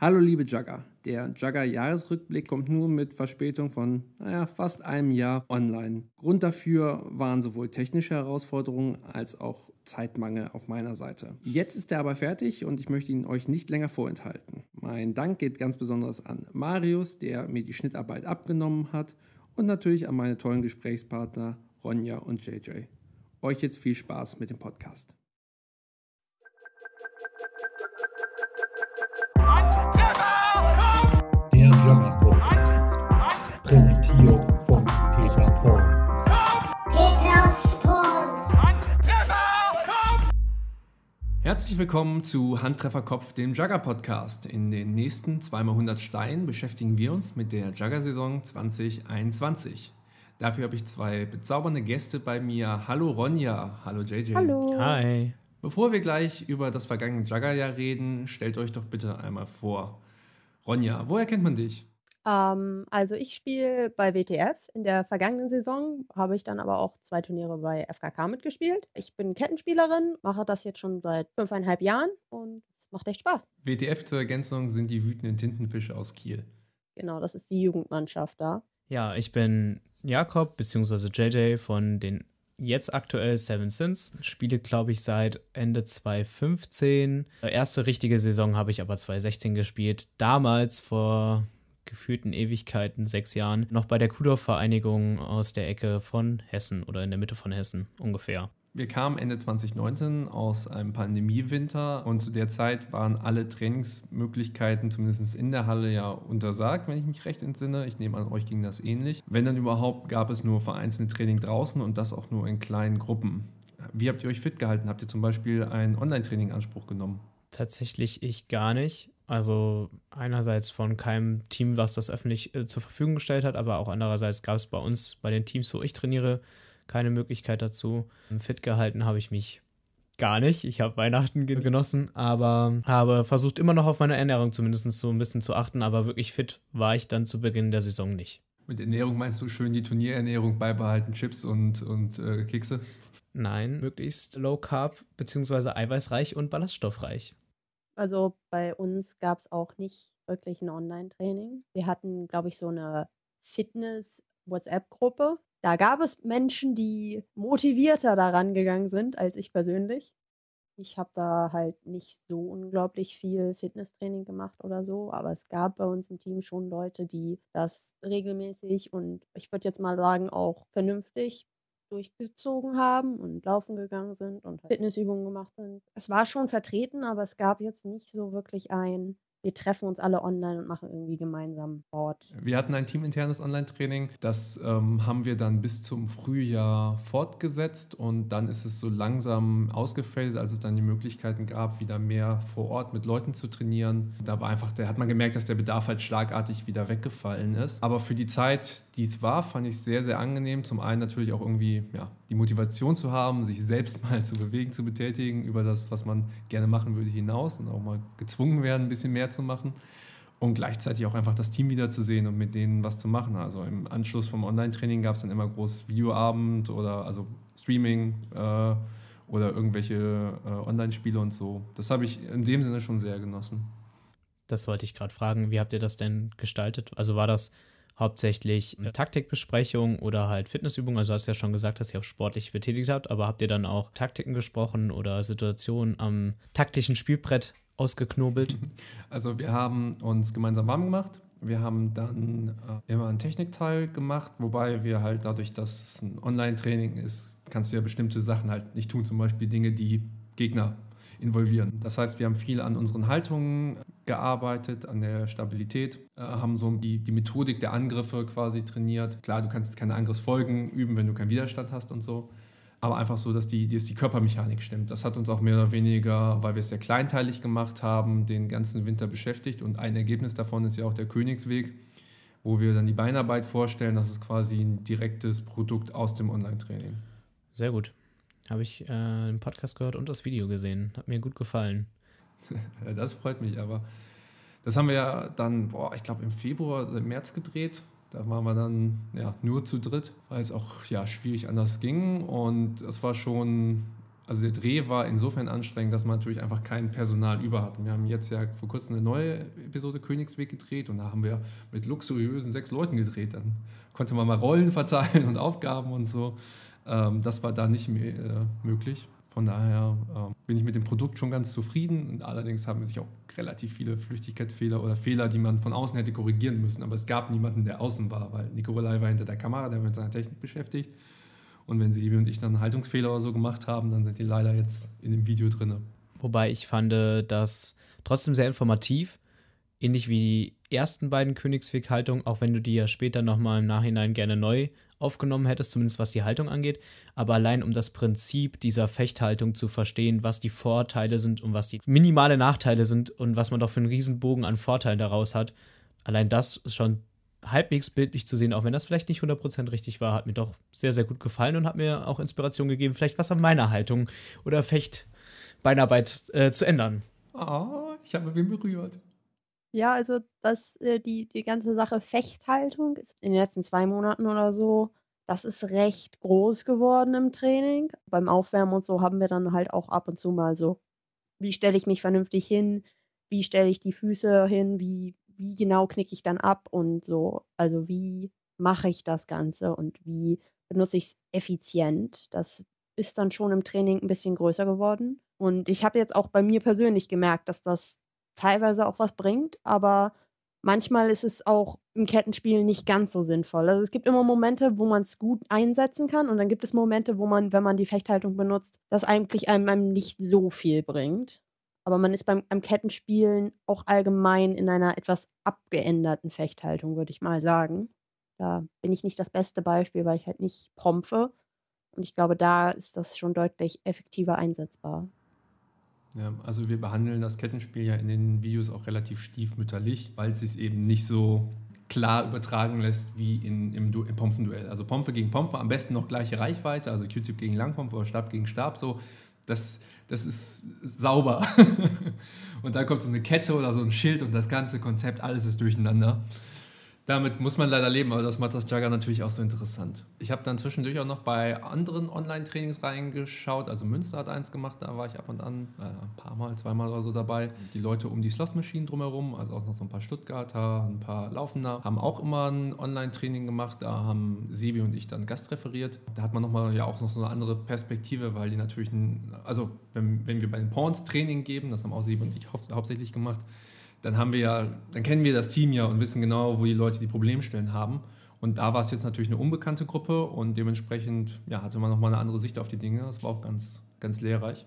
Hallo liebe Jugger. Der Jugger-Jahresrückblick kommt nur mit Verspätung von naja, fast einem Jahr online. Grund dafür waren sowohl technische Herausforderungen als auch Zeitmangel auf meiner Seite. Jetzt ist er aber fertig und ich möchte ihn euch nicht länger vorenthalten. Mein Dank geht ganz besonders an Marius, der mir die Schnittarbeit abgenommen hat und natürlich an meine tollen Gesprächspartner Ronja und JJ. Euch jetzt viel Spaß mit dem Podcast. Herzlich willkommen zu Handtrefferkopf, dem Jugger-Podcast. In den nächsten 2x100 Steinen beschäftigen wir uns mit der Jugger-Saison 2021. Dafür habe ich zwei bezaubernde Gäste bei mir. Hallo Ronja, hallo JJ. Hallo. Hi. Bevor wir gleich über das vergangene Juggerjahr reden, stellt euch doch bitte einmal vor. Ronja, woher kennt man dich? Ähm, also ich spiele bei WTF. In der vergangenen Saison habe ich dann aber auch zwei Turniere bei FKK mitgespielt. Ich bin Kettenspielerin, mache das jetzt schon seit fünfeinhalb Jahren und es macht echt Spaß. WTF zur Ergänzung sind die wütenden Tintenfische aus Kiel. Genau, das ist die Jugendmannschaft da. Ja, ich bin Jakob bzw. JJ von den jetzt aktuell Seven Sins. Spiele, glaube ich, seit Ende 2015. Erste richtige Saison habe ich aber 2016 gespielt. Damals vor gefühlten Ewigkeiten, sechs Jahren, noch bei der Kudorf-Vereinigung aus der Ecke von Hessen oder in der Mitte von Hessen ungefähr. Wir kamen Ende 2019 aus einem Pandemiewinter und zu der Zeit waren alle Trainingsmöglichkeiten, zumindest in der Halle, ja untersagt, wenn ich mich recht entsinne. Ich nehme an, euch ging das ähnlich. Wenn dann überhaupt, gab es nur vereinzelte Training draußen und das auch nur in kleinen Gruppen. Wie habt ihr euch fit gehalten? Habt ihr zum Beispiel ein Online-Training in Anspruch genommen? Tatsächlich ich gar nicht. Also einerseits von keinem Team, was das öffentlich äh, zur Verfügung gestellt hat, aber auch andererseits gab es bei uns, bei den Teams, wo ich trainiere, keine Möglichkeit dazu. Fit gehalten habe ich mich gar nicht. Ich habe Weihnachten genossen, aber habe versucht immer noch auf meine Ernährung zumindest so ein bisschen zu achten, aber wirklich fit war ich dann zu Beginn der Saison nicht. Mit Ernährung meinst du schön die Turnierernährung beibehalten, Chips und, und äh, Kekse? Nein, möglichst low carb bzw. eiweißreich und ballaststoffreich. Also bei uns gab es auch nicht wirklich ein Online-Training. Wir hatten, glaube ich, so eine Fitness-WhatsApp-Gruppe. Da gab es Menschen, die motivierter daran gegangen sind als ich persönlich. Ich habe da halt nicht so unglaublich viel Fitnesstraining gemacht oder so, aber es gab bei uns im Team schon Leute, die das regelmäßig und ich würde jetzt mal sagen auch vernünftig durchgezogen haben und laufen gegangen sind und Fitnessübungen gemacht sind. Es war schon vertreten, aber es gab jetzt nicht so wirklich ein wir treffen uns alle online und machen irgendwie gemeinsam Sport. Wir hatten ein teaminternes Online-Training. Das ähm, haben wir dann bis zum Frühjahr fortgesetzt und dann ist es so langsam ausgefadet, als es dann die Möglichkeiten gab, wieder mehr vor Ort mit Leuten zu trainieren. Da war einfach, da hat man gemerkt, dass der Bedarf halt schlagartig wieder weggefallen ist. Aber für die Zeit, die es war, fand ich es sehr, sehr angenehm. Zum einen natürlich auch irgendwie ja, die Motivation zu haben, sich selbst mal zu bewegen, zu betätigen, über das, was man gerne machen würde, hinaus und auch mal gezwungen werden, ein bisschen mehr zu machen und gleichzeitig auch einfach das Team wiederzusehen und mit denen was zu machen. Also im Anschluss vom Online-Training gab es dann immer groß Videoabend oder also Streaming äh, oder irgendwelche äh, Online-Spiele und so. Das habe ich in dem Sinne schon sehr genossen. Das wollte ich gerade fragen. Wie habt ihr das denn gestaltet? Also war das hauptsächlich eine Taktikbesprechung oder halt Fitnessübungen? Also du hast ja schon gesagt, dass ihr auch sportlich betätigt habt, aber habt ihr dann auch Taktiken gesprochen oder Situationen am taktischen Spielbrett ausgeknobelt? Also wir haben uns gemeinsam warm gemacht. Wir haben dann äh, immer einen Technikteil gemacht, wobei wir halt dadurch, dass es ein Online-Training ist, kannst du ja bestimmte Sachen halt nicht tun, zum Beispiel Dinge, die Gegner involvieren. Das heißt, wir haben viel an unseren Haltungen gearbeitet, an der Stabilität, äh, haben so die, die Methodik der Angriffe quasi trainiert. Klar, du kannst keine Angriffsfolgen üben, wenn du keinen Widerstand hast und so. Aber einfach so, dass die, dass die Körpermechanik stimmt. Das hat uns auch mehr oder weniger, weil wir es sehr kleinteilig gemacht haben, den ganzen Winter beschäftigt. Und ein Ergebnis davon ist ja auch der Königsweg, wo wir dann die Beinarbeit vorstellen. Das ist quasi ein direktes Produkt aus dem Online-Training. Sehr gut. Habe ich äh, den Podcast gehört und das Video gesehen. Hat mir gut gefallen. das freut mich, aber das haben wir ja dann, boah, ich glaube im Februar, im März gedreht. Da waren wir dann ja, nur zu dritt, weil es auch ja, schwierig anders ging. Und es war schon also der Dreh war insofern anstrengend, dass man natürlich einfach kein Personal über hat. Wir haben jetzt ja vor kurzem eine neue Episode Königsweg gedreht und da haben wir mit luxuriösen sechs Leuten gedreht. Dann konnte man mal Rollen verteilen und Aufgaben und so. Ähm, das war da nicht mehr äh, möglich. Von daher äh, bin ich mit dem Produkt schon ganz zufrieden. Und allerdings haben sich auch relativ viele Flüchtigkeitsfehler oder Fehler, die man von außen hätte korrigieren müssen. Aber es gab niemanden, der außen war, weil Nikolai war hinter der Kamera, der war mit seiner Technik beschäftigt. Und wenn Sibi und ich dann Haltungsfehler oder so gemacht haben, dann sind die leider jetzt in dem Video drin. Wobei ich fand das trotzdem sehr informativ, ähnlich wie die ersten beiden Königsweg-Haltungen, auch wenn du die ja später nochmal im Nachhinein gerne neu aufgenommen hättest, zumindest was die Haltung angeht. Aber allein um das Prinzip dieser Fechthaltung zu verstehen, was die Vorteile sind und was die minimale Nachteile sind und was man doch für einen Riesenbogen an Vorteilen daraus hat, allein das ist schon halbwegs bildlich zu sehen, auch wenn das vielleicht nicht 100% richtig war, hat mir doch sehr, sehr gut gefallen und hat mir auch Inspiration gegeben, vielleicht was an meiner Haltung oder Fechtbeinarbeit äh, zu ändern. Oh, ich habe wen berührt. Ja, also das, äh, die, die ganze Sache Fechthaltung ist in den letzten zwei Monaten oder so, das ist recht groß geworden im Training. Beim Aufwärmen und so haben wir dann halt auch ab und zu mal so, wie stelle ich mich vernünftig hin, wie stelle ich die Füße hin, wie wie genau knicke ich dann ab und so, also wie mache ich das Ganze und wie benutze ich es effizient. Das ist dann schon im Training ein bisschen größer geworden. Und ich habe jetzt auch bei mir persönlich gemerkt, dass das teilweise auch was bringt, aber manchmal ist es auch im Kettenspiel nicht ganz so sinnvoll. Also es gibt immer Momente, wo man es gut einsetzen kann und dann gibt es Momente, wo man, wenn man die Fechthaltung benutzt, das eigentlich einem, einem nicht so viel bringt. Aber man ist beim, beim Kettenspielen auch allgemein in einer etwas abgeänderten Fechthaltung, würde ich mal sagen. Da bin ich nicht das beste Beispiel, weil ich halt nicht prompfe. Und ich glaube, da ist das schon deutlich effektiver einsetzbar. Ja, also wir behandeln das Kettenspiel ja in den Videos auch relativ stiefmütterlich, weil es sich eben nicht so klar übertragen lässt wie in, im, im Pompfenduell. Also Pompfe gegen Pompfe, am besten noch gleiche Reichweite, also Q-Tip gegen Langpompfe oder Stab gegen Stab, so. Das, das ist sauber. und dann kommt so eine Kette oder so ein Schild und das ganze Konzept, alles ist durcheinander. Damit muss man leider leben, aber das macht das Jugger natürlich auch so interessant. Ich habe dann zwischendurch auch noch bei anderen Online-Trainings reingeschaut. Also Münster hat eins gemacht, da war ich ab und an äh, ein paar Mal, zweimal oder so dabei. Die Leute um die Slot-Maschinen drumherum, also auch noch so ein paar Stuttgarter, ein paar Laufender, haben auch immer ein Online-Training gemacht. Da haben Sebi und ich dann Gast referiert. Da hat man nochmal ja auch noch so eine andere Perspektive, weil die natürlich, ein, also wenn, wenn wir bei den Pawns Training geben, das haben auch Sebi und ich hau hauptsächlich gemacht, dann haben wir ja, dann kennen wir das Team ja und wissen genau, wo die Leute die Problemstellen haben. Und da war es jetzt natürlich eine unbekannte Gruppe und dementsprechend ja, hatte man nochmal eine andere Sicht auf die Dinge. Das war auch ganz, ganz lehrreich.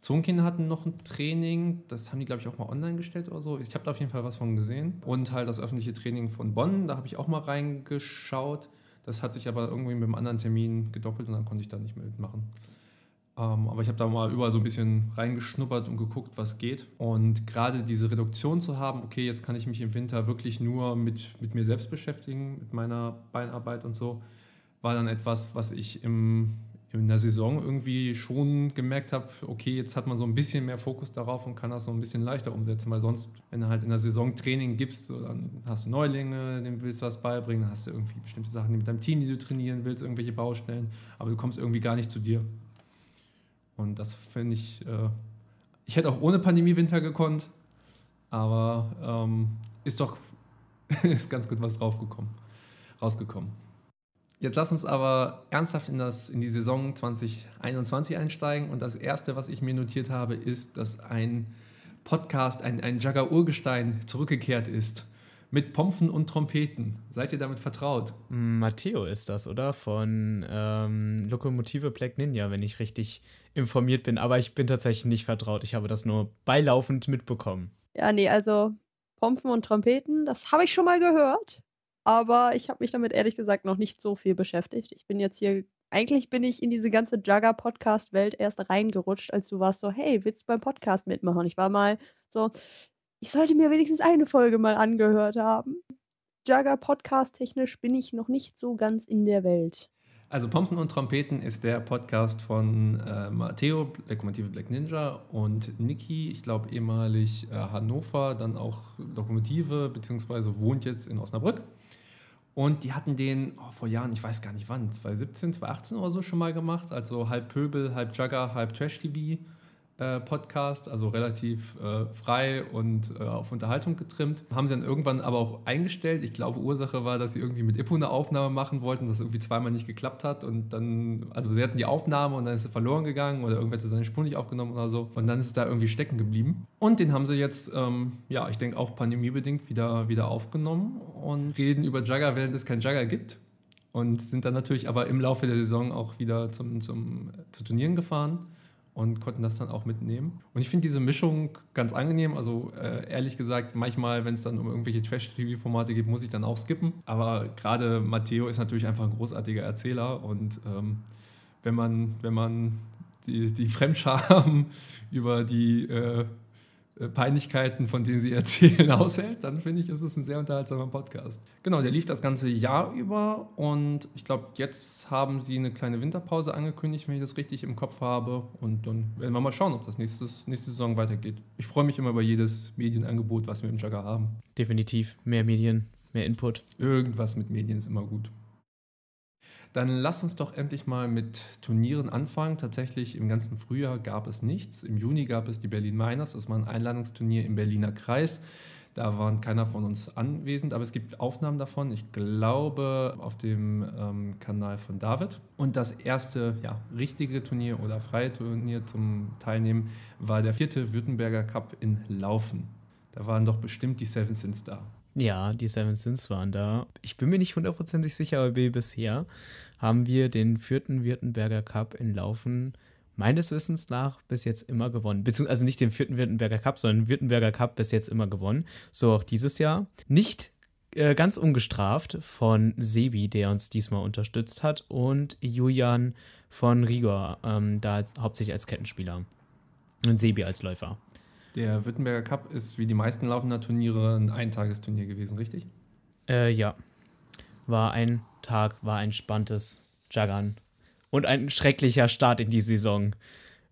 Zungenkinder hatten noch ein Training, das haben die, glaube ich, auch mal online gestellt oder so. Ich habe da auf jeden Fall was von gesehen. Und halt das öffentliche Training von Bonn, da habe ich auch mal reingeschaut. Das hat sich aber irgendwie mit einem anderen Termin gedoppelt und dann konnte ich da nicht mehr mitmachen. Ähm, aber ich habe da mal überall so ein bisschen reingeschnuppert und geguckt, was geht. Und gerade diese Reduktion zu haben, okay, jetzt kann ich mich im Winter wirklich nur mit, mit mir selbst beschäftigen, mit meiner Beinarbeit und so, war dann etwas, was ich im, in der Saison irgendwie schon gemerkt habe, okay, jetzt hat man so ein bisschen mehr Fokus darauf und kann das so ein bisschen leichter umsetzen, weil sonst, wenn du halt in der Saison Training gibst, so, dann hast du Neulinge, denen willst du was beibringen, dann hast du irgendwie bestimmte Sachen mit deinem Team, die du trainieren willst, irgendwelche Baustellen, aber du kommst irgendwie gar nicht zu dir. Und das finde ich, äh, ich hätte auch ohne Pandemie Winter gekonnt, aber ähm, ist doch ist ganz gut was draufgekommen, rausgekommen. Jetzt lass uns aber ernsthaft in, das, in die Saison 2021 einsteigen. Und das Erste, was ich mir notiert habe, ist, dass ein Podcast, ein, ein Jagger-Urgestein zurückgekehrt ist mit Pompfen und Trompeten. Seid ihr damit vertraut? Matteo ist das, oder? Von ähm, Lokomotive Black Ninja, wenn ich richtig informiert bin. Aber ich bin tatsächlich nicht vertraut. Ich habe das nur beilaufend mitbekommen. Ja, nee, also Pompfen und Trompeten, das habe ich schon mal gehört. Aber ich habe mich damit ehrlich gesagt noch nicht so viel beschäftigt. Ich bin jetzt hier, eigentlich bin ich in diese ganze Jugger-Podcast-Welt erst reingerutscht, als du warst so, hey, willst du beim Podcast mitmachen? Ich war mal so, ich sollte mir wenigstens eine Folge mal angehört haben. Jagger Podcast technisch bin ich noch nicht so ganz in der Welt. Also Pompen und Trompeten ist der Podcast von äh, Matteo, Lokomotive Black Ninja und Niki, ich glaube ehemalig äh, Hannover, dann auch Lokomotive, beziehungsweise wohnt jetzt in Osnabrück. Und die hatten den oh, vor Jahren, ich weiß gar nicht wann, 2017, 2018 oder so schon mal gemacht. Also halb Pöbel, halb Jugger, halb Trash-TV. Äh, Podcast, also relativ äh, frei und äh, auf Unterhaltung getrimmt. Haben sie dann irgendwann aber auch eingestellt. Ich glaube, Ursache war, dass sie irgendwie mit Ippo eine Aufnahme machen wollten, das irgendwie zweimal nicht geklappt hat. Und dann, also sie hatten die Aufnahme und dann ist sie verloren gegangen oder irgendwer hat seine Spur nicht aufgenommen oder so. Und dann ist es da irgendwie stecken geblieben. Und den haben sie jetzt, ähm, ja, ich denke auch pandemiebedingt wieder, wieder aufgenommen und reden über Jugger, während es kein Jugger gibt und sind dann natürlich aber im Laufe der Saison auch wieder zum, zum, zu Turnieren gefahren und konnten das dann auch mitnehmen. Und ich finde diese Mischung ganz angenehm. Also äh, ehrlich gesagt, manchmal, wenn es dann um irgendwelche Trash-TV-Formate geht, muss ich dann auch skippen. Aber gerade Matteo ist natürlich einfach ein großartiger Erzähler und ähm, wenn man, wenn man die, die Fremdscham über die äh, Peinlichkeiten, von denen sie erzählen, aushält, dann finde ich, ist es ein sehr unterhaltsamer Podcast. Genau, der lief das ganze Jahr über und ich glaube, jetzt haben sie eine kleine Winterpause angekündigt, wenn ich das richtig im Kopf habe. Und dann werden wir mal schauen, ob das nächstes, nächste Saison weitergeht. Ich freue mich immer über jedes Medienangebot, was wir im Jagger haben. Definitiv. Mehr Medien, mehr Input. Irgendwas mit Medien ist immer gut. Dann lass uns doch endlich mal mit Turnieren anfangen. Tatsächlich im ganzen Frühjahr gab es nichts. Im Juni gab es die Berlin Miners, das war ein Einladungsturnier im Berliner Kreis. Da waren keiner von uns anwesend, aber es gibt Aufnahmen davon. Ich glaube auf dem ähm, Kanal von David. Und das erste ja, richtige Turnier oder freie Turnier zum Teilnehmen war der vierte Württemberger Cup in Laufen. Da waren doch bestimmt die Seven Sins da. Ja, die Seven Sins waren da. Ich bin mir nicht hundertprozentig sicher, aber bisher haben wir den vierten Württemberger Cup in Laufen meines Wissens nach bis jetzt immer gewonnen. Beziehungsweise also nicht den vierten Württemberger Cup, sondern Württemberger Cup bis jetzt immer gewonnen. So auch dieses Jahr. Nicht äh, ganz ungestraft von Sebi, der uns diesmal unterstützt hat, und Julian von Rigor, ähm, da hauptsächlich als Kettenspieler. Und Sebi als Läufer. Der Württemberger Cup ist wie die meisten laufender Turniere ein Eintagesturnier gewesen, richtig? Äh, ja. War ein Tag, war ein spannendes Juggern. Und ein schrecklicher Start in die Saison.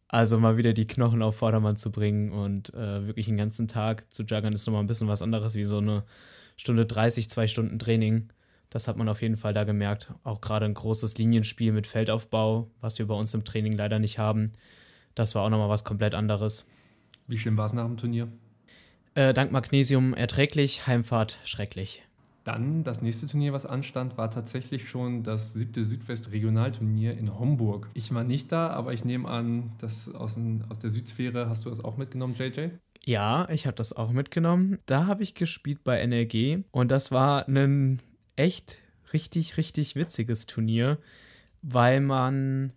Also mal wieder die Knochen auf Vordermann zu bringen und äh, wirklich den ganzen Tag zu juggern, ist nochmal ein bisschen was anderes wie so eine Stunde 30, zwei Stunden Training. Das hat man auf jeden Fall da gemerkt. Auch gerade ein großes Linienspiel mit Feldaufbau, was wir bei uns im Training leider nicht haben. Das war auch nochmal was komplett anderes. Wie schlimm war es nach dem Turnier? Äh, dank Magnesium erträglich, Heimfahrt schrecklich. Dann das nächste Turnier, was anstand, war tatsächlich schon das siebte Südwest-Regionalturnier in Homburg. Ich war nicht da, aber ich nehme an, dass aus, aus der Südsphäre hast du das auch mitgenommen, JJ? Ja, ich habe das auch mitgenommen. Da habe ich gespielt bei NRG und das war ein echt richtig, richtig witziges Turnier, weil man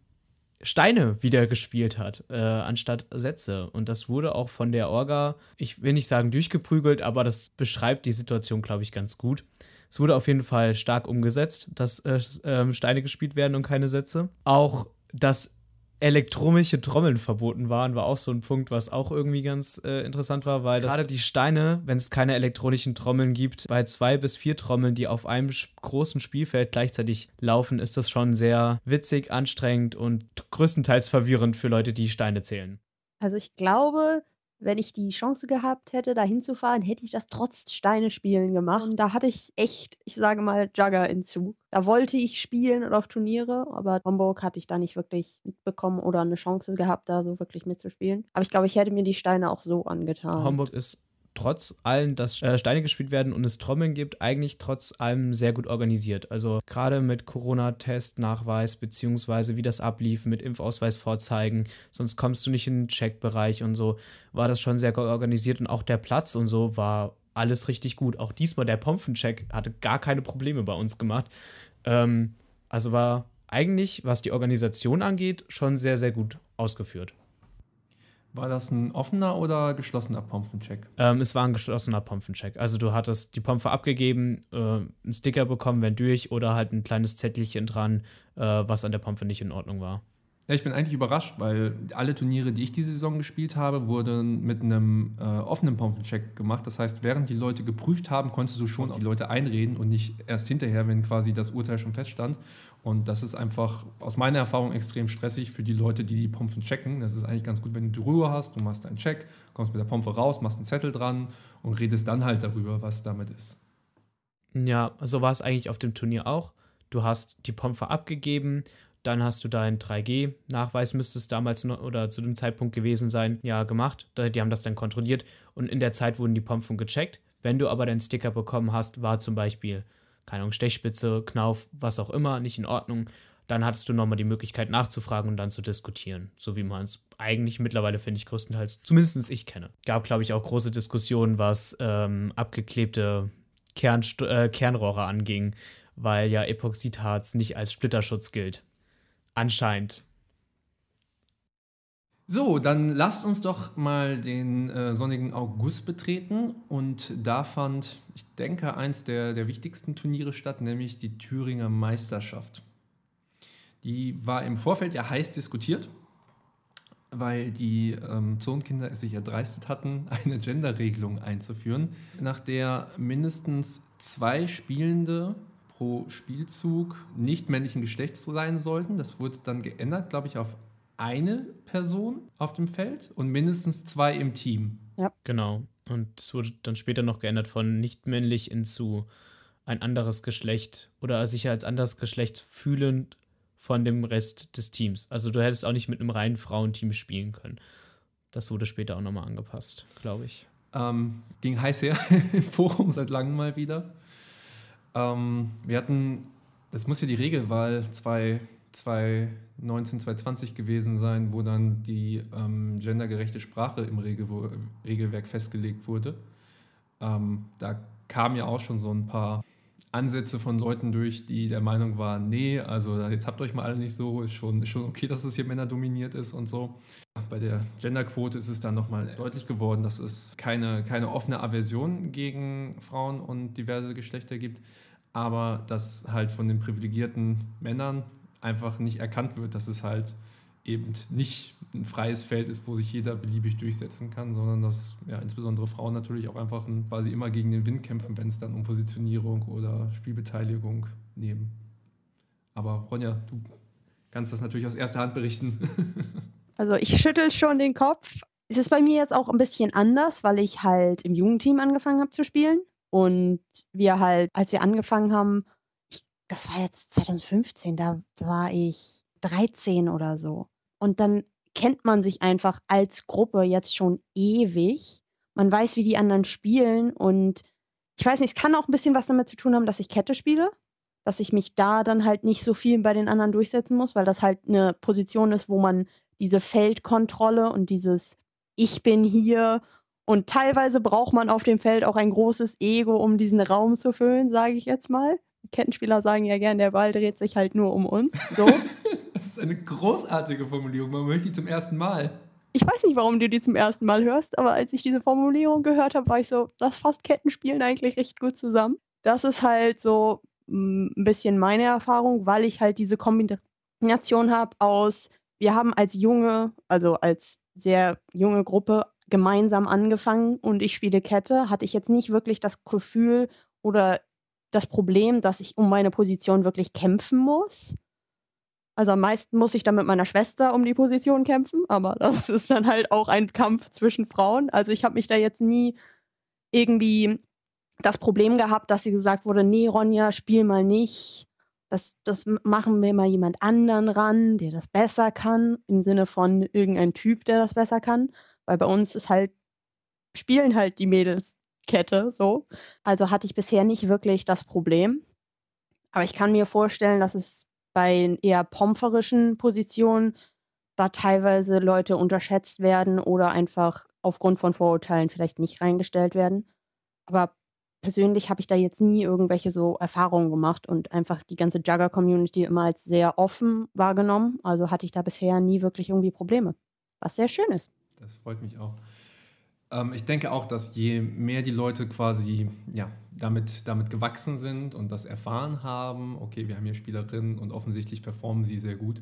Steine wieder gespielt hat, äh, anstatt Sätze. Und das wurde auch von der Orga, ich will nicht sagen durchgeprügelt, aber das beschreibt die Situation, glaube ich, ganz gut. Es wurde auf jeden Fall stark umgesetzt, dass äh, Steine gespielt werden und keine Sätze. Auch das elektronische Trommeln verboten waren, war auch so ein Punkt, was auch irgendwie ganz äh, interessant war, weil gerade die Steine, wenn es keine elektronischen Trommeln gibt, bei zwei bis vier Trommeln, die auf einem großen Spielfeld gleichzeitig laufen, ist das schon sehr witzig, anstrengend und größtenteils verwirrend für Leute, die Steine zählen. Also ich glaube, wenn ich die Chance gehabt hätte, da hinzufahren, hätte ich das trotz Steine spielen gemacht. Und da hatte ich echt, ich sage mal, Jugger in Zug. Da wollte ich spielen und auf Turniere, aber Homburg hatte ich da nicht wirklich mitbekommen oder eine Chance gehabt, da so wirklich mitzuspielen. Aber ich glaube, ich hätte mir die Steine auch so angetan. Homburg ist trotz allem, dass äh, Steine gespielt werden und es Trommeln gibt, eigentlich trotz allem sehr gut organisiert. Also gerade mit Corona-Test-Nachweis beziehungsweise wie das ablief, mit Impfausweis vorzeigen, sonst kommst du nicht in den Checkbereich und so, war das schon sehr gut organisiert und auch der Platz und so war alles richtig gut. Auch diesmal der Pomfencheck hatte gar keine Probleme bei uns gemacht. Ähm, also war eigentlich, was die Organisation angeht, schon sehr, sehr gut ausgeführt. War das ein offener oder geschlossener Pomfencheck? Ähm, es war ein geschlossener Pomfencheck. Also du hattest die Pompe abgegeben, äh, einen Sticker bekommen, wenn durch, oder halt ein kleines Zettelchen dran, äh, was an der Pompe nicht in Ordnung war. Ja, ich bin eigentlich überrascht, weil alle Turniere, die ich diese Saison gespielt habe, wurden mit einem äh, offenen Pomfencheck gemacht. Das heißt, während die Leute geprüft haben, konntest du schon auf die Leute einreden und nicht erst hinterher, wenn quasi das Urteil schon feststand. Und das ist einfach aus meiner Erfahrung extrem stressig für die Leute, die die Pompen checken. Das ist eigentlich ganz gut, wenn du die Ruhe hast, du machst einen Check, kommst mit der Pompe raus, machst einen Zettel dran und redest dann halt darüber, was damit ist. Ja, so war es eigentlich auf dem Turnier auch. Du hast die Pompe abgegeben, dann hast du deinen 3G-Nachweis, müsste es damals noch, oder zu dem Zeitpunkt gewesen sein, ja, gemacht. Die haben das dann kontrolliert und in der Zeit wurden die Pompen gecheckt. Wenn du aber deinen Sticker bekommen hast, war zum Beispiel, keine Ahnung, Stechspitze, Knauf, was auch immer, nicht in Ordnung, dann hattest du nochmal die Möglichkeit nachzufragen und dann zu diskutieren. So wie man es eigentlich mittlerweile, finde ich, größtenteils, zumindest ich kenne. Gab, glaube ich, auch große Diskussionen, was ähm, abgeklebte Kernst äh, Kernrohre anging, weil ja Epoxidharz nicht als Splitterschutz gilt. Anscheinend. So, dann lasst uns doch mal den äh, sonnigen August betreten. Und da fand, ich denke, eins der, der wichtigsten Turniere statt, nämlich die Thüringer Meisterschaft. Die war im Vorfeld ja heiß diskutiert, weil die ähm, Zonenkinder es sich erdreistet hatten, eine Genderregelung einzuführen, nach der mindestens zwei Spielende pro Spielzug nicht männlichen Geschlechts sein sollten. Das wurde dann geändert, glaube ich, auf eine Person auf dem Feld und mindestens zwei im Team. Ja. Genau. Und es wurde dann später noch geändert von nicht männlich in zu ein anderes Geschlecht oder sich als anderes Geschlecht fühlend von dem Rest des Teams. Also du hättest auch nicht mit einem reinen Frauenteam spielen können. Das wurde später auch nochmal angepasst, glaube ich. Ähm, ging heiß her im Forum seit langem mal wieder. Ähm, wir hatten, das muss ja die Regelwahl 2019, 2020 gewesen sein, wo dann die ähm, gendergerechte Sprache im Regel, Regelwerk festgelegt wurde. Ähm, da kamen ja auch schon so ein paar Ansätze von Leuten durch, die der Meinung waren, nee, also jetzt habt euch mal alle nicht so, ist schon, ist schon okay, dass es hier männerdominiert ist und so. Bei der Genderquote ist es dann nochmal deutlich geworden, dass es keine, keine offene Aversion gegen Frauen und diverse Geschlechter gibt, aber dass halt von den privilegierten Männern einfach nicht erkannt wird, dass es halt eben nicht ein freies Feld ist, wo sich jeder beliebig durchsetzen kann, sondern dass ja, insbesondere Frauen natürlich auch einfach ein, quasi immer gegen den Wind kämpfen, wenn es dann um Positionierung oder Spielbeteiligung nehmen. Aber Ronja, du kannst das natürlich aus erster Hand berichten. also ich schüttel schon den Kopf. Es ist bei mir jetzt auch ein bisschen anders, weil ich halt im Jugendteam angefangen habe zu spielen. Und wir halt, als wir angefangen haben, das war jetzt 2015, da war ich 13 oder so. Und dann kennt man sich einfach als Gruppe jetzt schon ewig. Man weiß, wie die anderen spielen und ich weiß nicht, es kann auch ein bisschen was damit zu tun haben, dass ich Kette spiele, dass ich mich da dann halt nicht so viel bei den anderen durchsetzen muss, weil das halt eine Position ist, wo man diese Feldkontrolle und dieses Ich bin hier und teilweise braucht man auf dem Feld auch ein großes Ego, um diesen Raum zu füllen, sage ich jetzt mal. Kettenspieler sagen ja gern, der Ball dreht sich halt nur um uns. So. das ist eine großartige Formulierung. Man möchte die zum ersten Mal. Ich weiß nicht, warum du die zum ersten Mal hörst, aber als ich diese Formulierung gehört habe, war ich so, das fasst Kettenspielen eigentlich recht gut zusammen. Das ist halt so mm, ein bisschen meine Erfahrung, weil ich halt diese Kombination habe aus, wir haben als junge, also als sehr junge Gruppe gemeinsam angefangen und ich spiele Kette, hatte ich jetzt nicht wirklich das Gefühl oder das Problem, dass ich um meine Position wirklich kämpfen muss. Also am meisten muss ich dann mit meiner Schwester um die Position kämpfen, aber das ist dann halt auch ein Kampf zwischen Frauen. Also ich habe mich da jetzt nie irgendwie das Problem gehabt, dass sie gesagt wurde, nee, Ronja, spiel mal nicht. Das, das machen wir mal jemand anderen ran, der das besser kann, im Sinne von irgendein Typ, der das besser kann. Weil bei uns ist halt, spielen halt die Mädels Kette, so. Also hatte ich bisher nicht wirklich das Problem. Aber ich kann mir vorstellen, dass es bei eher pomferischen Positionen da teilweise Leute unterschätzt werden oder einfach aufgrund von Vorurteilen vielleicht nicht reingestellt werden. Aber persönlich habe ich da jetzt nie irgendwelche so Erfahrungen gemacht und einfach die ganze Jugger-Community immer als sehr offen wahrgenommen. Also hatte ich da bisher nie wirklich irgendwie Probleme. Was sehr schön ist. Das freut mich auch. Ähm, ich denke auch, dass je mehr die Leute quasi ja, damit, damit gewachsen sind und das erfahren haben, okay, wir haben hier Spielerinnen und offensichtlich performen sie sehr gut,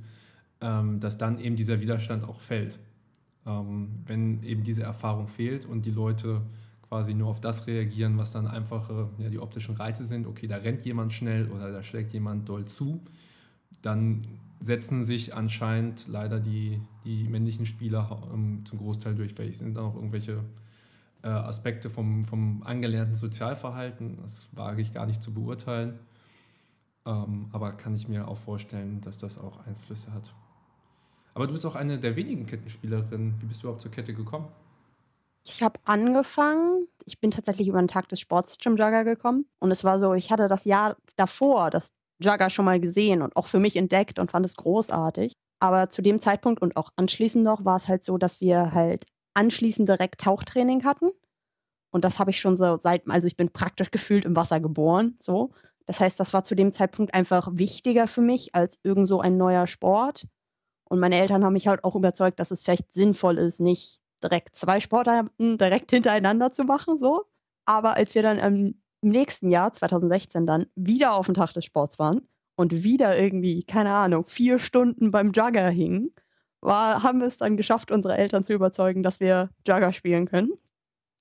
ähm, dass dann eben dieser Widerstand auch fällt. Ähm, wenn eben diese Erfahrung fehlt und die Leute quasi nur auf das reagieren, was dann einfach ja, die optischen Reize sind, okay, da rennt jemand schnell oder da schlägt jemand doll zu, dann setzen sich anscheinend leider die, die männlichen Spieler ähm, zum Großteil durch. Vielleicht sind da noch irgendwelche äh, Aspekte vom, vom angelernten Sozialverhalten, das wage ich gar nicht zu beurteilen. Ähm, aber kann ich mir auch vorstellen, dass das auch Einflüsse hat. Aber du bist auch eine der wenigen Kettenspielerinnen. Wie bist du überhaupt zur Kette gekommen? Ich habe angefangen, ich bin tatsächlich über den Tag des Sports zum Jugger gekommen. Und es war so, ich hatte das Jahr davor das Jugger schon mal gesehen und auch für mich entdeckt und fand es großartig. Aber zu dem Zeitpunkt und auch anschließend noch war es halt so, dass wir halt anschließend direkt Tauchtraining hatten. Und das habe ich schon so seit, also ich bin praktisch gefühlt im Wasser geboren, so. Das heißt, das war zu dem Zeitpunkt einfach wichtiger für mich als irgend so ein neuer Sport. Und meine Eltern haben mich halt auch überzeugt, dass es vielleicht sinnvoll ist, nicht direkt zwei Sportarten direkt hintereinander zu machen, so. Aber als wir dann im nächsten Jahr, 2016, dann wieder auf dem Tag des Sports waren und wieder irgendwie, keine Ahnung, vier Stunden beim Jugger hingen, war, haben wir es dann geschafft, unsere Eltern zu überzeugen, dass wir Jugger spielen können.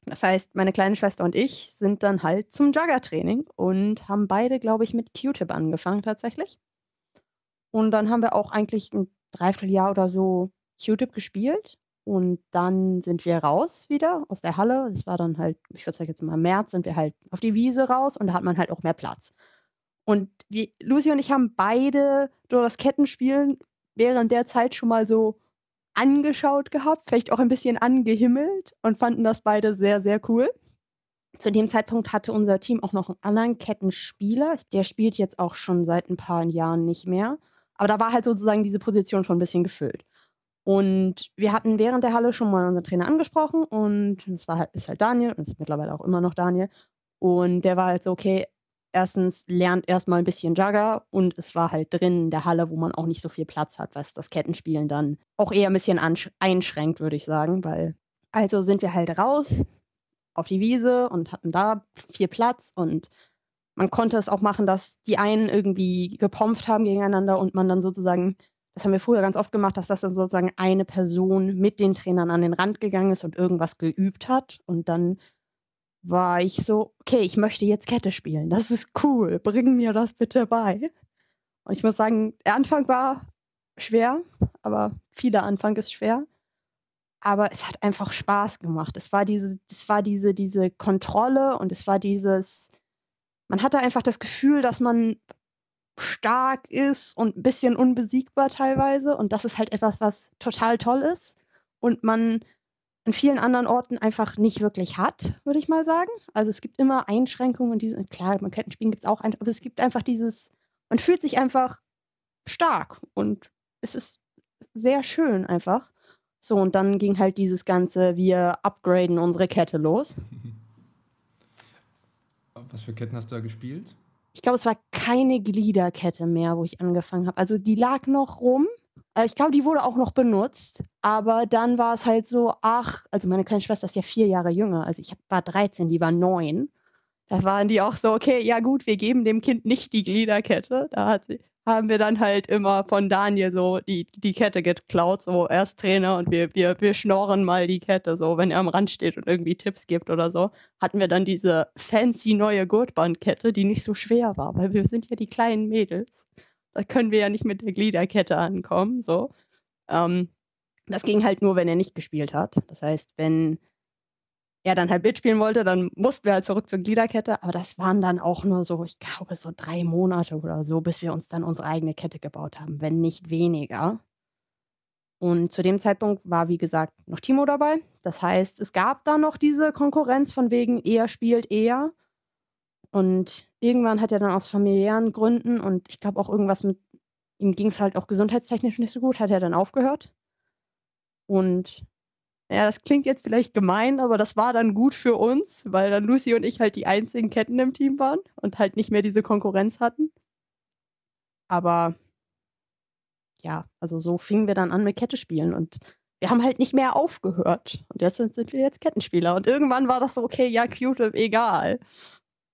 Das heißt, meine kleine Schwester und ich sind dann halt zum Jugger-Training und haben beide, glaube ich, mit Q-Tip angefangen tatsächlich. Und dann haben wir auch eigentlich ein Dreivierteljahr oder so Q-Tip gespielt. Und dann sind wir raus wieder aus der Halle. Das war dann halt, ich würde sagen jetzt mal März, sind wir halt auf die Wiese raus und da hat man halt auch mehr Platz. Und wir, Lucy und ich haben beide durch das Kettenspielen während der Zeit schon mal so angeschaut gehabt, vielleicht auch ein bisschen angehimmelt und fanden das beide sehr, sehr cool. Zu dem Zeitpunkt hatte unser Team auch noch einen anderen Kettenspieler. Der spielt jetzt auch schon seit ein paar Jahren nicht mehr. Aber da war halt sozusagen diese Position schon ein bisschen gefüllt. Und wir hatten während der Halle schon mal unseren Trainer angesprochen und das war halt, ist halt Daniel und ist mittlerweile auch immer noch Daniel. Und der war halt so, okay, erstens lernt erstmal ein bisschen Jugger und es war halt drin in der Halle, wo man auch nicht so viel Platz hat, was das Kettenspielen dann auch eher ein bisschen einschränkt, würde ich sagen, weil also sind wir halt raus auf die Wiese und hatten da viel Platz und man konnte es auch machen, dass die einen irgendwie gepompft haben gegeneinander und man dann sozusagen, das haben wir früher ganz oft gemacht, dass das dann sozusagen eine Person mit den Trainern an den Rand gegangen ist und irgendwas geübt hat und dann war ich so, okay, ich möchte jetzt Kette spielen. Das ist cool. Bring mir das bitte bei. Und ich muss sagen, der Anfang war schwer, aber vieler Anfang ist schwer. Aber es hat einfach Spaß gemacht. Es war diese, es war diese, diese Kontrolle und es war dieses, man hatte einfach das Gefühl, dass man stark ist und ein bisschen unbesiegbar teilweise. Und das ist halt etwas, was total toll ist. Und man an vielen anderen Orten einfach nicht wirklich hat, würde ich mal sagen. Also es gibt immer Einschränkungen diese, klar, beim Kettenspielen gibt es auch, ein, aber es gibt einfach dieses, man fühlt sich einfach stark und es ist sehr schön einfach. So, und dann ging halt dieses ganze, wir upgraden unsere Kette los. Was für Ketten hast du da gespielt? Ich glaube, es war keine Gliederkette mehr, wo ich angefangen habe. Also die lag noch rum, äh, ich glaube, die wurde auch noch benutzt, aber dann war es halt so, ach, also meine kleine Schwester ist ja vier Jahre jünger, also ich war 13, die war neun. Da waren die auch so, okay, ja gut, wir geben dem Kind nicht die Gliederkette. Da hat, haben wir dann halt immer von Daniel so die, die Kette geklaut, so erst Trainer und wir, wir, wir schnorren mal die Kette, so wenn er am Rand steht und irgendwie Tipps gibt oder so, hatten wir dann diese fancy neue Gurtbandkette, die nicht so schwer war, weil wir sind ja die kleinen Mädels. Da können wir ja nicht mit der Gliederkette ankommen. So. Ähm, das ging halt nur, wenn er nicht gespielt hat. Das heißt, wenn er dann halt mitspielen wollte, dann mussten wir halt zurück zur Gliederkette. Aber das waren dann auch nur so, ich glaube, so drei Monate oder so, bis wir uns dann unsere eigene Kette gebaut haben, wenn nicht weniger. Und zu dem Zeitpunkt war, wie gesagt, noch Timo dabei. Das heißt, es gab da noch diese Konkurrenz von wegen, er spielt eher. Und irgendwann hat er dann aus familiären Gründen und ich glaube auch irgendwas mit, ihm ging es halt auch gesundheitstechnisch nicht so gut, hat er dann aufgehört. Und ja, das klingt jetzt vielleicht gemein, aber das war dann gut für uns, weil dann Lucy und ich halt die einzigen Ketten im Team waren und halt nicht mehr diese Konkurrenz hatten. Aber ja, also so fingen wir dann an mit Kette spielen und wir haben halt nicht mehr aufgehört. Und jetzt sind wir jetzt Kettenspieler. Und irgendwann war das so, okay, ja, cute, egal.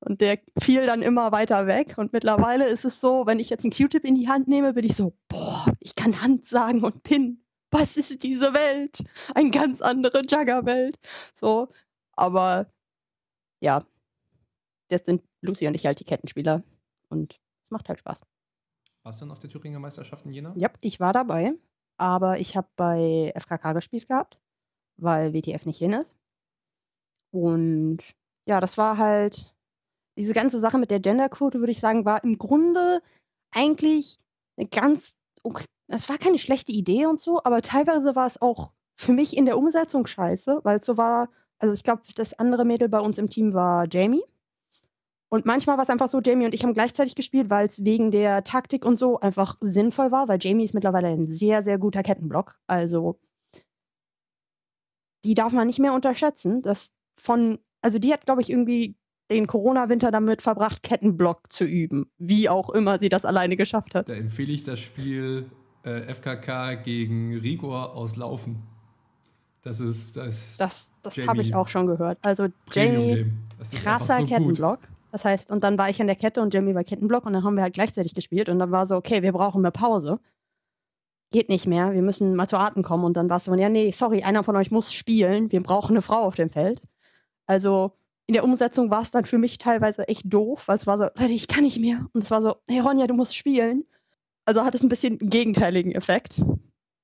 Und der fiel dann immer weiter weg. Und mittlerweile ist es so, wenn ich jetzt einen Q-Tip in die Hand nehme, bin ich so, boah, ich kann Hand sagen und Pin. Was ist diese Welt? Eine ganz andere Jugger-Welt. So, aber ja, jetzt sind Lucy und ich halt die Kettenspieler. Und es macht halt Spaß. Warst du denn auf der Thüringer Meisterschaft in Jena? Ja, ich war dabei. Aber ich habe bei FKK gespielt gehabt, weil WTF nicht hin ist. Und ja, das war halt, diese ganze Sache mit der Genderquote, würde ich sagen, war im Grunde eigentlich eine ganz, okay, es war keine schlechte Idee und so, aber teilweise war es auch für mich in der Umsetzung scheiße, weil es so war, also ich glaube, das andere Mädel bei uns im Team war Jamie. Und manchmal war es einfach so, Jamie und ich haben gleichzeitig gespielt, weil es wegen der Taktik und so einfach sinnvoll war, weil Jamie ist mittlerweile ein sehr, sehr guter Kettenblock. Also die darf man nicht mehr unterschätzen. Das von, also die hat, glaube ich, irgendwie den Corona-Winter damit verbracht, Kettenblock zu üben. Wie auch immer sie das alleine geschafft hat. Da empfehle ich das Spiel äh, FKK gegen Rigor aus Laufen. Das ist das. Das, das habe ich auch schon gehört. Also Jamie, krasser so Kettenblock. Gut. Das heißt, und dann war ich in der Kette und Jamie war Kettenblock und dann haben wir halt gleichzeitig gespielt und dann war so, okay, wir brauchen eine Pause. Geht nicht mehr, wir müssen mal zu Atem kommen und dann war es so, ja, nee, sorry, einer von euch muss spielen, wir brauchen eine Frau auf dem Feld. Also in der Umsetzung war es dann für mich teilweise echt doof, weil es war so, Leute, ich kann nicht mehr. Und es war so, hey Ronja, du musst spielen. Also hat es ein bisschen einen gegenteiligen Effekt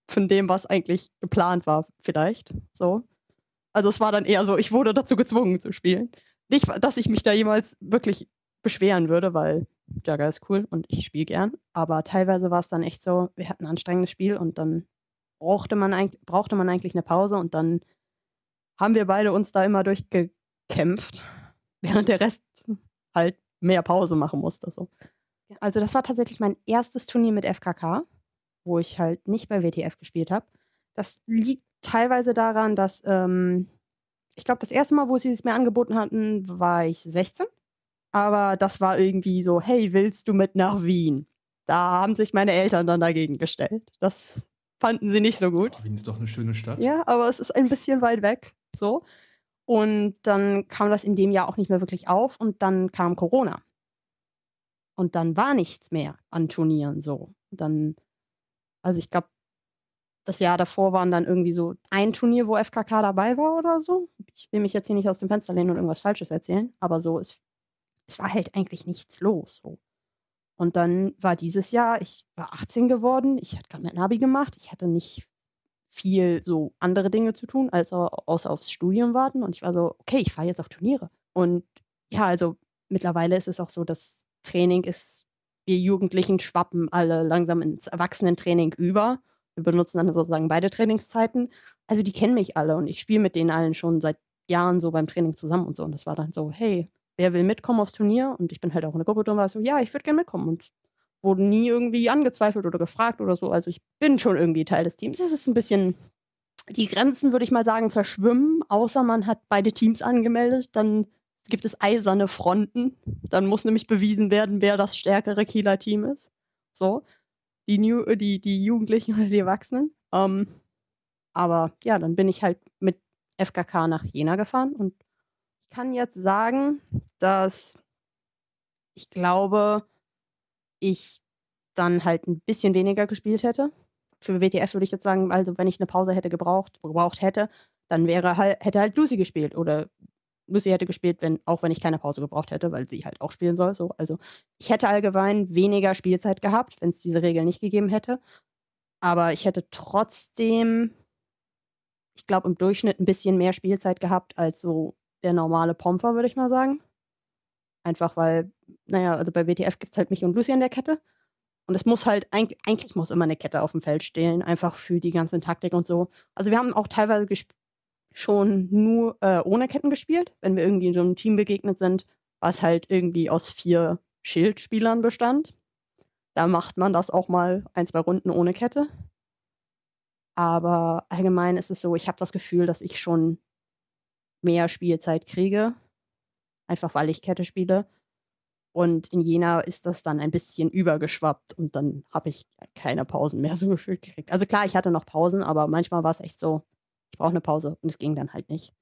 von dem, was eigentlich geplant war, vielleicht. So. Also es war dann eher so, ich wurde dazu gezwungen zu spielen. Nicht, dass ich mich da jemals wirklich beschweren würde, weil Jagger ist cool und ich spiele gern. Aber teilweise war es dann echt so, wir hatten ein anstrengendes Spiel und dann brauchte man, brauchte man eigentlich eine Pause und dann haben wir beide uns da immer durchgekämpft, während der Rest halt mehr Pause machen musste. So. Also das war tatsächlich mein erstes Turnier mit FKK wo ich halt nicht bei WTF gespielt habe. Das liegt teilweise daran, dass ähm, ich glaube, das erste Mal, wo sie es mir angeboten hatten, war ich 16. Aber das war irgendwie so, hey, willst du mit nach Wien? Da haben sich meine Eltern dann dagegen gestellt. Das fanden sie nicht so gut. Oh, Wien ist doch eine schöne Stadt. Ja, aber es ist ein bisschen weit weg. So. Und dann kam das in dem Jahr auch nicht mehr wirklich auf und dann kam Corona. Und dann war nichts mehr an Turnieren so. Dann also ich glaube, das Jahr davor waren dann irgendwie so ein Turnier, wo FKK dabei war oder so. Ich will mich jetzt hier nicht aus dem Fenster lehnen und irgendwas Falsches erzählen, aber so, es, es war halt eigentlich nichts los. So. Und dann war dieses Jahr, ich war 18 geworden, ich hatte gerade mein Nabi gemacht, ich hatte nicht viel so andere Dinge zu tun, als außer aufs Studium warten. Und ich war so, okay, ich fahre jetzt auf Turniere. Und ja, also mittlerweile ist es auch so, das Training ist wir Jugendlichen schwappen alle langsam ins Erwachsenentraining über. Wir benutzen dann sozusagen beide Trainingszeiten. Also die kennen mich alle und ich spiele mit denen allen schon seit Jahren so beim Training zusammen und so. Und das war dann so, hey, wer will mitkommen aufs Turnier? Und ich bin halt auch in der Gruppe drin, war so, ja, ich würde gerne mitkommen. Und wurde nie irgendwie angezweifelt oder gefragt oder so. Also ich bin schon irgendwie Teil des Teams. Es ist ein bisschen, die Grenzen, würde ich mal sagen, verschwimmen, außer man hat beide Teams angemeldet, dann gibt es eiserne Fronten. Dann muss nämlich bewiesen werden, wer das stärkere Kieler Team ist. So. Die, New, die, die Jugendlichen oder die Erwachsenen. Ähm, aber ja, dann bin ich halt mit FKK nach Jena gefahren und ich kann jetzt sagen, dass ich glaube, ich dann halt ein bisschen weniger gespielt hätte. Für WTF würde ich jetzt sagen, also wenn ich eine Pause hätte gebraucht, gebraucht hätte, dann wäre halt, hätte halt Lucy gespielt oder Lucy hätte gespielt, wenn, auch wenn ich keine Pause gebraucht hätte, weil sie halt auch spielen soll. So. Also ich hätte allgemein weniger Spielzeit gehabt, wenn es diese Regel nicht gegeben hätte. Aber ich hätte trotzdem, ich glaube, im Durchschnitt ein bisschen mehr Spielzeit gehabt als so der normale Pomper, würde ich mal sagen. Einfach weil, naja, also bei WTF gibt es halt mich und Lucy an der Kette. Und es muss halt, eigentlich muss immer eine Kette auf dem Feld stehen, einfach für die ganze Taktik und so. Also wir haben auch teilweise schon nur äh, ohne Ketten gespielt. Wenn wir irgendwie in so einem Team begegnet sind, was halt irgendwie aus vier Schildspielern bestand. Da macht man das auch mal ein, zwei Runden ohne Kette. Aber allgemein ist es so, ich habe das Gefühl, dass ich schon mehr Spielzeit kriege. Einfach weil ich Kette spiele. Und in Jena ist das dann ein bisschen übergeschwappt und dann habe ich keine Pausen mehr so gefühlt gekriegt. Also klar, ich hatte noch Pausen, aber manchmal war es echt so, ich brauche eine Pause. Und es ging dann halt nicht.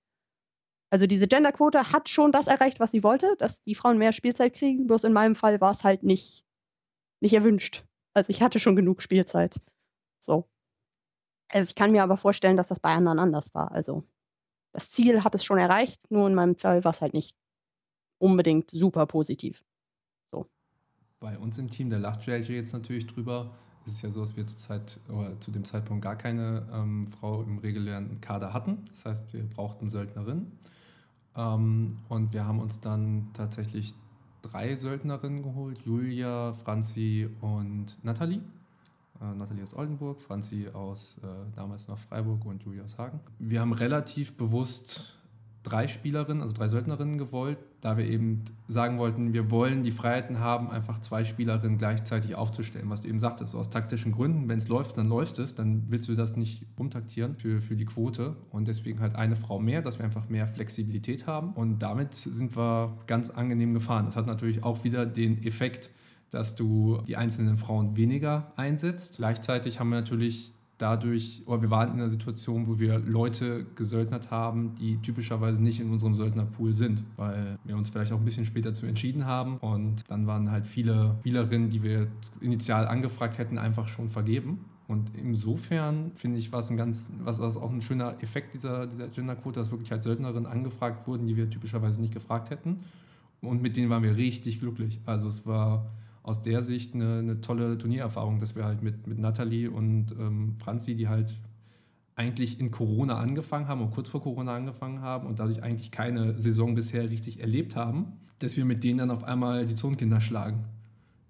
Also diese Genderquote hat schon das erreicht, was sie wollte, dass die Frauen mehr Spielzeit kriegen. Bloß in meinem Fall war es halt nicht, nicht erwünscht. Also ich hatte schon genug Spielzeit. So. Also ich kann mir aber vorstellen, dass das bei anderen anders war. Also das Ziel hat es schon erreicht, nur in meinem Fall war es halt nicht unbedingt super positiv. So. Bei uns im Team, da lacht JJ jetzt natürlich drüber, es ist ja so, dass wir zurzeit oder zu dem Zeitpunkt gar keine ähm, Frau im regulären Kader hatten. Das heißt, wir brauchten Söldnerinnen. Ähm, und wir haben uns dann tatsächlich drei Söldnerinnen geholt: Julia, Franzi und Nathalie. Äh, Nathalie aus Oldenburg, Franzi aus äh, damals noch Freiburg und Julia aus Hagen. Wir haben relativ bewusst drei Spielerinnen, also drei Söldnerinnen gewollt, da wir eben sagen wollten, wir wollen die Freiheiten haben, einfach zwei Spielerinnen gleichzeitig aufzustellen. Was du eben sagtest, so aus taktischen Gründen, wenn es läuft, dann läuft es, dann willst du das nicht umtaktieren für, für die Quote und deswegen halt eine Frau mehr, dass wir einfach mehr Flexibilität haben und damit sind wir ganz angenehm gefahren. Das hat natürlich auch wieder den Effekt, dass du die einzelnen Frauen weniger einsetzt. Gleichzeitig haben wir natürlich dadurch, oder wir waren in einer Situation, wo wir Leute gesöldnert haben, die typischerweise nicht in unserem Söldnerpool sind, weil wir uns vielleicht auch ein bisschen später zu entschieden haben und dann waren halt viele Spielerinnen, die wir initial angefragt hätten, einfach schon vergeben. Und insofern finde ich, war es ein ganz, was auch ein schöner Effekt dieser, dieser Genderquote, dass wirklich halt Söldnerinnen angefragt wurden, die wir typischerweise nicht gefragt hätten. Und mit denen waren wir richtig glücklich. Also es war aus der Sicht eine, eine tolle Turniererfahrung, dass wir halt mit, mit Nathalie und ähm, Franzi, die halt eigentlich in Corona angefangen haben und kurz vor Corona angefangen haben und dadurch eigentlich keine Saison bisher richtig erlebt haben, dass wir mit denen dann auf einmal die Zonenkinder schlagen.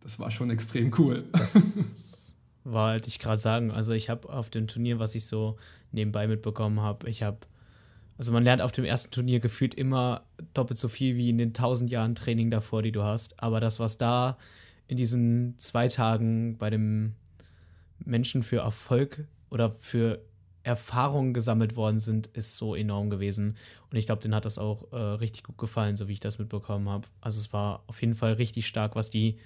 Das war schon extrem cool. Das wollte ich gerade sagen. Also ich habe auf dem Turnier, was ich so nebenbei mitbekommen habe, ich habe, also man lernt auf dem ersten Turnier gefühlt immer doppelt so viel wie in den tausend Jahren Training davor, die du hast. Aber das, was da in diesen zwei Tagen bei dem Menschen für Erfolg oder für Erfahrungen gesammelt worden sind, ist so enorm gewesen. Und ich glaube, denen hat das auch äh, richtig gut gefallen, so wie ich das mitbekommen habe. Also es war auf jeden Fall richtig stark, was die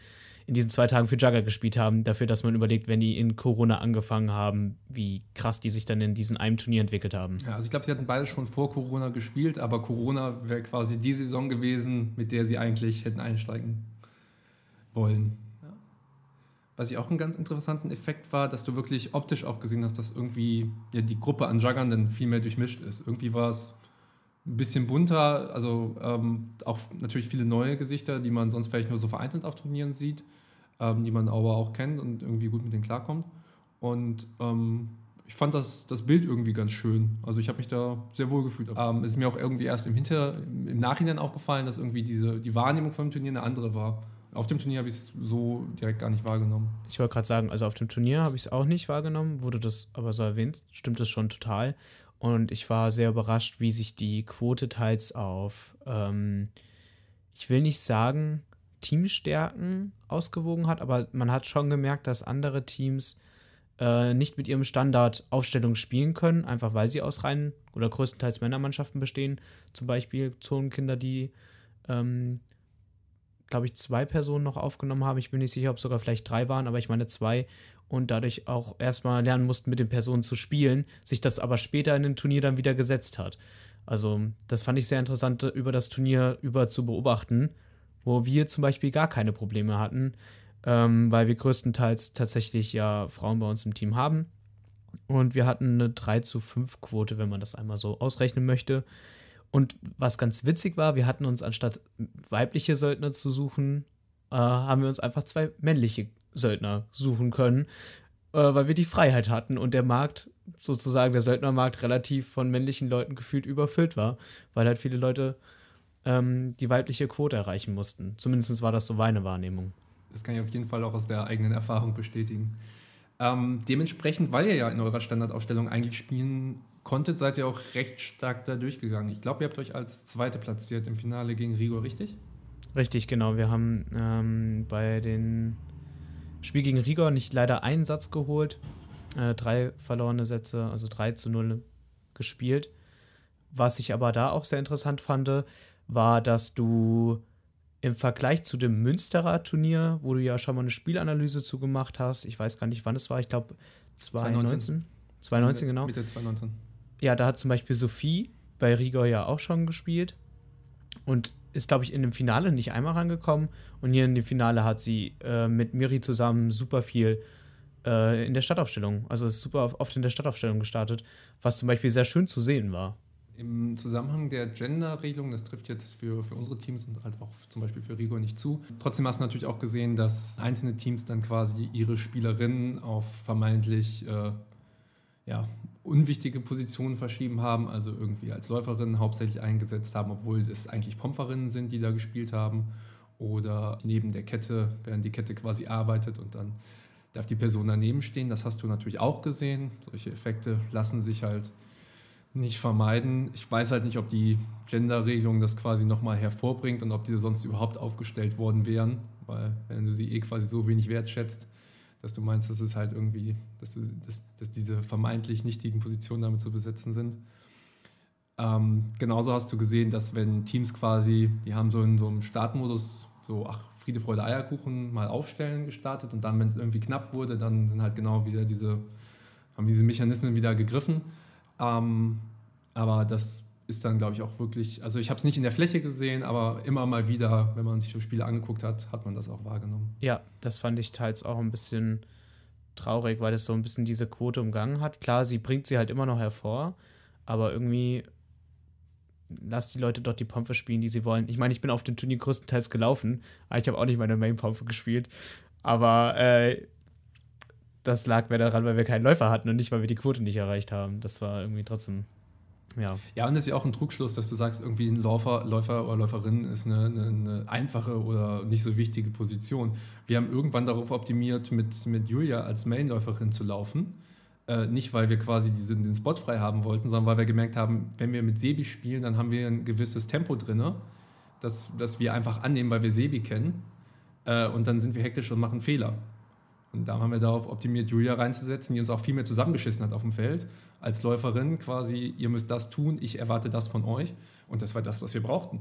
in diesen zwei Tagen für Jugger gespielt haben, dafür, dass man überlegt, wenn die in Corona angefangen haben, wie krass die sich dann in diesem einem Turnier entwickelt haben. Ja, also ich glaube, sie hatten beide schon vor Corona gespielt, aber Corona wäre quasi die Saison gewesen, mit der sie eigentlich hätten einsteigen wollen. Ja. Was ich auch einen ganz interessanten Effekt war, dass du wirklich optisch auch gesehen hast, dass irgendwie ja, die Gruppe an Juggernden viel mehr durchmischt ist. Irgendwie war es ein bisschen bunter, also ähm, auch natürlich viele neue Gesichter, die man sonst vielleicht nur so vereinzelt auf Turnieren sieht, ähm, die man aber auch kennt und irgendwie gut mit denen klarkommt. Und ähm, ich fand das, das Bild irgendwie ganz schön. Also ich habe mich da sehr wohl gefühlt. Ähm, es ist mir auch irgendwie erst im, Hinter, im Nachhinein aufgefallen, dass irgendwie diese, die Wahrnehmung vom Turnier eine andere war. Auf dem Turnier habe ich es so direkt gar nicht wahrgenommen. Ich wollte gerade sagen, also auf dem Turnier habe ich es auch nicht wahrgenommen, wurde das aber so erwähnt, stimmt das schon total. Und ich war sehr überrascht, wie sich die Quote teils auf, ähm, ich will nicht sagen, Teamstärken ausgewogen hat, aber man hat schon gemerkt, dass andere Teams äh, nicht mit ihrem Standard Aufstellung spielen können, einfach weil sie aus reinen oder größtenteils Männermannschaften bestehen. Zum Beispiel Zonenkinder, die ähm, glaube ich, zwei Personen noch aufgenommen haben. Ich bin nicht sicher, ob sogar vielleicht drei waren, aber ich meine zwei. Und dadurch auch erstmal lernen mussten, mit den Personen zu spielen, sich das aber später in den Turnier dann wieder gesetzt hat. Also, das fand ich sehr interessant, über das Turnier über zu beobachten, wo wir zum Beispiel gar keine Probleme hatten, ähm, weil wir größtenteils tatsächlich ja Frauen bei uns im Team haben. Und wir hatten eine 3 zu 5 Quote, wenn man das einmal so ausrechnen möchte. Und was ganz witzig war, wir hatten uns anstatt weibliche Söldner zu suchen, äh, haben wir uns einfach zwei männliche Söldner suchen können, äh, weil wir die Freiheit hatten und der Markt, sozusagen der Söldnermarkt, relativ von männlichen Leuten gefühlt überfüllt war, weil halt viele Leute ähm, die weibliche Quote erreichen mussten. Zumindest war das so meine Wahrnehmung. Das kann ich auf jeden Fall auch aus der eigenen Erfahrung bestätigen. Ähm, dementsprechend, weil ihr ja in eurer Standardaufstellung eigentlich spielen konntet, seid ihr auch recht stark da durchgegangen. Ich glaube, ihr habt euch als Zweite platziert im Finale gegen Rigo, richtig? Richtig, genau. Wir haben ähm, bei den Spiel gegen Rigor nicht leider einen Satz geholt, äh, drei verlorene Sätze, also 3 zu 0 gespielt. Was ich aber da auch sehr interessant fand, war, dass du im Vergleich zu dem Münsterer Turnier, wo du ja schon mal eine Spielanalyse zugemacht hast, ich weiß gar nicht, wann es war, ich glaube 2019. 2019, genau. Mitte 2019 ja, da hat zum Beispiel Sophie bei Rigor ja auch schon gespielt und ist, glaube ich, in dem Finale nicht einmal rangekommen. Und hier in dem Finale hat sie äh, mit Miri zusammen super viel äh, in der Stadtaufstellung, also ist super oft in der Stadtaufstellung gestartet, was zum Beispiel sehr schön zu sehen war. Im Zusammenhang der Gender-Regelung, das trifft jetzt für, für unsere Teams und halt auch zum Beispiel für Rigor nicht zu. Trotzdem hast du natürlich auch gesehen, dass einzelne Teams dann quasi ihre Spielerinnen auf vermeintlich äh, ja, unwichtige Positionen verschrieben haben, also irgendwie als Läuferinnen hauptsächlich eingesetzt haben, obwohl es eigentlich Pompferinnen sind, die da gespielt haben. Oder neben der Kette, während die Kette quasi arbeitet und dann darf die Person daneben stehen. Das hast du natürlich auch gesehen. Solche Effekte lassen sich halt nicht vermeiden. Ich weiß halt nicht, ob die Gender-Regelung das quasi nochmal hervorbringt und ob diese sonst überhaupt aufgestellt worden wären, weil wenn du sie eh quasi so wenig wertschätzt, dass du meinst, dass es halt irgendwie, dass, du, dass, dass diese vermeintlich nichtigen Positionen damit zu besetzen sind. Ähm, genauso hast du gesehen, dass wenn Teams quasi, die haben so in so einem Startmodus so, ach, Friede, Freude, Eierkuchen mal aufstellen gestartet und dann, wenn es irgendwie knapp wurde, dann sind halt genau wieder diese, haben diese Mechanismen wieder gegriffen. Ähm, aber das ist dann, glaube ich, auch wirklich, also ich habe es nicht in der Fläche gesehen, aber immer mal wieder, wenn man sich so Spiele angeguckt hat, hat man das auch wahrgenommen. Ja, das fand ich teils auch ein bisschen traurig, weil es so ein bisschen diese Quote umgangen hat. Klar, sie bringt sie halt immer noch hervor, aber irgendwie lass die Leute doch die Pompe spielen, die sie wollen. Ich meine, ich bin auf dem Turnier größtenteils gelaufen, aber ich habe auch nicht meine Main-Pompe gespielt. Aber äh, das lag mehr daran, weil wir keinen Läufer hatten und nicht, weil wir die Quote nicht erreicht haben. Das war irgendwie trotzdem ja. Ja, und das ist ja auch ein Trugschluss, dass du sagst, irgendwie ein Läufer, Läufer oder Läuferin ist eine, eine, eine, einfache oder nicht so wichtige Position. Wir haben irgendwann darauf optimiert, mit, mit Julia als Mainläuferin zu laufen. Äh, nicht, weil wir quasi diesen, den Spot frei haben wollten, sondern weil wir gemerkt haben, wenn wir mit Sebi spielen, dann haben wir ein gewisses Tempo drin, das, das wir einfach annehmen, weil wir Sebi kennen. Äh, und dann sind wir hektisch und machen Fehler. Und da haben wir darauf optimiert, Julia reinzusetzen, die uns auch viel mehr zusammengeschissen hat auf dem Feld. Als Läuferin quasi, ihr müsst das tun, ich erwarte das von euch. Und das war das, was wir brauchten.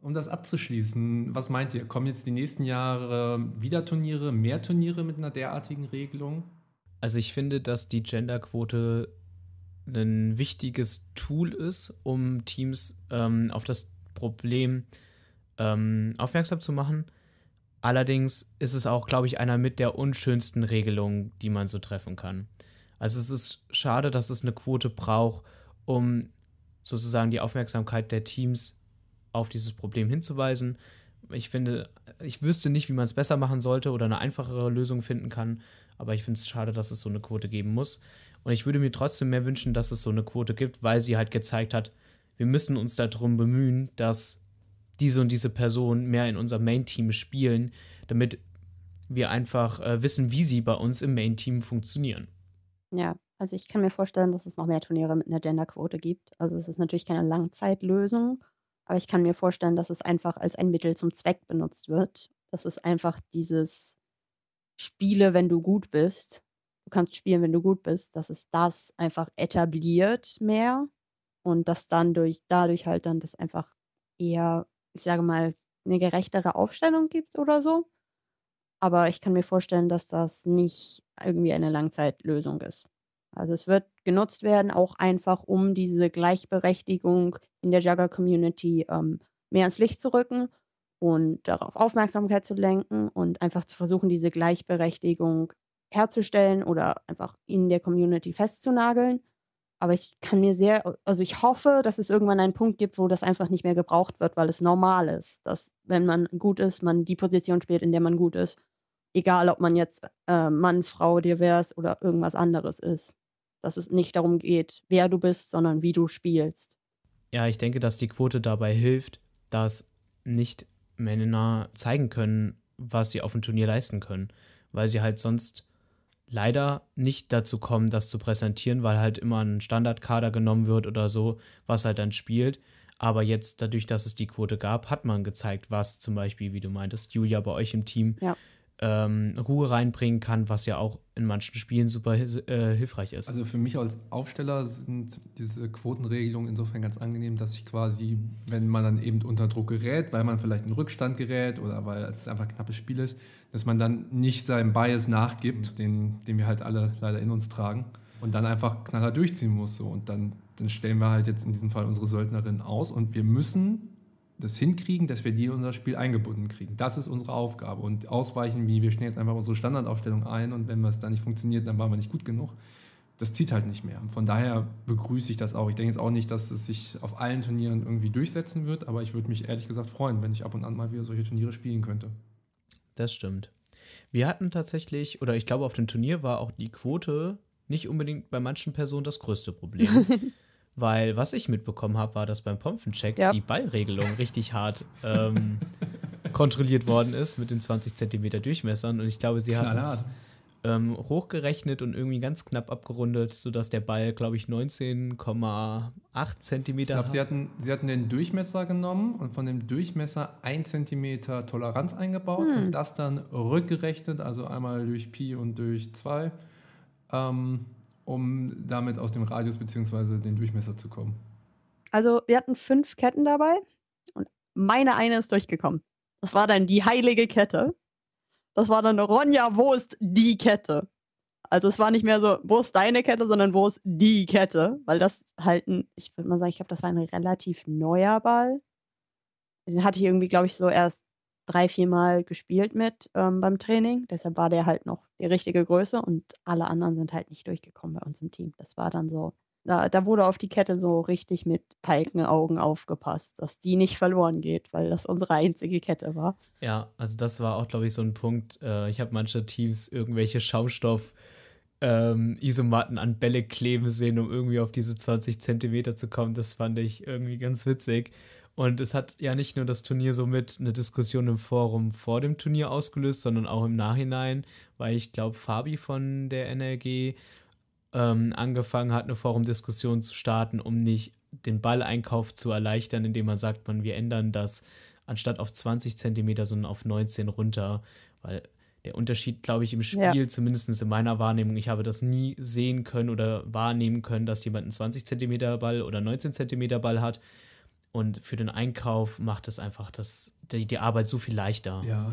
Um das abzuschließen, was meint ihr? Kommen jetzt die nächsten Jahre wieder Turniere, mehr Turniere mit einer derartigen Regelung? Also ich finde, dass die Genderquote ein wichtiges Tool ist, um Teams ähm, auf das Problem ähm, aufmerksam zu machen. Allerdings ist es auch, glaube ich, einer mit der unschönsten Regelungen, die man so treffen kann. Also es ist schade, dass es eine Quote braucht, um sozusagen die Aufmerksamkeit der Teams auf dieses Problem hinzuweisen. Ich finde, ich wüsste nicht, wie man es besser machen sollte oder eine einfachere Lösung finden kann, aber ich finde es schade, dass es so eine Quote geben muss. Und ich würde mir trotzdem mehr wünschen, dass es so eine Quote gibt, weil sie halt gezeigt hat, wir müssen uns darum bemühen, dass diese und diese Person mehr in unserem Main-Team spielen, damit wir einfach äh, wissen, wie sie bei uns im Main-Team funktionieren. Ja, also ich kann mir vorstellen, dass es noch mehr Turniere mit einer Genderquote gibt. Also es ist natürlich keine Langzeitlösung, aber ich kann mir vorstellen, dass es einfach als ein Mittel zum Zweck benutzt wird. Das ist einfach dieses Spiele, wenn du gut bist. Du kannst spielen, wenn du gut bist, dass es das einfach etabliert mehr und dass dann durch, dadurch halt dann das einfach eher ich sage mal, eine gerechtere Aufstellung gibt oder so. Aber ich kann mir vorstellen, dass das nicht irgendwie eine Langzeitlösung ist. Also es wird genutzt werden, auch einfach um diese Gleichberechtigung in der Jugger-Community ähm, mehr ins Licht zu rücken und darauf Aufmerksamkeit zu lenken und einfach zu versuchen, diese Gleichberechtigung herzustellen oder einfach in der Community festzunageln. Aber ich kann mir sehr, also ich hoffe, dass es irgendwann einen Punkt gibt, wo das einfach nicht mehr gebraucht wird, weil es normal ist, dass wenn man gut ist, man die Position spielt, in der man gut ist. Egal, ob man jetzt äh, Mann, Frau, divers oder irgendwas anderes ist. Dass es nicht darum geht, wer du bist, sondern wie du spielst. Ja, ich denke, dass die Quote dabei hilft, dass nicht Männer zeigen können, was sie auf dem Turnier leisten können, weil sie halt sonst leider nicht dazu kommen, das zu präsentieren, weil halt immer ein Standardkader genommen wird oder so, was halt dann spielt. Aber jetzt, dadurch, dass es die Quote gab, hat man gezeigt, was zum Beispiel, wie du meintest, Julia bei euch im Team ja ähm, Ruhe reinbringen kann, was ja auch in manchen Spielen super äh, hilfreich ist. Also für mich als Aufsteller sind diese Quotenregelungen insofern ganz angenehm, dass ich quasi, wenn man dann eben unter Druck gerät, weil man vielleicht in Rückstand gerät oder weil es einfach ein knappes Spiel ist, dass man dann nicht seinem Bias nachgibt, den, den wir halt alle leider in uns tragen und dann einfach knaller durchziehen muss. So. Und dann, dann stellen wir halt jetzt in diesem Fall unsere Söldnerin aus und wir müssen das hinkriegen, dass wir die in unser Spiel eingebunden kriegen. Das ist unsere Aufgabe. Und ausweichen, wie wir stellen jetzt einfach unsere Standardaufstellung ein und wenn es dann nicht funktioniert, dann waren wir nicht gut genug. Das zieht halt nicht mehr. Von daher begrüße ich das auch. Ich denke jetzt auch nicht, dass es sich auf allen Turnieren irgendwie durchsetzen wird, aber ich würde mich ehrlich gesagt freuen, wenn ich ab und an mal wieder solche Turniere spielen könnte. Das stimmt. Wir hatten tatsächlich, oder ich glaube, auf dem Turnier war auch die Quote nicht unbedingt bei manchen Personen das größte Problem. Weil was ich mitbekommen habe, war, dass beim Pompfencheck Ja. die Ballregelung richtig hart ähm, kontrolliert worden ist mit den 20 Zentimeter Durchmessern. Und ich glaube, sie haben es ähm, hochgerechnet und irgendwie ganz knapp abgerundet, sodass der Ball, glaube ich, 19,8 Ich Zentimeter glaube, sie hat. hatten, sie hatten den Durchmesser genommen und von dem Durchmesser 1 cm Toleranz eingebaut und das dann rückgerechnet, also einmal durch Pi und durch 2, ähm, um damit aus dem Radius bzw. den Durchmesser zu kommen. Also, wir hatten fünf Ketten dabei und meine eine ist durchgekommen. Das war dann die heilige Kette. Das war dann Ronja, wo ist die Kette? Also es war nicht mehr so, wo ist deine Kette, sondern wo ist die Kette? Weil das halt ein, ich würde mal sagen, ich glaube, das war ein relativ neuer Ball. Den hatte ich irgendwie, glaube ich, so erst drei, vier Mal gespielt mit ähm, beim Training. Deshalb war der halt noch die richtige Größe und alle anderen sind halt nicht durchgekommen bei uns im Team. Das war dann so, da, da wurde auf die Kette so richtig mit Falkenaugen aufgepasst, dass die nicht verloren geht, weil das unsere einzige Kette war. Ja, also das war auch, glaube ich, so ein Punkt. Äh, ich habe manche Teams irgendwelche Schaumstoff ähm, an Bälle kleben sehen, um irgendwie auf diese 20 Zentimeter zu kommen. Das fand ich irgendwie ganz witzig. Und es hat ja nicht nur das Turnier somit eine Diskussion im Forum vor dem Turnier ausgelöst, sondern auch im Nachhinein, weil ich glaube, Fabi von der NLG ähm, angefangen hat, eine Forumdiskussion zu starten, um nicht den Balleinkauf zu erleichtern, indem man sagt, man, wir ändern das anstatt auf 20 Zentimeter, sondern auf 19 runter. Weil der Unterschied, glaube ich, im Spiel, Ja. zumindest in meiner Wahrnehmung, ich habe das nie sehen können oder wahrnehmen können, dass jemand einen 20 Zentimeter Ball oder 19 Zentimeter Ball hat. Und für den Einkauf macht es einfach das, die, die Arbeit so viel leichter. Ja.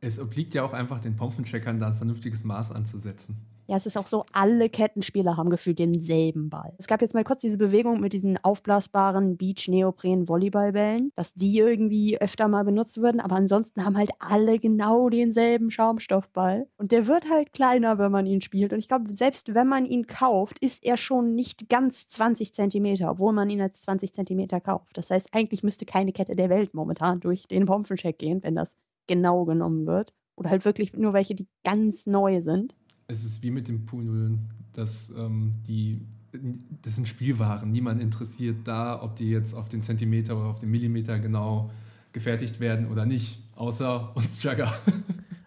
Es obliegt ja auch einfach den Pompfencheckern, da ein vernünftiges Maß anzusetzen. Ja, es ist auch so, alle Kettenspieler haben gefühlt denselben Ball. Es gab jetzt mal kurz diese Bewegung mit diesen aufblasbaren Beach-Neopren-Volleyballbällen, dass die irgendwie öfter mal benutzt würden, aber ansonsten haben halt alle genau denselben Schaumstoffball. Und der wird halt kleiner, wenn man ihn spielt. Und ich glaube, selbst wenn man ihn kauft, ist er schon nicht ganz 20 Zentimeter, obwohl man ihn als 20 Zentimeter kauft. Das heißt, eigentlich müsste keine Kette der Welt momentan durch den Pompfencheck gehen, wenn das genau genommen wird. Oder halt wirklich nur welche, die ganz neu sind. Es ist wie mit den Poolnullen, dass ähm, die, das sind Spielwaren. Niemand interessiert da, ob die jetzt auf den Zentimeter oder auf den Millimeter genau gefertigt werden oder nicht, außer uns Jugger.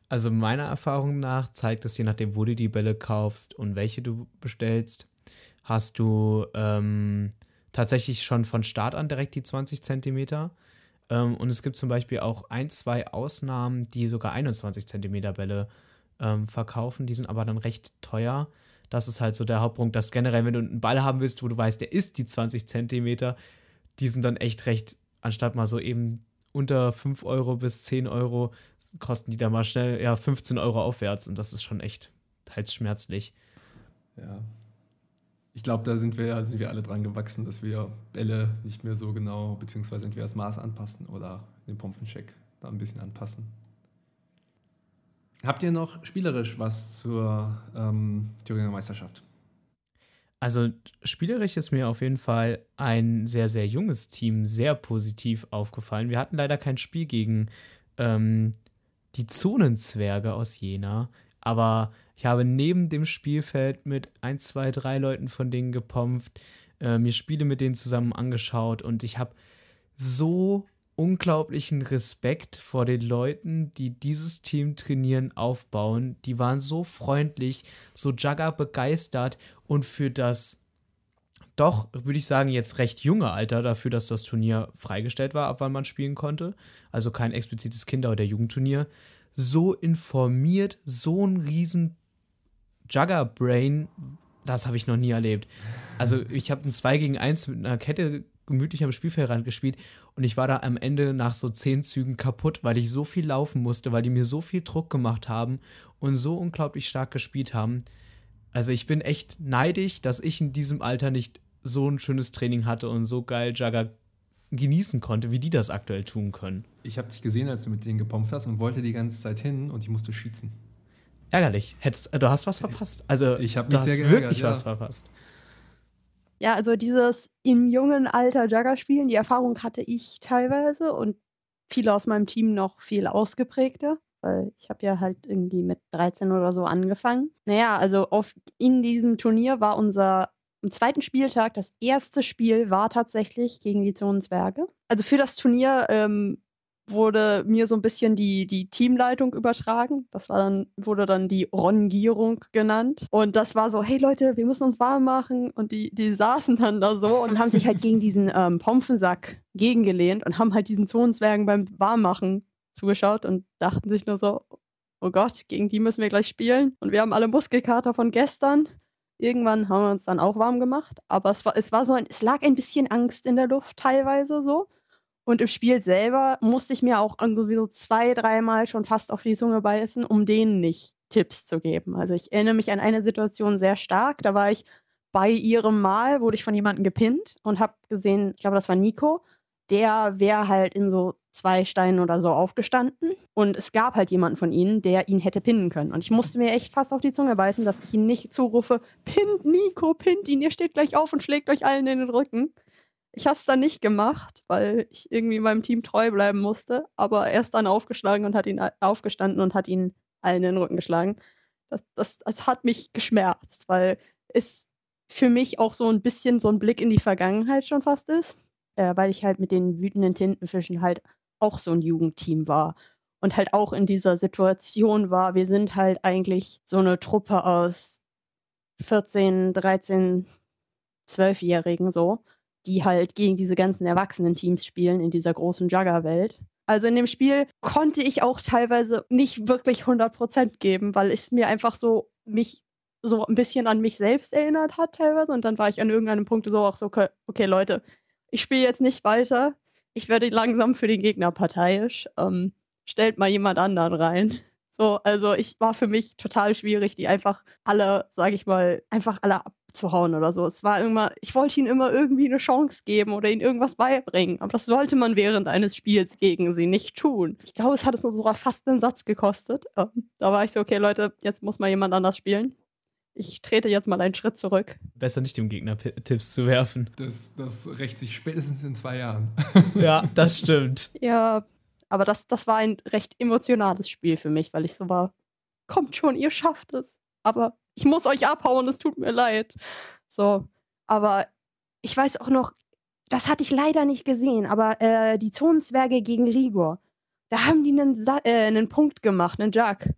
Also meiner Erfahrung nach zeigt es, je nachdem, wo du die Bälle kaufst und welche du bestellst, hast du ähm, tatsächlich schon von Start an direkt die 20 Zentimeter. Ähm, und es gibt zum Beispiel auch ein, zwei Ausnahmen, die sogar 21 Zentimeter Bälle ähm, verkaufen. Die sind aber dann recht teuer. Das ist halt so der Hauptpunkt, dass generell, wenn du einen Ball haben willst, wo du weißt, der ist die 20 Zentimeter, die sind dann echt recht, anstatt mal so eben unter 5 Euro bis 10 Euro, kosten die da mal schnell ja 15 Euro aufwärts und das ist schon echt teils schmerzlich. Ja. Ich glaube, da sind wir, sind wir alle dran gewachsen, dass wir Bälle nicht mehr so genau, beziehungsweise entweder das Maß anpassen oder den Pompfencheck da ein bisschen anpassen. Habt ihr noch spielerisch was zur ähm, Thüringer Meisterschaft? Also spielerisch ist mir auf jeden Fall ein sehr, sehr junges Team sehr positiv aufgefallen. Wir hatten leider kein Spiel gegen ähm, die Zonenzwerge aus Jena, aber ich habe neben dem Spielfeld mit ein, zwei, drei Leuten von denen gepompft, äh, mir Spiele mit denen zusammen angeschaut und ich habe so unglaublichen Respekt vor den Leuten, die dieses Team trainieren, aufbauen. Die waren so freundlich, so Jagger begeistert und für das doch, würde ich sagen, jetzt recht junge Alter dafür, dass das Turnier freigestellt war, ab wann man spielen konnte. Also kein explizites Kinder- oder Jugendturnier. So informiert, so ein riesen Jugger-Brain, das habe ich noch nie erlebt. Also ich habe ein 2 gegen 1 mit einer Kette gemütlich am Spielfeldrand gespielt und ich war da am Ende nach so zehn Zügen kaputt, weil ich so viel laufen musste, weil die mir so viel Druck gemacht haben und so unglaublich stark gespielt haben. Also ich bin echt neidisch, dass ich in diesem Alter nicht so ein schönes Training hatte und so geil Jugger genießen konnte, wie die das aktuell tun können. Ich habe dich gesehen, als du mit denen gepompt hast und wollte die ganze Zeit hin und ich musste schießen. Ärgerlich. Hättest, äh, du hast was verpasst. Also Ich hab du mich sehr hast geärgert, wirklich ja. was verpasst. Ja, also dieses in jungen Alter Jugger spielen, die Erfahrung hatte ich teilweise und viele aus meinem Team noch viel ausgeprägter. weil ich habe ja halt irgendwie mit 13 oder so angefangen. Naja, also auf, in diesem Turnier war unser am zweiten Spieltag, das erste Spiel war tatsächlich gegen die Zonenzwerge. Also für das Turnier ähm, wurde mir so ein bisschen die, die Teamleitung übertragen. Das war dann, wurde dann die Rongierung genannt. Und das war so, hey Leute, wir müssen uns warm machen. Und die, die saßen dann da so und haben sich halt gegen diesen ähm, Pomfensack gegengelehnt und haben halt diesen Zonenzwergen beim Warmmachen zugeschaut und dachten sich nur so, oh Gott, gegen die müssen wir gleich spielen. Und wir haben alle Muskelkater von gestern. Irgendwann haben wir uns dann auch warm gemacht, aber es war, es war so ein, es lag ein bisschen Angst in der Luft teilweise so. Und im Spiel selber musste ich mir auch irgendwie so zwei, dreimal schon fast auf die Zunge beißen, um denen nicht Tipps zu geben. Also ich erinnere mich an eine Situation sehr stark. Da war ich bei ihrem Mal, wurde ich von jemandem gepinnt und habe gesehen, ich glaube, das war Nico, der wäre halt in so zwei Steinen oder so aufgestanden. Und es gab halt jemanden von ihnen, der ihn hätte pinnen können. Und ich musste mir echt fast auf die Zunge beißen, dass ich ihn nicht zurufe, pinnt Nico, pinnt ihn, ihr steht gleich auf und schlägt euch allen in den Rücken. Ich habe es dann nicht gemacht, weil ich irgendwie meinem Team treu bleiben musste. Aber er ist dann aufgeschlagen und hat ihn aufgestanden und hat ihn allen in den Rücken geschlagen. Das, das, das hat mich geschmerzt, weil es für mich auch so ein bisschen so ein Blick in die Vergangenheit schon fast ist äh, weil ich halt mit den wütenden Tintenfischen halt auch so ein Jugendteam war und halt auch in dieser Situation war. Wir sind halt eigentlich so eine Truppe aus 14, 13, 12-Jährigen so, die halt gegen diese ganzen Erwachsenen-Teams spielen in dieser großen Jugger-Welt. Also in dem Spiel konnte ich auch teilweise nicht wirklich 100% geben, weil es mir einfach so mich so ein bisschen an mich selbst erinnert hat teilweise und dann war ich an irgendeinem Punkt so auch so okay, Leute, ich spiele jetzt nicht weiter. Ich werde langsam für den Gegner parteiisch. Ähm, stellt mal jemand anderen rein. So, also ich war für mich total schwierig, die einfach alle, sage ich mal, einfach alle abzuhauen oder so. Es war immer, ich wollte ihnen immer irgendwie eine Chance geben oder ihnen irgendwas beibringen. Aber das sollte man während eines Spiels gegen sie nicht tun. Ich glaube, es hat es sogar fast einen Satz gekostet. Da war ich so, okay, Leute, jetzt muss mal jemand anders spielen ich trete jetzt mal einen Schritt zurück. Besser nicht dem Gegner Tipps zu werfen. Das, das rächt sich spätestens in zwei Jahren. ja, das stimmt. Ja, aber das, das war ein recht emotionales Spiel für mich, weil ich so war, kommt schon, ihr schafft es. Aber ich muss euch abhauen, es tut mir leid. So, aber ich weiß auch noch, das hatte ich leider nicht gesehen, aber äh, die Zonenzwerge gegen Rigor, da haben die einen, äh, einen Punkt gemacht, einen Jack.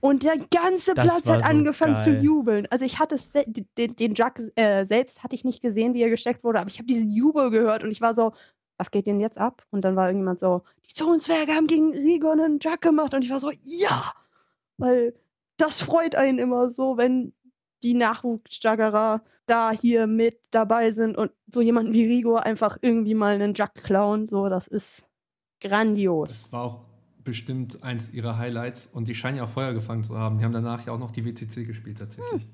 Und der ganze das Platz hat so angefangen geil. zu jubeln. Also ich hatte den, den Jack äh, selbst hatte ich nicht gesehen, wie er gesteckt wurde, aber ich habe diesen Jubel gehört und ich war so, was geht denn jetzt ab? Und dann war irgendjemand so, die Zonenzwerge haben gegen Rigon einen Jack gemacht und ich war so, ja! Weil das freut einen immer so, wenn die Nachwuchsjaggerer da hier mit dabei sind und so jemanden wie Rigo einfach irgendwie mal einen Jack klauen. So, das ist grandios. Das war auch bestimmt eins ihrer Highlights und die scheinen ja auch Feuer gefangen zu haben. Die haben danach ja auch noch die WCC gespielt tatsächlich. Hm.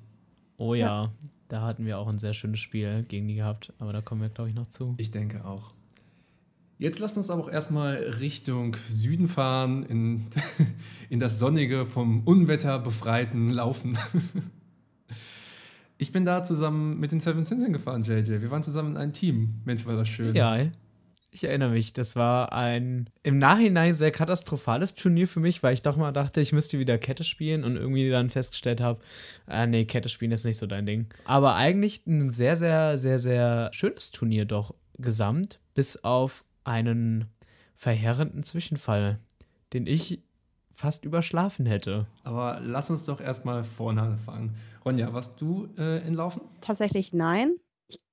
Oh ja, ja, da hatten wir auch ein sehr schönes Spiel gegen die gehabt, aber da kommen wir, glaube ich, noch zu. Ich denke auch. Jetzt lasst uns aber auch erstmal Richtung Süden fahren, in, in das sonnige, vom Unwetter befreiten Laufen. Ich bin da zusammen mit den Seven Sins gefahren, JJ. Wir waren zusammen in einem Team. Mensch, war das schön. Ja, ich erinnere mich, das war ein im Nachhinein sehr katastrophales Turnier für mich, weil ich doch mal dachte, ich müsste wieder Kette spielen und irgendwie dann festgestellt habe, äh, nee, Kette spielen ist nicht so dein Ding. Aber eigentlich ein sehr, sehr, sehr, sehr schönes Turnier doch gesamt, bis auf einen verheerenden Zwischenfall, den ich fast überschlafen hätte. Aber lass uns doch erstmal vorne anfangen. Ronja, warst du äh, in Laufen? Tatsächlich nein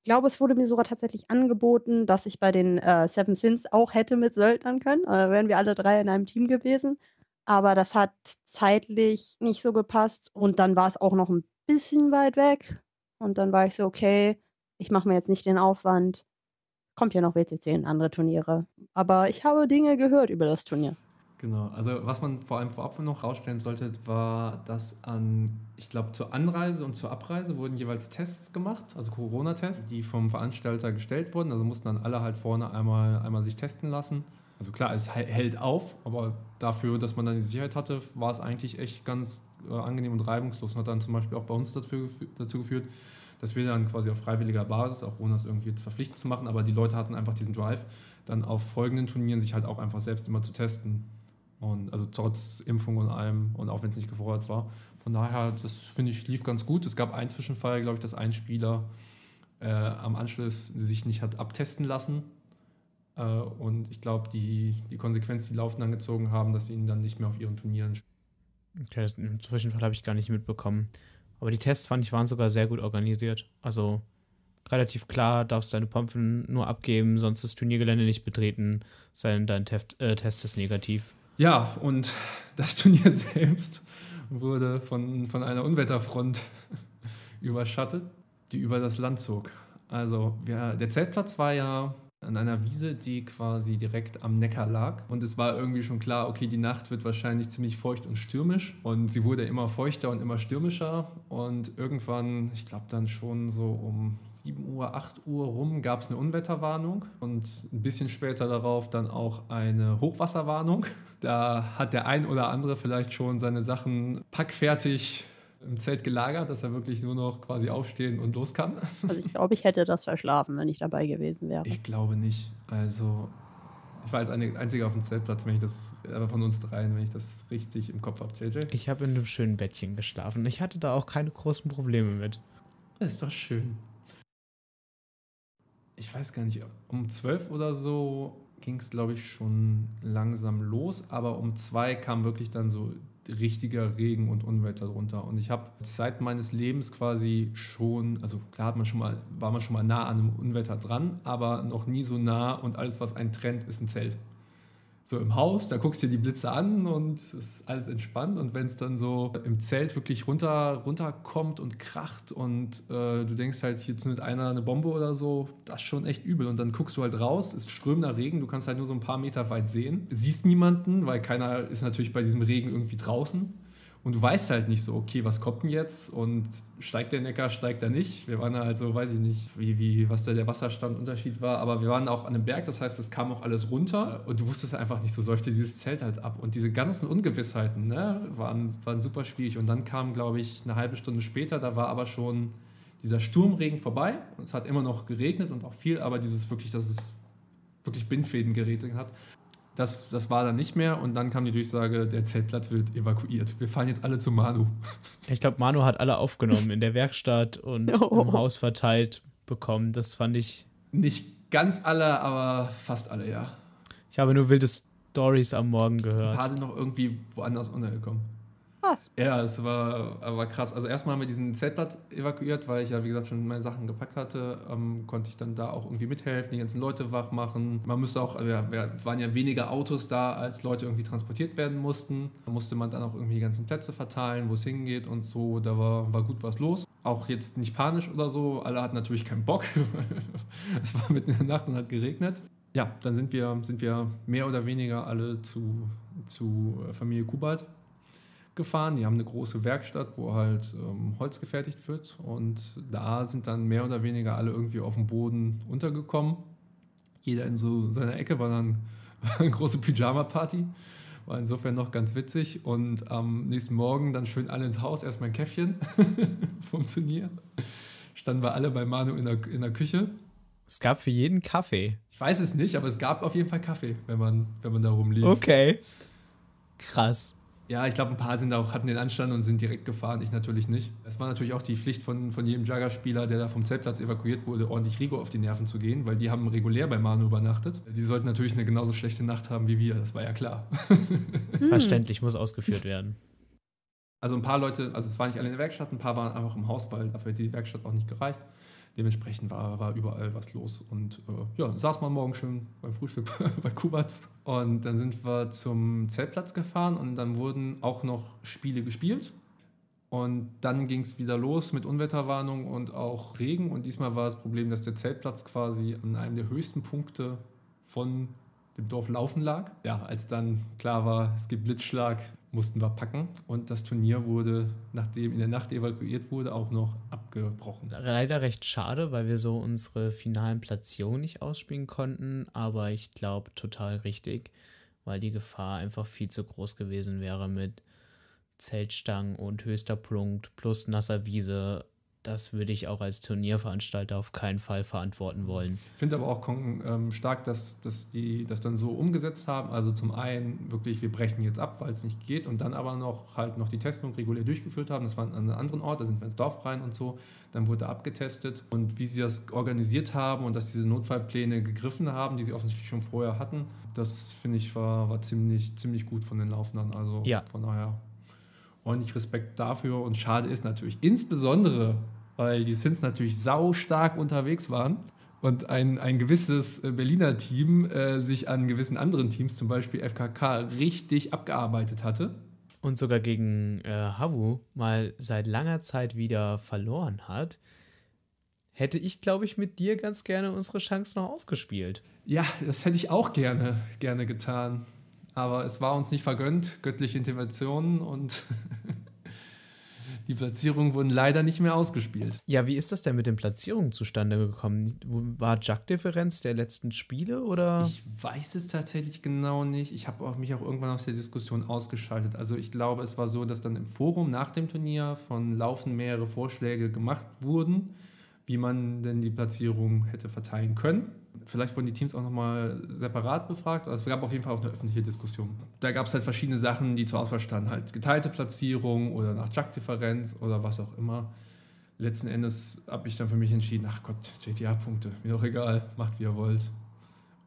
glaube, es wurde mir sogar tatsächlich angeboten, dass ich bei den äh, Seven Sins auch hätte mit Söldnern können. Da wären wir alle drei in einem Team gewesen. Aber das hat zeitlich nicht so gepasst. Und dann war es auch noch ein bisschen weit weg. Und dann war ich so, okay, ich mache mir jetzt nicht den Aufwand. Kommt ja noch WCC und andere Turniere. Aber ich habe Dinge gehört über das Turnier. Genau, also was man vor allem vorab noch rausstellen sollte, war, dass an, ich glaube, zur Anreise und zur Abreise wurden jeweils Tests gemacht, also Corona-Tests, die vom Veranstalter gestellt wurden. Also mussten dann alle halt vorne einmal, einmal sich testen lassen. Also klar, es hält auf, aber dafür, dass man dann die Sicherheit hatte, war es eigentlich echt ganz äh, angenehm und reibungslos und hat dann zum Beispiel auch bei uns dazu, dazu geführt, dass wir dann quasi auf freiwilliger Basis, auch ohne das irgendwie verpflichtend zu machen, aber die Leute hatten einfach diesen Drive, dann auf folgenden Turnieren sich halt auch einfach selbst immer zu testen Und also trotz Impfung und allem und auch wenn es nicht gefordert war. Von daher, das finde ich, lief ganz gut. Es gab einen Zwischenfall, glaube ich, dass ein Spieler äh, am Anschluss sich nicht hat abtesten lassen. Äh, und ich glaube, die, die Konsequenz, die Laufen gezogen haben, dass sie ihn dann nicht mehr auf ihren Turnieren. Okay, den Zwischenfall habe ich gar nicht mitbekommen. Aber die Tests fand ich waren sogar sehr gut organisiert. Also relativ klar, darfst deine Pompen nur abgeben, sonst das Turniergelände nicht betreten, sei dein Teft, äh, Test ist negativ. Ja, und das Turnier selbst wurde von, von einer Unwetterfront überschattet, die über das Land zog. Also ja, der Zeltplatz war ja an einer Wiese, die quasi direkt am Neckar lag. Und es war irgendwie schon klar, okay, die Nacht wird wahrscheinlich ziemlich feucht und stürmisch. Und sie wurde immer feuchter und immer stürmischer. Und irgendwann, ich glaube dann schon so um 7 Uhr, 8 Uhr rum, gab es eine Unwetterwarnung. Und ein bisschen später darauf dann auch eine Hochwasserwarnung. Da hat der ein oder andere vielleicht schon seine Sachen packfertig im Zelt gelagert, dass er wirklich nur noch quasi aufstehen und los kann. Also ich glaube, ich hätte das verschlafen, wenn ich dabei gewesen wäre. Ich glaube nicht. Also ich war als einziger auf dem Zeltplatz, wenn ich das, aber von uns dreien, wenn ich das richtig im Kopf habe, JJ. Ich habe in einem schönen Bettchen geschlafen. Ich hatte da auch keine großen Probleme mit. Das ist doch schön. Ich weiß gar nicht, um zwölf oder so ging es, glaube ich, schon langsam los, aber um zwei kam wirklich dann so richtiger Regen und Unwetter drunter. Und ich habe Zeit meines Lebens quasi schon, also klar hat man schon mal, war man schon mal nah an einem Unwetter dran, aber noch nie so nah und alles, was einen trennt, ist ein Zelt so im Haus, da guckst du dir die Blitze an und es ist alles entspannt. Und wenn es dann so im Zelt wirklich runter, runterkommt und kracht und äh, du denkst halt, hier zündet einer eine Bombe oder so, das ist schon echt übel. Und dann guckst du halt raus, ist strömender Regen, du kannst halt nur so ein paar Meter weit sehen, siehst niemanden, weil keiner ist natürlich bei diesem Regen irgendwie draußen. Und du weißt halt nicht so, okay, was kommt denn jetzt? Und steigt der Neckar, steigt er nicht? Wir waren halt so, weiß ich nicht, wie, wie, was da der Wasserstandunterschied war. Aber wir waren auch an einem Berg, das heißt, es kam auch alles runter. Und du wusstest einfach nicht, so säufte dieses Zelt halt ab. Und diese ganzen Ungewissheiten ne, waren, waren super schwierig. Und dann kam, glaube ich, eine halbe Stunde später, da war aber schon dieser Sturmregen vorbei. Und es hat immer noch geregnet und auch viel, aber dieses wirklich, dass es wirklich Bindfäden geregnet hat. Das, das war dann nicht mehr und dann kam die Durchsage, der Zeltplatz wird evakuiert. Wir fahren jetzt alle zu Manu. Ich glaube, Manu hat alle aufgenommen in der Werkstatt und oh. im Haus verteilt bekommen. Das fand ich. Nicht ganz alle, aber fast alle, ja. Ich habe nur wilde Stories am Morgen gehört. Ein paar sind noch irgendwie woanders untergekommen. Krass. Ja, es war, war krass. Also erstmal haben wir diesen Zeltplatz evakuiert, weil ich ja, wie gesagt, schon meine Sachen gepackt hatte. Ähm, konnte ich dann da auch irgendwie mithelfen, die ganzen Leute wach machen. Man müsste auch, also ja, waren ja weniger Autos da, als Leute irgendwie transportiert werden mussten. Da musste man dann auch irgendwie die ganzen Plätze verteilen, wo es hingeht und so. Da war, war gut was los. Auch jetzt nicht panisch oder so. Alle hatten natürlich keinen Bock. es war mitten in der Nacht und hat geregnet. Ja, dann sind wir, sind wir mehr oder weniger alle zu, zu Familie Kubat gefahren. Die haben eine große Werkstatt, wo halt ähm, Holz gefertigt wird. Und da sind dann mehr oder weniger alle irgendwie auf dem Boden untergekommen. Jeder in so seiner Ecke war dann eine große Pyjama-Party. War insofern noch ganz witzig. Und am nächsten Morgen dann schön alle ins Haus, erstmal ein Käffchen vom Turnier. Standen wir alle bei Manu in der, in der Küche. Es gab für jeden Kaffee. Ich weiß es nicht, aber es gab auf jeden Fall Kaffee, wenn man, wenn man da rumlief. Okay. Krass. Ja, ich glaube, ein paar sind auch, hatten den Anstand und sind direkt gefahren, ich natürlich nicht. Es war natürlich auch die Pflicht von, von jedem Jagger-Spieler, der da vom Zeltplatz evakuiert wurde, ordentlich Rigo auf die Nerven zu gehen, weil die haben regulär bei Manu übernachtet. Die sollten natürlich eine genauso schlechte Nacht haben wie wir, das war ja klar. Verständlich, muss ausgeführt werden. Also ein paar Leute, also es war nicht alle in der Werkstatt, ein paar waren einfach im Haus, weil dafür hätte die Werkstatt auch nicht gereicht. Dementsprechend war, war überall was los. Und äh, ja, saß man morgen schön beim Frühstück bei Kubatz. Und dann sind wir zum Zeltplatz gefahren und dann wurden auch noch Spiele gespielt. Und dann ging es wieder los mit Unwetterwarnung und auch Regen. Und diesmal war das Problem, dass der Zeltplatz quasi an einem der höchsten Punkte von dem Dorf Laufen lag. Ja, als dann klar war, es gibt Blitzschlag, mussten wir packen und das Turnier wurde, nachdem in der Nacht evakuiert wurde, auch noch abgebrochen. Leider recht schade, weil wir so unsere finalen Platzierungen nicht ausspielen konnten, aber ich glaube total richtig, weil die Gefahr einfach viel zu groß gewesen wäre mit Zeltstangen und höchster Punkt plus nasser Wiese. Das würde ich auch als Turnierveranstalter auf keinen Fall verantworten wollen. Ich finde aber auch ähm, stark, dass, dass die das dann so umgesetzt haben. Also zum einen wirklich, wir brechen jetzt ab, weil es nicht geht und dann aber noch halt noch die Testung regulär durchgeführt haben. Das war an einem anderen Ort, da sind wir ins Dorf rein und so. Dann wurde abgetestet und wie sie das organisiert haben und dass diese Notfallpläne gegriffen haben, die sie offensichtlich schon vorher hatten, das finde ich war, war ziemlich, ziemlich gut von den Laufenden. Also ja. von daher ordentlich Respekt dafür und schade ist natürlich insbesondere, weil die Sins natürlich sau stark unterwegs waren und ein, ein gewisses äh, Berliner Team äh, sich an gewissen anderen Teams, zum Beispiel FKK, richtig abgearbeitet hatte. Und sogar gegen äh, Havu mal seit langer Zeit wieder verloren hat, hätte ich, glaube ich, mit dir ganz gerne unsere Chance noch ausgespielt. Ja, das hätte ich auch gerne, gerne getan. Aber es war uns nicht vergönnt, göttliche Interventionen und die Platzierungen wurden leider nicht mehr ausgespielt. Ja, wie ist das denn mit den Platzierungen zustande gekommen? War Jack-Differenz der letzten Spiele oder? Ich weiß es tatsächlich genau nicht. Ich habe mich auch irgendwann aus der Diskussion ausgeschaltet. Also ich glaube, es war so, dass dann im Forum nach dem Turnier von Laufen mehrere Vorschläge gemacht wurden, wie man denn die Platzierung hätte verteilen können. Vielleicht wurden die Teams auch nochmal separat befragt. Also es gab auf jeden Fall auch eine öffentliche Diskussion. Da gab es halt verschiedene Sachen, die zur Auswahl standen. Halt geteilte Platzierung oder nach Jack-Differenz oder was auch immer. Letzten Endes habe ich dann für mich entschieden, ach Gott, JTA-Punkte, mir doch egal, macht wie ihr wollt.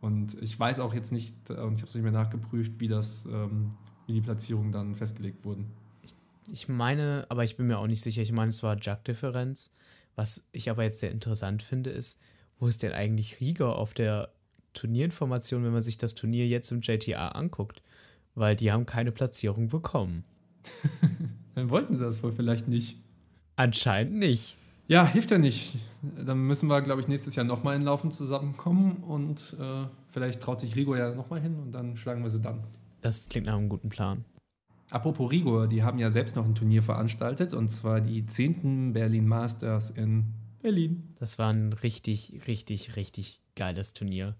Und ich weiß auch jetzt nicht, und ich habe es nicht mehr nachgeprüft, wie das, ähm, wie die Platzierungen dann festgelegt wurden. Ich meine, aber ich bin mir auch nicht sicher, ich meine, es war Jack-Differenz. Was ich aber jetzt sehr interessant finde, ist, wo ist denn eigentlich Riga auf der Turnierinformation, wenn man sich das Turnier jetzt im JTA anguckt? Weil die haben keine Platzierung bekommen. Dann wollten sie das wohl vielleicht nicht. Anscheinend nicht. Ja, hilft ja nicht. Dann müssen wir, glaube ich, nächstes Jahr nochmal in Laufen zusammenkommen und äh, vielleicht traut sich Rigo ja nochmal hin und dann schlagen wir sie dann. Das klingt nach einem guten Plan. Apropos Rigo, die haben ja selbst noch ein Turnier veranstaltet und zwar die 10. Berlin Masters in Berlin. Das war ein richtig, richtig, richtig geiles Turnier.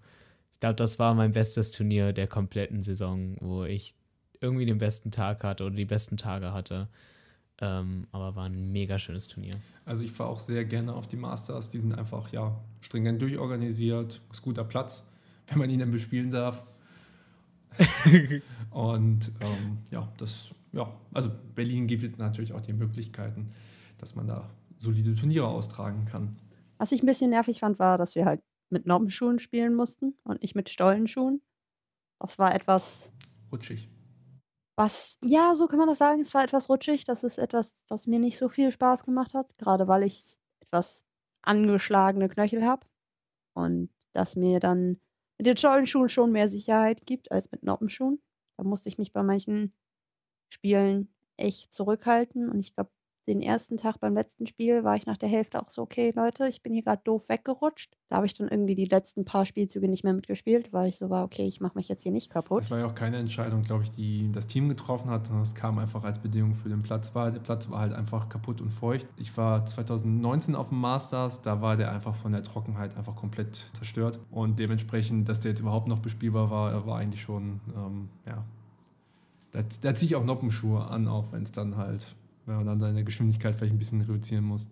Ich glaube, das war mein bestes Turnier der kompletten Saison, wo ich irgendwie den besten Tag hatte oder die besten Tage hatte. Ähm, aber war ein mega schönes Turnier. Also ich fahre auch sehr gerne auf die Masters. Die sind einfach ja stringent durchorganisiert, ist guter Platz, wenn man ihn dann bespielen darf. und ähm, ja, das, ja, also Berlin gibt natürlich auch die Möglichkeiten, dass man da solide Turniere austragen kann. Was ich ein bisschen nervig fand, war, dass wir halt mit Noppenschuhen spielen mussten und nicht mit Stollenschuhen. Das war etwas. Rutschig. Was, ja, so kann man das sagen. Es war etwas rutschig. Das ist etwas, was mir nicht so viel Spaß gemacht hat. Gerade weil ich etwas angeschlagene Knöchel habe. Und das mir dann mit den Stollenschuhen schon mehr Sicherheit gibt als mit Noppenschuhen. Da musste ich mich bei manchen Spielen echt zurückhalten. Und ich glaube, den ersten Tag beim letzten Spiel war ich nach der Hälfte auch so, okay, Leute, ich bin hier gerade doof weggerutscht. Da habe ich dann irgendwie die letzten paar Spielzüge nicht mehr mitgespielt, weil ich so war, okay, ich mache mich jetzt hier nicht kaputt. Das war ja auch keine Entscheidung, glaube ich, die das Team getroffen hat, sondern es kam einfach als Bedingung für den Platz. War. Der Platz war halt einfach kaputt und feucht. Ich war 2019 auf dem Masters, da war der einfach von der Trockenheit einfach komplett zerstört. Und dementsprechend, dass der jetzt überhaupt noch bespielbar war, war eigentlich schon, ähm, ja, da, da ziehe ich auch Noppenschuhe an, auch wenn es dann halt wenn man dann seine Geschwindigkeit vielleicht ein bisschen reduzieren muss.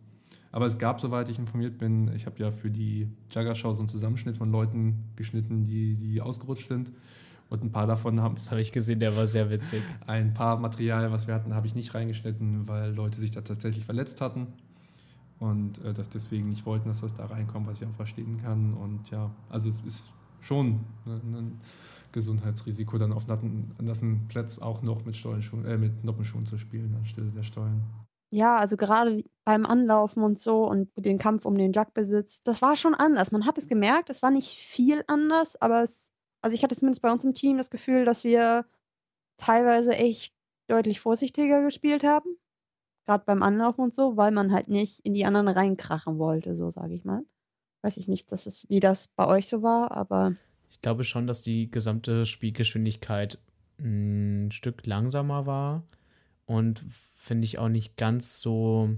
Aber es gab, soweit ich informiert bin, ich habe ja für die Jagger-Show so einen Zusammenschnitt von Leuten geschnitten, die, die ausgerutscht sind. Und ein paar davon haben. Das habe ich gesehen, der war sehr witzig. Ein paar Material, was wir hatten, habe ich nicht reingeschnitten, weil Leute sich da tatsächlich verletzt hatten. Und äh, das deswegen nicht wollten, dass das da reinkommt, was ich auch verstehen kann. Und ja, also es ist schon ein Gesundheitsrisiko, dann auf nassen Plätzen auch noch mit, äh, mit Noppenschuhen zu spielen, anstelle der Stollen. Ja, also gerade beim Anlaufen und so und den Kampf um den Jackbesitz, das war schon anders. Man hat es gemerkt, es war nicht viel anders, aber es, also ich hatte zumindest bei uns im Team das Gefühl, dass wir teilweise echt deutlich vorsichtiger gespielt haben. Gerade beim Anlaufen und so, weil man halt nicht in die anderen reinkrachen wollte, so sage ich mal. Weiß ich nicht, dass es, wie das bei euch so war, aber ich glaube schon, dass die gesamte Spielgeschwindigkeit ein Stück langsamer war und finde ich auch nicht ganz so,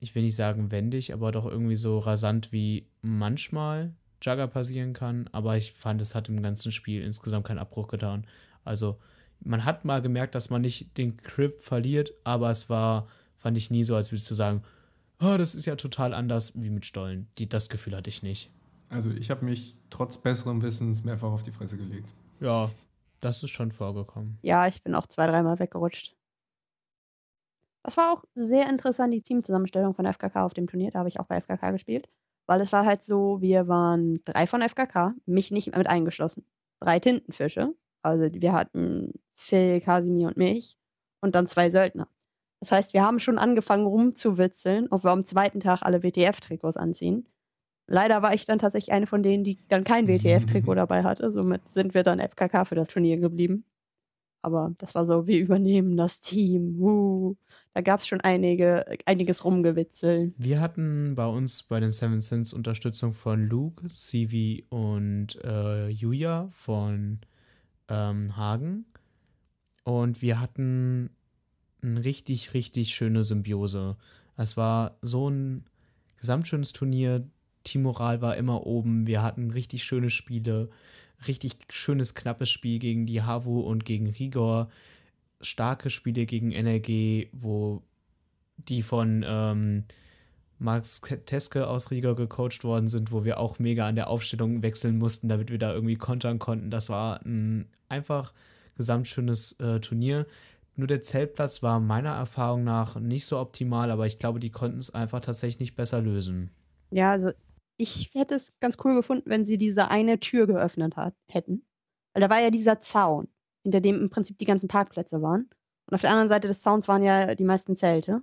ich will nicht sagen wendig, aber doch irgendwie so rasant wie manchmal Jugger passieren kann. Aber ich fand, es hat im ganzen Spiel insgesamt keinen Abbruch getan. Also man hat mal gemerkt, dass man nicht den Crip verliert, aber es war, fand ich nie so, als würdest du sagen, oh, das ist ja total anders wie mit Stollen. Die, das Gefühl hatte ich nicht. Also ich habe mich trotz besserem Wissens mehrfach auf die Fresse gelegt. Ja, das ist schon vorgekommen. Ja, ich bin auch zwei, dreimal weggerutscht. Das war auch sehr interessant, die Teamzusammenstellung von FKK auf dem Turnier. Da habe ich auch bei FKK gespielt. Weil es war halt so, wir waren drei von FKK, mich nicht mit eingeschlossen. Drei Tintenfische. Also wir hatten Phil, Kasimir und mich. Und dann zwei Söldner. Das heißt, wir haben schon angefangen rumzuwitzeln, ob wir am zweiten Tag alle WTF-Trikots anziehen. Leider war ich dann tatsächlich eine von denen, die dann kein WTF-Trikot dabei hatte. Somit sind wir dann FKK für das Turnier geblieben. Aber das war so, wir übernehmen das Team. Uh. Da gab es schon einige, einiges Rumgewitzeln. Wir hatten bei uns bei den Seven Sins Unterstützung von Luke, Sivi und äh, Julia von ähm, Hagen. Und wir hatten eine richtig, richtig schöne Symbiose. Es war so ein gesamtschönes Turnier. Teammoral war immer oben. Wir hatten richtig schöne Spiele. Richtig schönes, knappes Spiel gegen die Havu und gegen Rigor. Starke Spiele gegen NRG, wo die von ähm, Max Teske aus Rigor gecoacht worden sind, wo wir auch mega an der Aufstellung wechseln mussten, damit wir da irgendwie kontern konnten. Das war ein einfach gesamtschönes äh, Turnier. Nur der Zeltplatz war meiner Erfahrung nach nicht so optimal, aber ich glaube, die konnten es einfach tatsächlich besser lösen. Ja, also ich hätte es ganz cool gefunden, wenn sie diese eine Tür geöffnet hat, hätten. Weil da war ja dieser Zaun, hinter dem im Prinzip die ganzen Parkplätze waren. Und auf der anderen Seite des Zauns waren ja die meisten Zelte.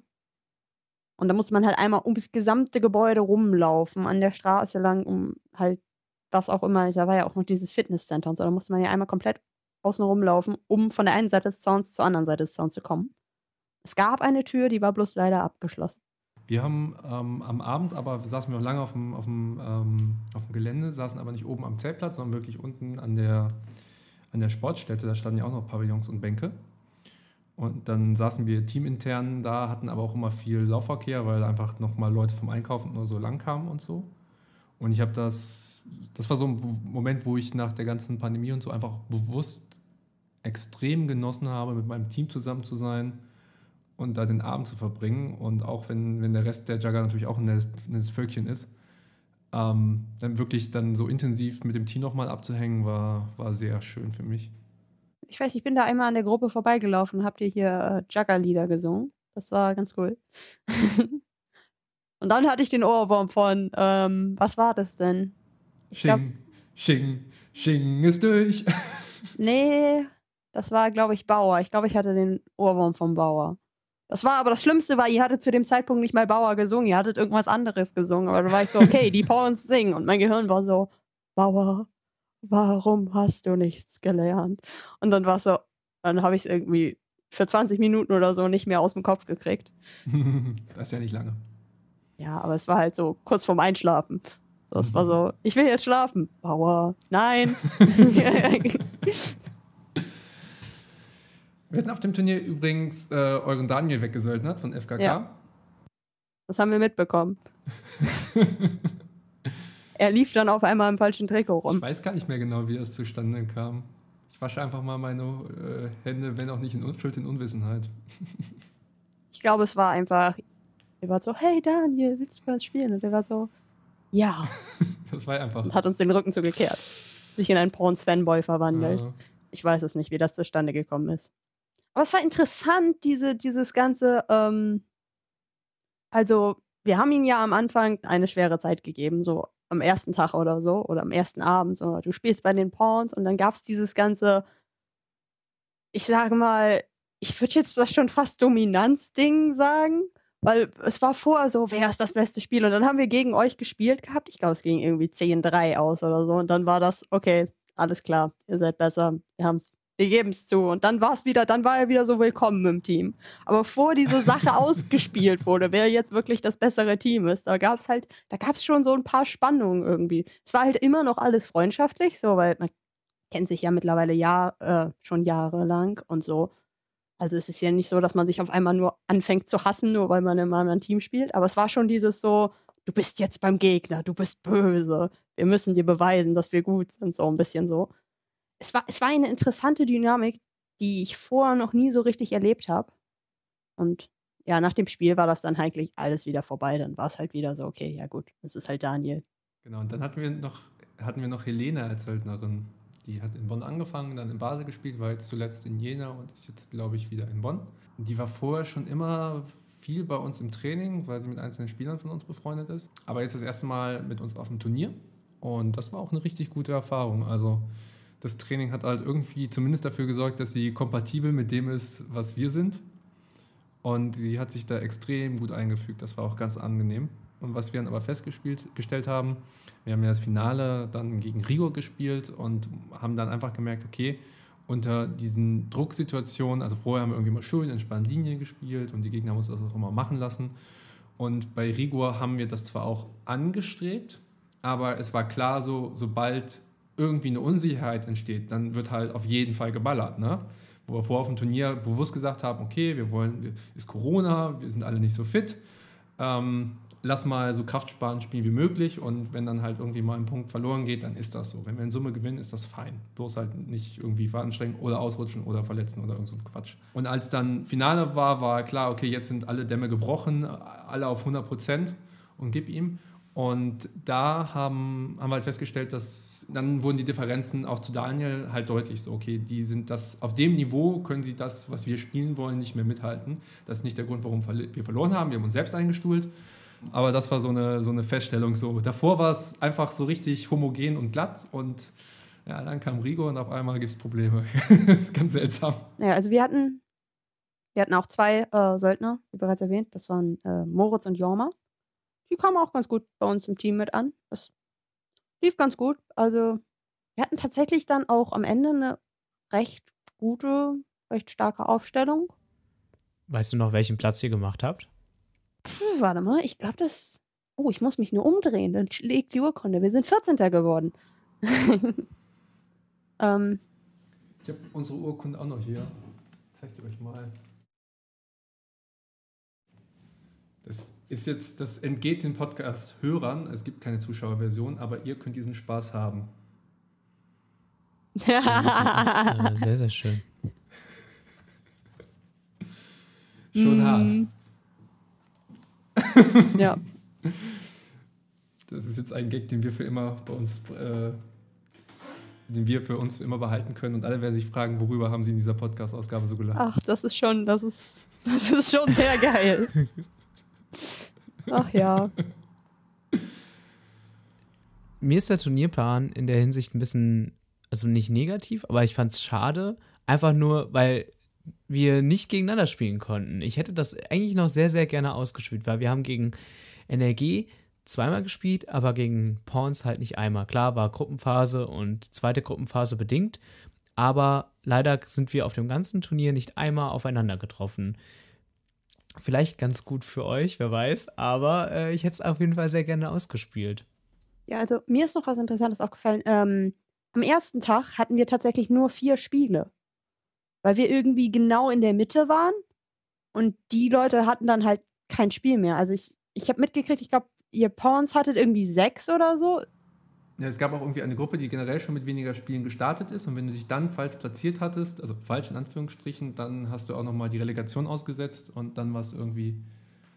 Und da musste man halt einmal um das gesamte Gebäude rumlaufen, an der Straße lang, um halt was auch immer. Da war ja auch noch dieses Fitnesscenter und so. Da musste man ja einmal komplett außen rumlaufen, um von der einen Seite des Zauns zur anderen Seite des Zauns zu kommen. Es gab eine Tür, die war bloß leider abgeschlossen. Wir haben ähm, am Abend, aber saßen wir auch lange auf dem, auf, dem, ähm, auf dem Gelände, saßen aber nicht oben am Zeltplatz, sondern wirklich unten an der, an der Sportstätte. Da standen ja auch noch Pavillons und Bänke. Und dann saßen wir teamintern da, hatten aber auch immer viel Laufverkehr, weil einfach nochmal Leute vom Einkaufen nur so lang kamen und so. Und ich habe das, das war so ein Moment, wo ich nach der ganzen Pandemie und so einfach bewusst extrem genossen habe, mit meinem Team zusammen zu sein und da den Abend zu verbringen. Und auch wenn, wenn der Rest der Jugger natürlich auch ein nettes, Völkchen ist, ähm, dann wirklich dann so intensiv mit dem Team nochmal abzuhängen, war, war sehr schön für mich. Ich weiß, ich bin da einmal an der Gruppe vorbeigelaufen und habt ihr hier äh, Jugger-Lieder gesungen. Das war ganz cool. und dann hatte ich den Ohrwurm von, ähm, was war das denn? Ich Sching, glaub, Sching, Sching ist durch. nee, das war, glaube ich, Bauer. Ich glaube, ich hatte den Ohrwurm vom Bauer. Das war aber das Schlimmste war, ihr hattet zu dem Zeitpunkt nicht mal Bauer gesungen, ihr hattet irgendwas anderes gesungen. Aber da war ich so, okay, die Pawns singen. Und mein Gehirn war so, Bauer, warum hast du nichts gelernt? Und dann war es so, dann habe ich es irgendwie für 20 Minuten oder so nicht mehr aus dem Kopf gekriegt. das ist ja nicht lange. Ja, aber es war halt so kurz vorm Einschlafen. Das war so, ich will jetzt schlafen. Bauer, nein. Wir hatten auf dem Turnier übrigens äh, euren Daniel weggesöldnet von FKK. Ja. Das haben wir mitbekommen. er lief dann auf einmal im falschen Trikot rum. Ich weiß gar nicht mehr genau, wie es zustande kam. Ich wasche einfach mal meine äh, Hände, wenn auch nicht in Unschuld, in Unwissenheit. ich glaube, es war einfach, er war so, hey Daniel, willst du was spielen? Und er war so, ja. das war einfach. Und hat uns den Rücken zugekehrt. Sich in einen Pawns-Fanboy verwandelt. Ja. Ich weiß es nicht, wie das zustande gekommen ist. Aber es war interessant, diese, dieses ganze, ähm, also wir haben ihm ja am Anfang eine schwere Zeit gegeben, so am ersten Tag oder so, oder am ersten Abend. So, du spielst bei den Pawns und dann gab es dieses ganze, ich sage mal, ich würde jetzt das schon fast Dominanzding sagen, weil es war vorher so, wer ist das beste Spiel? Und dann haben wir gegen euch gespielt gehabt. Ich glaube, es ging irgendwie 10-3 aus oder so. Und dann war das, okay, alles klar, ihr seid besser. Wir haben es wir geben es zu. Und dann war es wieder, dann war er wieder so willkommen im Team. Aber vor diese Sache ausgespielt wurde, wer jetzt wirklich das bessere Team ist, da gab es halt, da gab es schon so ein paar Spannungen irgendwie. Es war halt immer noch alles freundschaftlich, so, weil man kennt sich ja mittlerweile Jahr, äh, schon jahrelang und so. Also es ist ja nicht so, dass man sich auf einmal nur anfängt zu hassen, nur weil man in einem anderen Team spielt. Aber es war schon dieses so, du bist jetzt beim Gegner, du bist böse. Wir müssen dir beweisen, dass wir gut sind, so ein bisschen so es war, es war eine interessante Dynamik, die ich vorher noch nie so richtig erlebt habe. Und ja, nach dem Spiel war das dann eigentlich alles wieder vorbei. Dann war es halt wieder so, okay, ja gut, es ist halt Daniel. Genau, und dann hatten wir noch, hatten wir noch Helene als Söldnerin. Die hat in Bonn angefangen, dann in Basel gespielt, war jetzt zuletzt in Jena und ist jetzt, glaube ich, wieder in Bonn. Die war vorher schon immer viel bei uns im Training, weil sie mit einzelnen Spielern von uns befreundet ist. Aber jetzt das erste Mal mit uns auf dem Turnier. Und das war auch eine richtig gute Erfahrung. Also das Training hat halt irgendwie zumindest dafür gesorgt, dass sie kompatibel mit dem ist, was wir sind. Und sie hat sich da extrem gut eingefügt. Das war auch ganz angenehm. Und was wir dann aber festgestellt haben, wir haben ja das Finale dann gegen Rigo gespielt und haben dann einfach gemerkt, okay, unter diesen Drucksituationen, also vorher haben wir irgendwie mal schön entspannt Linien gespielt und die Gegner haben uns das auch immer machen lassen. Und bei Rigor haben wir das zwar auch angestrebt, aber es war klar, so, sobald irgendwie eine Unsicherheit entsteht, dann wird halt auf jeden Fall geballert. Ne? Wo wir vorher auf dem Turnier bewusst gesagt haben, okay, wir wollen, ist Corona, wir sind alle nicht so fit. Ähm, lass mal so kraftsparend spielen wie möglich und wenn dann halt irgendwie mal ein Punkt verloren geht, dann ist das so. Wenn wir in Summe gewinnen, ist das fein. Bloß halt nicht irgendwie veranstrengen oder ausrutschen oder verletzen oder irgend so ein Quatsch. Und als dann Finale war, war klar, okay, jetzt sind alle Dämme gebrochen, alle auf 100 Prozent und gib ihm. Und da haben, haben wir halt festgestellt, dass dann wurden die Differenzen auch zu Daniel halt deutlich so, okay, die sind das, auf dem Niveau können sie das, was wir spielen wollen, nicht mehr mithalten. Das ist nicht der Grund, warum wir verloren haben. Wir haben uns selbst eingestuhlt. Aber das war so eine, so eine Feststellung. So. Davor war es einfach so richtig homogen und glatt und ja, dann kam Rigo und auf einmal gibt es Probleme. das ist ganz seltsam. Ja, also wir hatten, wir hatten auch zwei äh, Söldner, wie bereits erwähnt. Das waren äh, Moritz und Jorma. Die kamen auch ganz gut bei uns im Team mit an. Das lief ganz gut. Also wir hatten tatsächlich dann auch am Ende eine recht gute, recht starke Aufstellung. Weißt du noch, welchen Platz ihr gemacht habt? Puh, warte mal, ich glaube, das. Oh, ich muss mich nur umdrehen. Dann legt die Urkunde. Wir sind 14. geworden. ähm, ich habe unsere Urkunde auch noch hier. Zeigt ihr euch mal. Das ist jetzt, das entgeht den Podcast-Hörern. Es gibt keine Zuschauerversion, aber ihr könnt diesen Spaß haben. das ist, äh, sehr, sehr schön. Schon mm. hart. ja. Das ist jetzt ein Gag, den wir für immer bei uns, äh, den wir für uns immer behalten können. Und alle werden sich fragen, worüber haben sie in dieser Podcast-Ausgabe so gelacht. Ach, das ist schon, das ist, das ist schon sehr geil. Ach ja. Mir ist der Turnierplan in der Hinsicht ein bisschen, also nicht negativ, aber ich fand es schade. Einfach nur, weil wir nicht gegeneinander spielen konnten. Ich hätte das eigentlich noch sehr, sehr gerne ausgespielt, weil wir haben gegen NRG zweimal gespielt, aber gegen Pawns halt nicht einmal. Klar war Gruppenphase und zweite Gruppenphase bedingt, aber leider sind wir auf dem ganzen Turnier nicht einmal aufeinander getroffen. Vielleicht ganz gut für euch, wer weiß, aber äh, ich hätte es auf jeden Fall sehr gerne ausgespielt. Ja, also mir ist noch was Interessantes aufgefallen. Ähm, am ersten Tag hatten wir tatsächlich nur vier Spiele weil wir irgendwie genau in der Mitte waren und die Leute hatten dann halt kein Spiel mehr. Also ich, ich habe mitgekriegt, ich glaube, ihr Pawns hattet irgendwie sechs oder so. Ja, es gab auch irgendwie eine Gruppe, die generell schon mit weniger Spielen gestartet ist und wenn du dich dann falsch platziert hattest, also falsch in Anführungsstrichen, dann hast du auch nochmal die Relegation ausgesetzt und dann warst du irgendwie.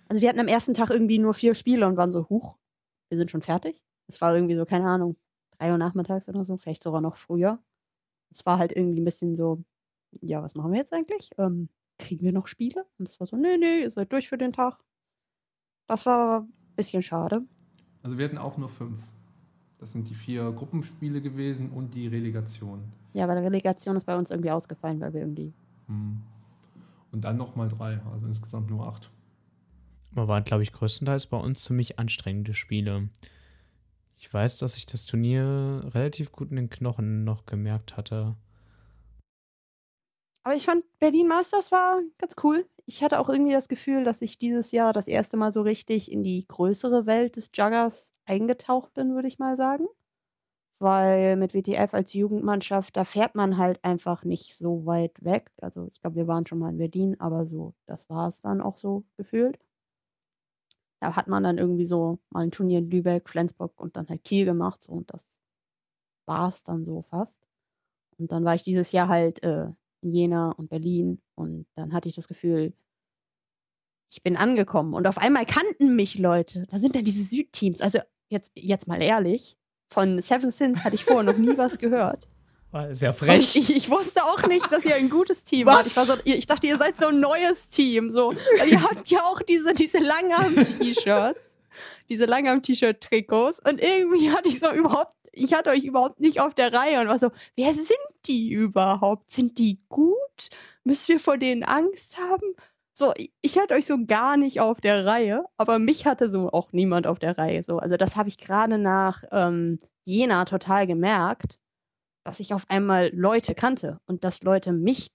Also wir hatten am ersten Tag irgendwie nur vier Spiele und waren so, huch, wir sind schon fertig. Es war irgendwie so, keine Ahnung, drei Uhr nachmittags oder so, vielleicht sogar noch früher. Es war halt irgendwie ein bisschen so, ja, was machen wir jetzt eigentlich? Ähm, kriegen wir noch Spiele? Und es war so, nee, nee, ihr seid durch für den Tag. Das war ein bisschen schade. Also wir hatten auch nur fünf. Das sind die vier Gruppenspiele gewesen und die Relegation. Ja, weil die Relegation ist bei uns irgendwie ausgefallen, weil wir irgendwie. Hm. Und dann nochmal drei, also insgesamt nur acht. Aber waren, glaube ich, größtenteils bei uns ziemlich anstrengende Spiele. Ich weiß, dass ich das Turnier relativ gut in den Knochen noch gemerkt hatte. Aber ich fand Berlin Masters war ganz cool. Ich hatte auch irgendwie das Gefühl, dass ich dieses Jahr das erste Mal so richtig in die größere Welt des Juggers eingetaucht bin, würde ich mal sagen. Weil mit WTF als Jugendmannschaft, da fährt man halt einfach nicht so weit weg. Also ich glaube, wir waren schon mal in Berlin, aber so, das war es dann auch so gefühlt. Da hat man dann irgendwie so mal ein Turnier in Lübeck, Flensburg und dann halt Kiel gemacht. So, und das war es dann so fast. Und dann war ich dieses Jahr halt äh, in Jena und Berlin. Und dann hatte ich das Gefühl, ich bin angekommen und auf einmal kannten mich Leute. Da sind dann diese Südteams. Also jetzt, jetzt mal ehrlich, von Seven Sins hatte ich vorher noch nie was gehört. Sehr frech. Ich, ich, wusste auch nicht, dass ihr ein gutes Team habt. Ich, so, ich, dachte, ihr seid so ein neues Team. So. ihr habt ja auch diese, diese Langarm-T-Shirts. diese Langarm-T-Shirt-Trikots. Und irgendwie hatte ich so überhaupt, ich hatte euch überhaupt nicht auf der Reihe und war so, wer sind die überhaupt? Sind die gut? Müssen wir vor denen Angst haben? So, ich hatte euch so gar nicht auf der Reihe, aber mich hatte so auch niemand auf der Reihe. So, also das habe ich gerade nach ähm, Jena total gemerkt dass ich auf einmal Leute kannte und dass Leute mich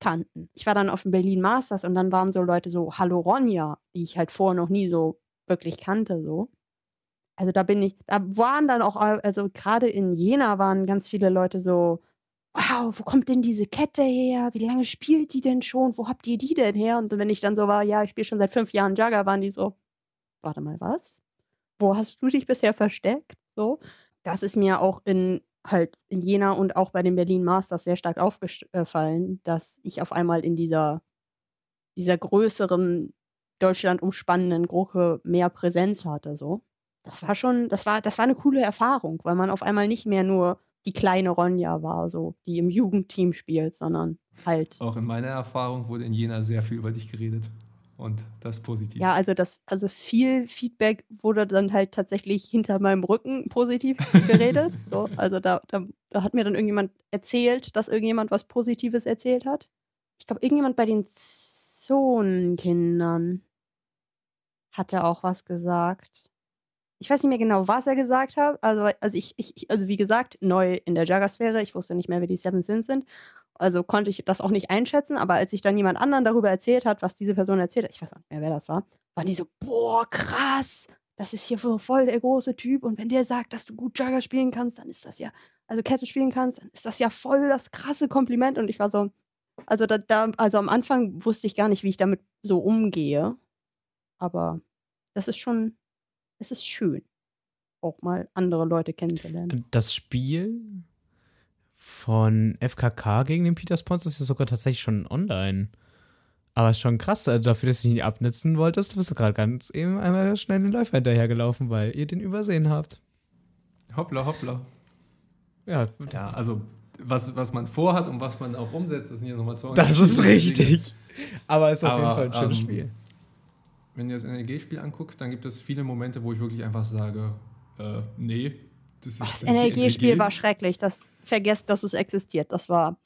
kannten. Ich war dann auf dem Berlin Masters und dann waren so Leute so, Hallo Ronja, die ich halt vorher noch nie so wirklich kannte, so. Also da bin ich, da waren dann auch, also gerade in Jena waren ganz viele Leute so, wow, wo kommt denn diese Kette her? Wie lange spielt die denn schon? Wo habt ihr die denn her? Und wenn ich dann so war, ja, ich spiele schon seit fünf Jahren Jagger, waren die so, warte mal, was? Wo hast du dich bisher versteckt? So. Das ist mir auch in halt in Jena und auch bei den Berlin Masters sehr stark aufgefallen, dass ich auf einmal in dieser, dieser größeren, Deutschland umspannenden Gruppe mehr Präsenz hatte, so. Das war schon, das war, das war eine coole Erfahrung, weil man auf einmal nicht mehr nur die kleine Ronja war, so, die im Jugendteam spielt, sondern halt. Auch in meiner Erfahrung wurde in Jena sehr viel über dich geredet und das positiv. Ja, also das, also viel Feedback wurde dann halt tatsächlich hinter meinem Rücken positiv geredet. so, also da, da, da, hat mir dann irgendjemand erzählt, dass irgendjemand was Positives erzählt hat. Ich glaube, irgendjemand bei den Zonenkindern hatte auch was gesagt. Ich weiß nicht mehr genau, was er gesagt hat. Also, also ich, ich, also wie gesagt, neu in der Jagersphäre. Ich wusste nicht mehr, wer die Seven Sins sind. Also konnte ich das auch nicht einschätzen, aber als ich dann jemand anderen darüber erzählt hat, was diese Person erzählt hat, ich weiß nicht mehr, wer das war, waren die so, boah, krass, das ist hier voll der große Typ und wenn der sagt, dass du gut Jugger spielen kannst, dann ist das ja, also Kette spielen kannst, dann ist das ja voll das krasse Kompliment und ich war so, also da, da also am Anfang wusste ich gar nicht, wie ich damit so umgehe, aber das ist schon, es ist schön, auch mal andere Leute kennenzulernen. Das Spiel von FKK gegen den Peter Spons ist ja sogar tatsächlich schon online. Aber schon krass, also dafür, dass du ihn nicht abnützen wolltest, bist du gerade ganz eben einmal schnell den Läufer hinterhergelaufen, weil ihr den übersehen habt. Hoppla, hoppla. Ja, ja also was, was man vorhat und was man auch umsetzt, das sind ja nochmal zwei Das ist richtig. Aber es ist auf jeden Fall ein schönes ähm, Spiel. Wenn du das NRG-Spiel anguckst, dann gibt es viele Momente, wo ich wirklich einfach sage, äh, nee, das, ist, das NRG-Spiel war schrecklich. Das vergesst, dass es existiert. Das war.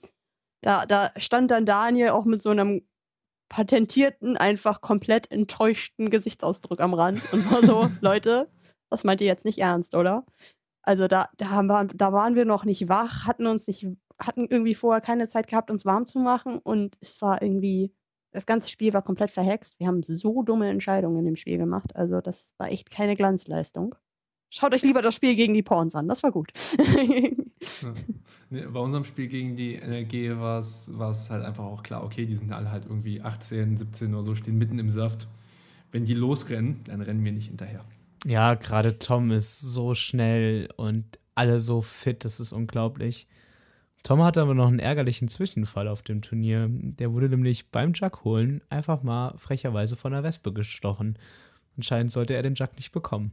Da, da stand dann Daniel auch mit so einem patentierten, einfach komplett enttäuschten Gesichtsausdruck am Rand und war so, Leute, das meint ihr jetzt nicht ernst, oder? Also da, da, haben wir, da waren wir noch nicht wach, hatten uns nicht, hatten irgendwie vorher keine Zeit gehabt, uns warm zu machen und es war irgendwie, das ganze Spiel war komplett verhext. Wir haben so dumme Entscheidungen in dem Spiel gemacht. Also das war echt keine Glanzleistung. Schaut euch lieber das Spiel gegen die Pawns an, das war gut. ja. nee, bei unserem Spiel gegen die NRG war es halt einfach auch klar, okay, die sind alle halt irgendwie 18, 17 oder so, stehen mitten im Saft. Wenn die losrennen, dann rennen wir nicht hinterher. Ja, gerade Tom ist so schnell und alle so fit, das ist unglaublich. Tom hatte aber noch einen ärgerlichen Zwischenfall auf dem Turnier. Der wurde nämlich beim Jug holen einfach mal frecherweise von der Wespe gestochen. Anscheinend sollte er den Jug nicht bekommen.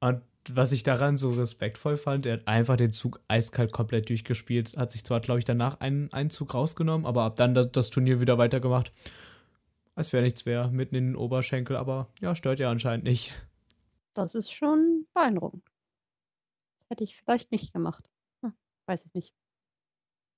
Und was ich daran so respektvoll fand, er hat einfach den Zug eiskalt komplett durchgespielt. Hat sich zwar, glaube ich, danach einen, einen Zug rausgenommen, aber ab dann das, das Turnier wieder weitergemacht. Als wäre nichts mehr, mitten in den Oberschenkel, aber ja, stört ja anscheinend nicht. Das ist schon beeindruckend. Das hätte ich vielleicht nicht gemacht. Weiß ich nicht.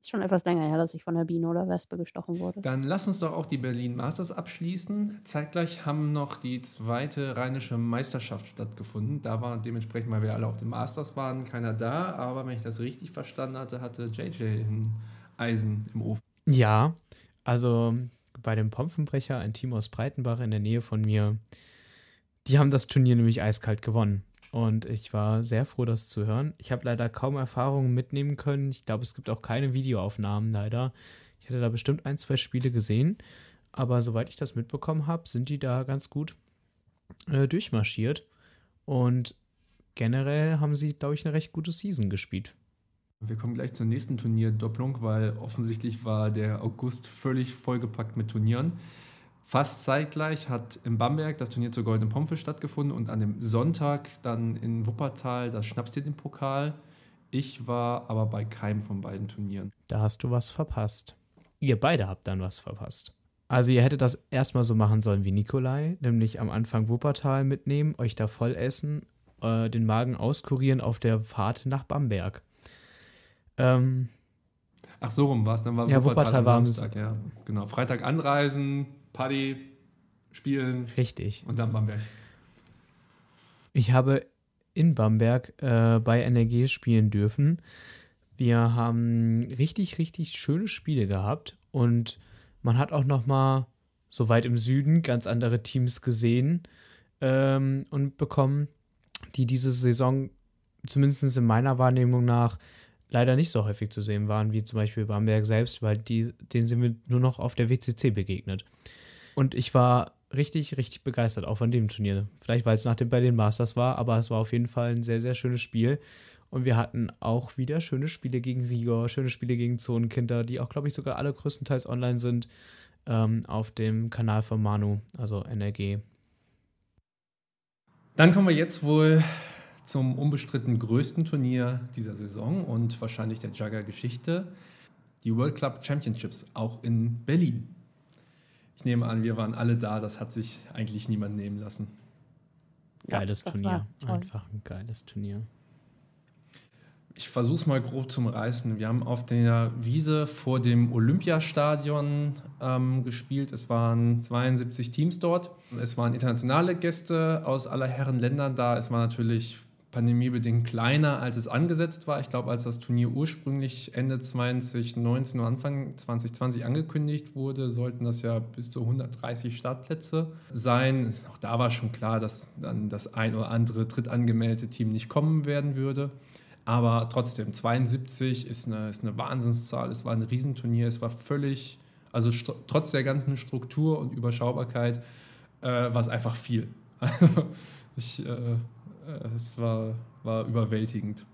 Ist schon etwas länger her, dass ich von der Biene oder Wespe gestochen wurde. Dann lass uns doch auch die Berlin Masters abschließen. Zeitgleich haben noch die zweite rheinische Meisterschaft stattgefunden. Da waren dementsprechend, weil wir alle auf den Masters waren, keiner da. Aber wenn ich das richtig verstanden hatte, hatte JJ ein Eisen im Ofen. Ja, also bei dem Pompenbrecher, ein Team aus Breitenbach in der Nähe von mir, die haben das Turnier nämlich eiskalt gewonnen. Und ich war sehr froh, das zu hören. Ich habe leider kaum Erfahrungen mitnehmen können. Ich glaube, es gibt auch keine Videoaufnahmen leider. Ich hätte da bestimmt ein, zwei Spiele gesehen. Aber soweit ich das mitbekommen habe, sind die da ganz gut äh, durchmarschiert. Und generell haben sie, glaube ich, eine recht gute Season gespielt. Wir kommen gleich zur nächsten Turnierdopplung, weil offensichtlich war der August völlig vollgepackt mit Turnieren. Fast zeitgleich hat in Bamberg das Turnier zur Goldenen Pompe stattgefunden und an dem Sonntag dann in Wuppertal das Schnapsdielen-Pokal. Ich war aber bei keinem von beiden Turnieren. Da hast du was verpasst. Ihr beide habt dann was verpasst. Also ihr hättet das erstmal so machen sollen wie Nikolai, nämlich am Anfang Wuppertal mitnehmen, euch da voll essen, äh, den Magen auskurieren auf der Fahrt nach Bamberg. Ähm, Ach so rum war es, dann war Ja, Wuppertal, Wuppertal am Samstag, ja. Genau, Freitag anreisen, Party, spielen richtig. und dann Bamberg. Ich habe in Bamberg äh, bei NRG spielen dürfen. Wir haben richtig, richtig schöne Spiele gehabt und man hat auch noch mal so weit im Süden ganz andere Teams gesehen ähm, und bekommen, die diese Saison zumindest in meiner Wahrnehmung nach leider nicht so häufig zu sehen waren, wie zum Beispiel Bamberg selbst, weil die, denen sind wir nur noch auf der WCC begegnet. Und ich war richtig, richtig begeistert, auch von dem Turnier. Vielleicht, weil es nach dem bei den Masters war, aber es war auf jeden Fall ein sehr, sehr schönes Spiel. Und wir hatten auch wieder schöne Spiele gegen Rigor, schöne Spiele gegen Zonenkinder, die auch, glaube ich, sogar alle größtenteils online sind ähm, auf dem Kanal von Manu, also NRG. Dann kommen wir jetzt wohl zum unbestritten größten Turnier dieser Saison und wahrscheinlich der Jugger-Geschichte, die World Club Championships, auch in Berlin. Ich nehme an, wir waren alle da, das hat sich eigentlich niemand nehmen lassen. Geiles das Turnier. Einfach ein geiles Turnier. Ich versuche es mal grob zum Reißen. Wir haben auf der Wiese vor dem Olympiastadion ähm, gespielt. Es waren 72 Teams dort. Es waren internationale Gäste aus aller Herren Ländern da. Es war natürlich pandemiebedingt kleiner, als es angesetzt war. Ich glaube, als das Turnier ursprünglich Ende 2019 oder Anfang 2020 angekündigt wurde, sollten das ja bis zu 130 Startplätze sein. Auch da war schon klar, dass dann das ein oder andere drittangemeldete Team nicht kommen werden würde. Aber trotzdem, 72 ist eine, ist eine Wahnsinnszahl. Es war ein Riesenturnier. Es war völlig, also trotz der ganzen Struktur und Überschaubarkeit, äh, war es einfach viel. ich, äh, äh, es war, war überwältigend.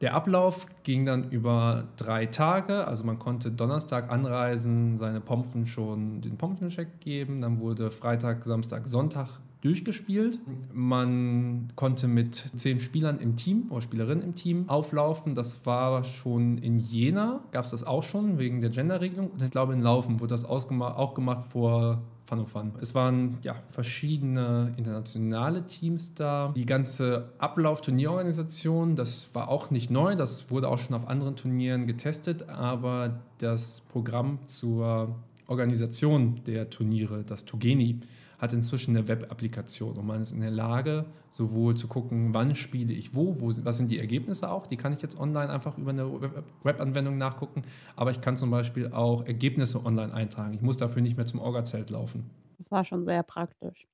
Der Ablauf ging dann über drei Tage. Also man konnte Donnerstag anreisen, seine Pompen schon den Pompencheck geben. Dann wurde Freitag, Samstag, Sonntag durchgespielt. Man konnte mit zehn Spielern im Team oder Spielerinnen im Team auflaufen. Das war schon in Jena, gab es das auch schon wegen der Genderregelung. Und ich glaube, in Laufen wurde das auch gemacht vor Fun of Fun. Es waren ja verschiedene internationale Teams da. Die ganze Ablauf-Turnierorganisation, das war auch nicht neu, das wurde auch schon auf anderen Turnieren getestet, aber das Programm zur Organisation der Turniere, das Tugeni, hat inzwischen eine Web-Applikation und man ist in der Lage, sowohl zu gucken, wann spiele ich wo, wo was sind die Ergebnisse auch, die kann ich jetzt online einfach über eine Web- Web-Anwendung nachgucken, aber ich kann zum Beispiel auch Ergebnisse online eintragen. Ich muss dafür nicht mehr zum Orga-Zelt laufen. Das war schon sehr praktisch.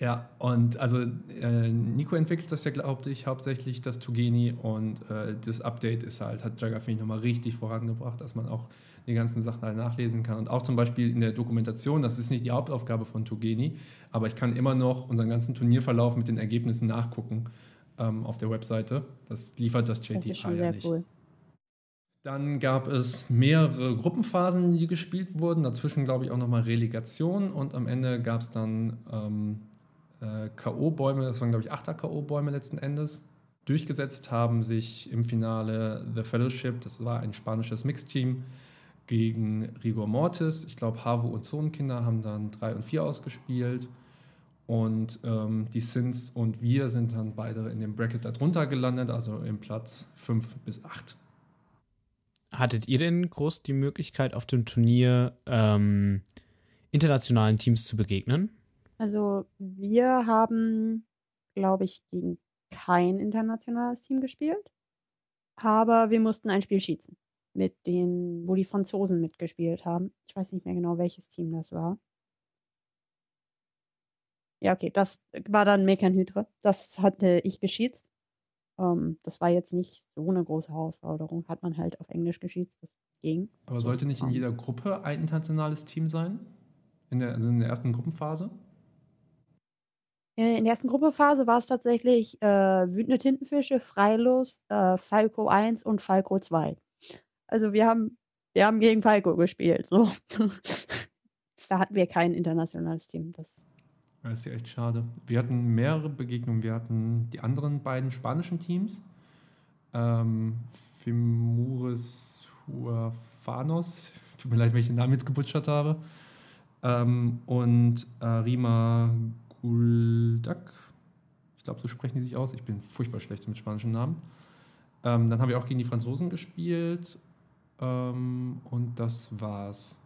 Ja, und also äh, Nico entwickelt das ja, glaube ich, hauptsächlich das Tugeni und äh, das Update ist halt, hat Jagger, finde ich, nochmal richtig vorangebracht, dass man auch die ganzen Sachen halt nachlesen kann. Und auch zum Beispiel in der Dokumentation, das ist nicht die Hauptaufgabe von Tugeni, aber ich kann immer noch unseren ganzen Turnierverlauf mit den Ergebnissen nachgucken ähm, auf der Webseite. Das liefert das Das JTI ist schon ja sehr nicht. cool. Dann gab es mehrere Gruppenphasen, die gespielt wurden. Dazwischen, glaube ich, auch nochmal Relegation. Und am Ende gab es dann ähm, äh, K.O.-Bäume. Das waren, glaube ich, achter K.O.-Bäume letzten Endes. Durchgesetzt haben sich im Finale The Fellowship, das war ein spanisches Mixteam, gegen Rigor Mortis. Ich glaube, Havo und Zonenkinder haben dann 3 und 4 ausgespielt. Und ähm, die Sins und wir sind dann beide in dem Bracket darunter gelandet, also im Platz 5 bis 8. Hattet ihr denn groß die Möglichkeit, auf dem Turnier ähm, internationalen Teams zu begegnen? Also wir haben, glaube ich, gegen kein internationales Team gespielt. Aber wir mussten ein Spiel schießen. Mit den, wo die Franzosen mitgespielt haben. Ich weiß nicht mehr genau, welches Team das war. Ja, okay, das war dann Mekernhydre. Das hatte ich geschießt. Ähm, das war jetzt nicht so eine große Herausforderung. Hat man halt auf Englisch geschießt. Das ging. Aber sollte nicht in Ähm, jeder Gruppe ein internationales Team sein? In der, also in der ersten Gruppenphase? Äh, In der ersten Gruppenphase war es tatsächlich äh, Wütende Tintenfische, Freilos, äh, Falco 1 und Falco 2. Also wir haben, wir haben gegen Falco gespielt. So. da hatten wir kein internationales Team. Das Das ist ja echt schade. Wir hatten mehrere Begegnungen. Wir hatten die anderen beiden spanischen Teams. Ähm, Fimures Huafanos. Tut mir leid, wenn ich den Namen jetzt gebutschert habe. Ähm, und Arima Guldak. Ich glaube, so sprechen die sich aus. Ich bin furchtbar schlecht mit spanischen Namen. Ähm, dann haben wir auch gegen die Franzosen gespielt. Ähm, und das war's.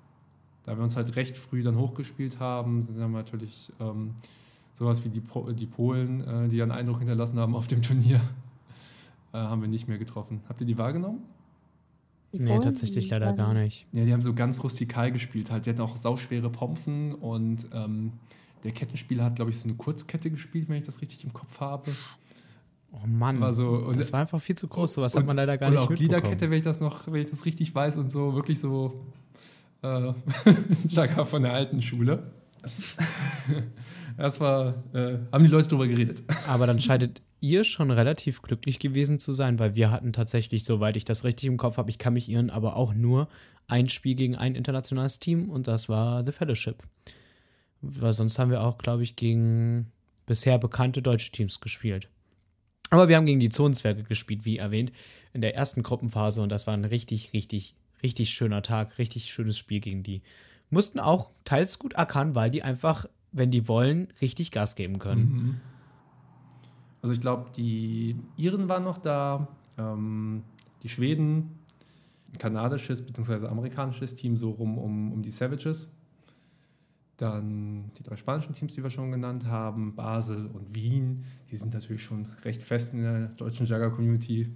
Da wir uns halt recht früh dann hochgespielt haben, sind wir natürlich ähm, sowas wie die, po die Polen, äh, die einen Eindruck hinterlassen haben auf dem Turnier, äh, haben wir nicht mehr getroffen. Habt ihr die wahrgenommen? die Nee, tatsächlich leider gar nicht. Ja, die haben so ganz rustikal gespielt. Halt. Die hatten auch sauschwere Pompen und ähm, der Kettenspieler hat, glaube ich, so eine Kurzkette gespielt, wenn ich das richtig im Kopf habe. Oh Mann, War so- und- das war einfach viel zu groß. Sowas und, hat man leider gar und nicht auch mitbekommen. Gliederkette, wenn ich das noch, wenn ich das richtig weiß und so, wirklich so äh, Lager von der alten Schule. Das war, äh, haben die Leute drüber geredet. Aber dann scheidet ihr schon relativ glücklich gewesen zu sein, weil wir hatten tatsächlich, soweit ich das richtig im Kopf habe, ich kann mich irren, aber auch nur ein Spiel gegen ein internationales Team und das war The Fellowship. Weil sonst haben wir auch, glaube ich, gegen bisher bekannte deutsche Teams gespielt. Aber wir haben gegen die Zonenzwerge gespielt, wie erwähnt, in der ersten Gruppenphase und das war ein richtig, richtig, richtig schöner Tag, richtig schönes Spiel gegen die. Mussten auch teils gut ackern, weil die einfach, wenn die wollen, richtig Gas geben können. Mhm. Also ich glaube, die Iren waren noch da, ähm, die Schweden, ein kanadisches bzw. amerikanisches Team so rum um, um die Savages. Dann die drei spanischen Teams, die wir schon genannt haben, Basel und Wien. Die sind natürlich schon recht fest in der deutschen Jagger-Community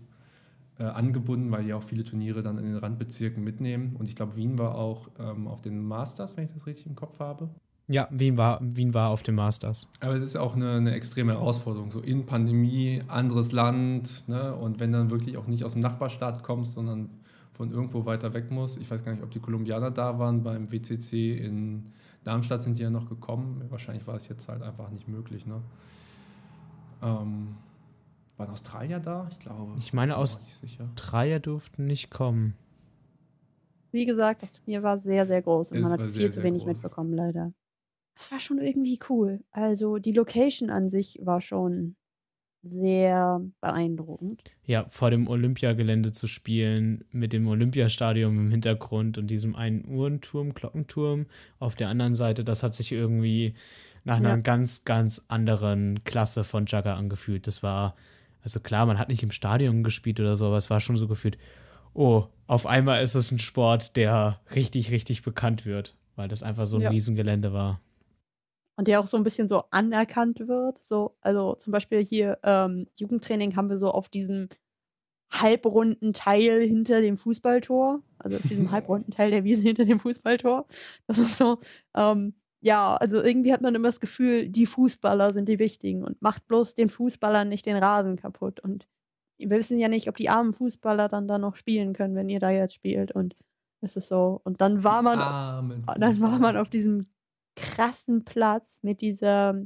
äh, angebunden, weil die auch viele Turniere dann in den Randbezirken mitnehmen. Und ich glaube, Wien war auch ähm, auf den Masters, wenn ich das richtig im Kopf habe. Ja, Wien war, Wien war auf dem Masters. Aber es ist auch eine, eine extreme Herausforderung. So in Pandemie, anderes Land, ne? und wenn dann wirklich auch nicht aus dem Nachbarstaat kommst, sondern von irgendwo weiter weg musst. Ich weiß gar nicht, ob die Kolumbianer da waren beim WCC in Darmstadt sind die ja noch gekommen. Wahrscheinlich war es jetzt halt einfach nicht möglich. Ne? Ähm, waren Australier da? Ich glaube. Ich meine, bin mir aus- auch nicht sicher. Dreier durften nicht kommen. Wie gesagt, das Turnier war sehr, sehr groß und Es man hat viel sehr, zu sehr wenig groß. mitbekommen, leider. Das war schon irgendwie cool. Also die Location an sich war schon sehr beeindruckend. Ja, vor dem Olympiagelände zu spielen, mit dem Olympiastadion im Hintergrund und diesem einen Uhrenturm, Glockenturm auf der anderen Seite, das hat sich irgendwie nach einer Ja. ganz, ganz anderen Klasse von Jugger angefühlt. Das war, also klar, man hat nicht im Stadion gespielt oder so, aber es war schon so gefühlt, oh, auf einmal ist es ein Sport, der richtig, richtig bekannt wird, weil das einfach so ein Ja. Riesengelände war. Und der auch so ein bisschen so anerkannt wird. So, also zum Beispiel hier ähm, Jugendtraining haben wir so auf diesem halbrunden Teil hinter dem Fußballtor, also auf diesem halbrunden Teil der Wiese hinter dem Fußballtor. Das ist so, ähm, ja, also irgendwie hat man immer das Gefühl, die Fußballer sind die Wichtigen und macht bloß den Fußballern nicht den Rasen kaputt. Und wir wissen ja nicht, ob die armen Fußballer dann da noch spielen können, wenn ihr da jetzt spielt. Und es ist so. Und dann war man dann war man auf diesem krassen Platz mit dieser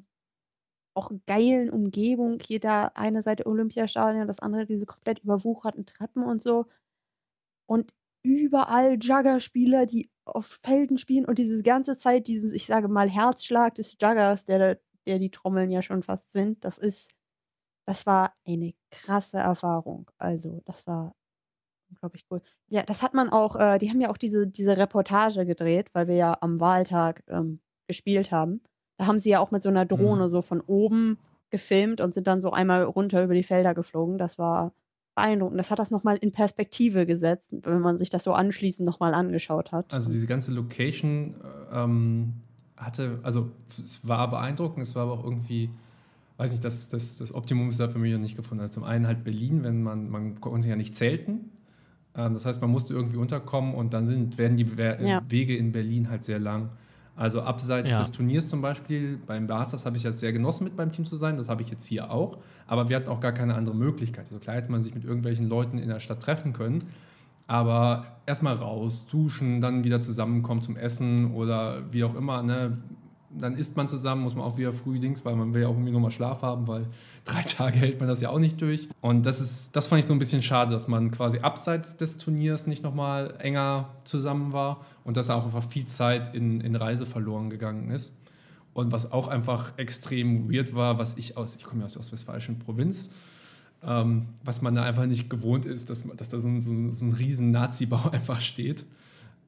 auch geilen Umgebung. Hier da eine Seite Olympiastadion, das andere diese komplett überwucherten Treppen und so. Und überall Juggerspieler, die auf Felden spielen und diese ganze Zeit dieses, ich sage mal, Herzschlag des Juggers, der, der die Trommeln ja schon fast sind, das ist, das war eine krasse Erfahrung. Also, das war unglaublich cool. Ja, das hat man auch, äh, die haben ja auch diese, diese Reportage gedreht, weil wir ja am Wahltag ähm, gespielt haben. Da haben sie ja auch mit so einer Drohne Mhm. so von oben gefilmt und sind dann so einmal runter über die Felder geflogen. Das war beeindruckend. Das hat das nochmal in Perspektive gesetzt, wenn man sich das so anschließend nochmal angeschaut hat. Also diese ganze Location äh, ähm, hatte, also es war beeindruckend, es war aber auch irgendwie, weiß nicht, das, das, das Optimum ist da für mich noch nicht gefunden. Also zum einen halt Berlin, wenn man, man konnte ja nicht zelten. Ähm, das heißt, man musste irgendwie unterkommen und dann sind, werden die We Ja. Wege in Berlin halt sehr lang. Also abseits Ja. des Turniers zum Beispiel, beim Masters habe ich jetzt sehr genossen, mit beim Team zu sein. Das habe ich jetzt hier auch. Aber wir hatten auch gar keine andere Möglichkeit. Also klar hätte man sich mit irgendwelchen Leuten in der Stadt treffen können. Aber erstmal raus, duschen, dann wieder zusammenkommen zum Essen oder wie auch immer, ne? Dann isst man zusammen, muss man auch wieder früh links, weil man will ja auch irgendwie nochmal Schlaf haben, weil drei Tage hält man das ja auch nicht durch. Und das ist, das fand ich so ein bisschen schade, dass man quasi abseits des Turniers nicht nochmal enger zusammen war und dass auch einfach viel Zeit in, in Reise verloren gegangen ist. Und was auch einfach extrem weird war, was ich aus, ich komme ja aus der ostwestfälischen Provinz, ähm, was man da einfach nicht gewohnt ist, dass, dass da so ein, so, so ein riesen Nazi-Bau einfach steht.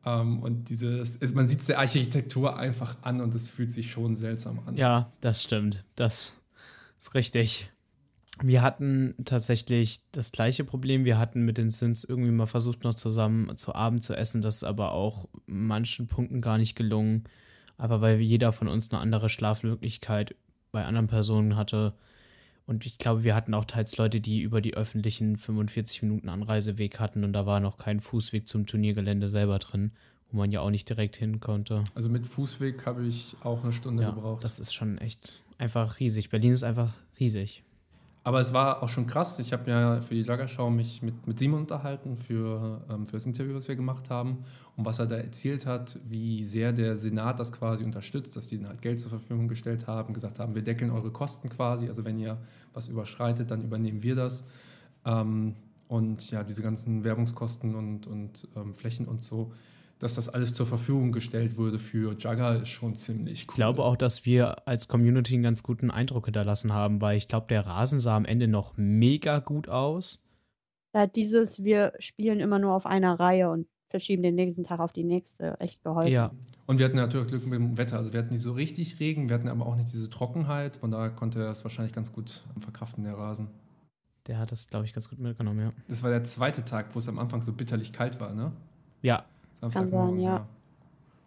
Ähm, und dieses, es, man sieht es der Architektur einfach an und es fühlt sich schon seltsam an. Ja, das stimmt. Das ist richtig. Wir hatten tatsächlich das gleiche Problem. Wir hatten mit den Sins irgendwie mal versucht, noch zusammen zu Abend zu essen. Das ist aber auch manchen Punkten gar nicht gelungen. Aber weil jeder von uns eine andere Schlafmöglichkeit bei anderen Personen hatte. Und ich glaube, wir hatten auch teils Leute, die über die öffentlichen 45 Minuten Anreiseweg hatten und da war noch kein Fußweg zum Turniergelände selber drin, wo man ja auch nicht direkt hin konnte. Also mit Fußweg habe ich auch eine Stunde ja, gebraucht. Das ist schon echt einfach riesig. Berlin ist einfach riesig. Aber es war auch schon krass. Ich habe ja für die Lagerschau mich mit, mit Simon unterhalten für, ähm, für das Interview, was wir gemacht haben. Und was er da erzählt hat, wie sehr der Senat das quasi unterstützt, dass die ihnen halt Geld zur Verfügung gestellt haben, gesagt haben, wir deckeln eure Kosten quasi. Also wenn ihr was überschreitet, dann übernehmen wir das. Ähm, und ja, diese ganzen Werbungskosten und, und ähm, Flächen und so dass das alles zur Verfügung gestellt wurde für Jugger, ist schon ziemlich cool. Ich glaube auch, dass wir als Community einen ganz guten Eindruck hinterlassen haben, weil ich glaube, der Rasen sah am Ende noch mega gut aus. Da dieses, wir spielen immer nur auf einer Reihe und verschieben den nächsten Tag auf die nächste, echt geholfen. Ja. Und wir hatten natürlich Glück mit dem Wetter. Also wir hatten nicht so richtig Regen, wir hatten aber auch nicht diese Trockenheit. Von daher konnte er es wahrscheinlich ganz gut verkraften, der Rasen. Der hat das, glaube ich, ganz gut mitgenommen, ja. Das war der zweite Tag, wo es am Anfang so bitterlich kalt war, ne? Ja, Samstagmorgen, ja. ja.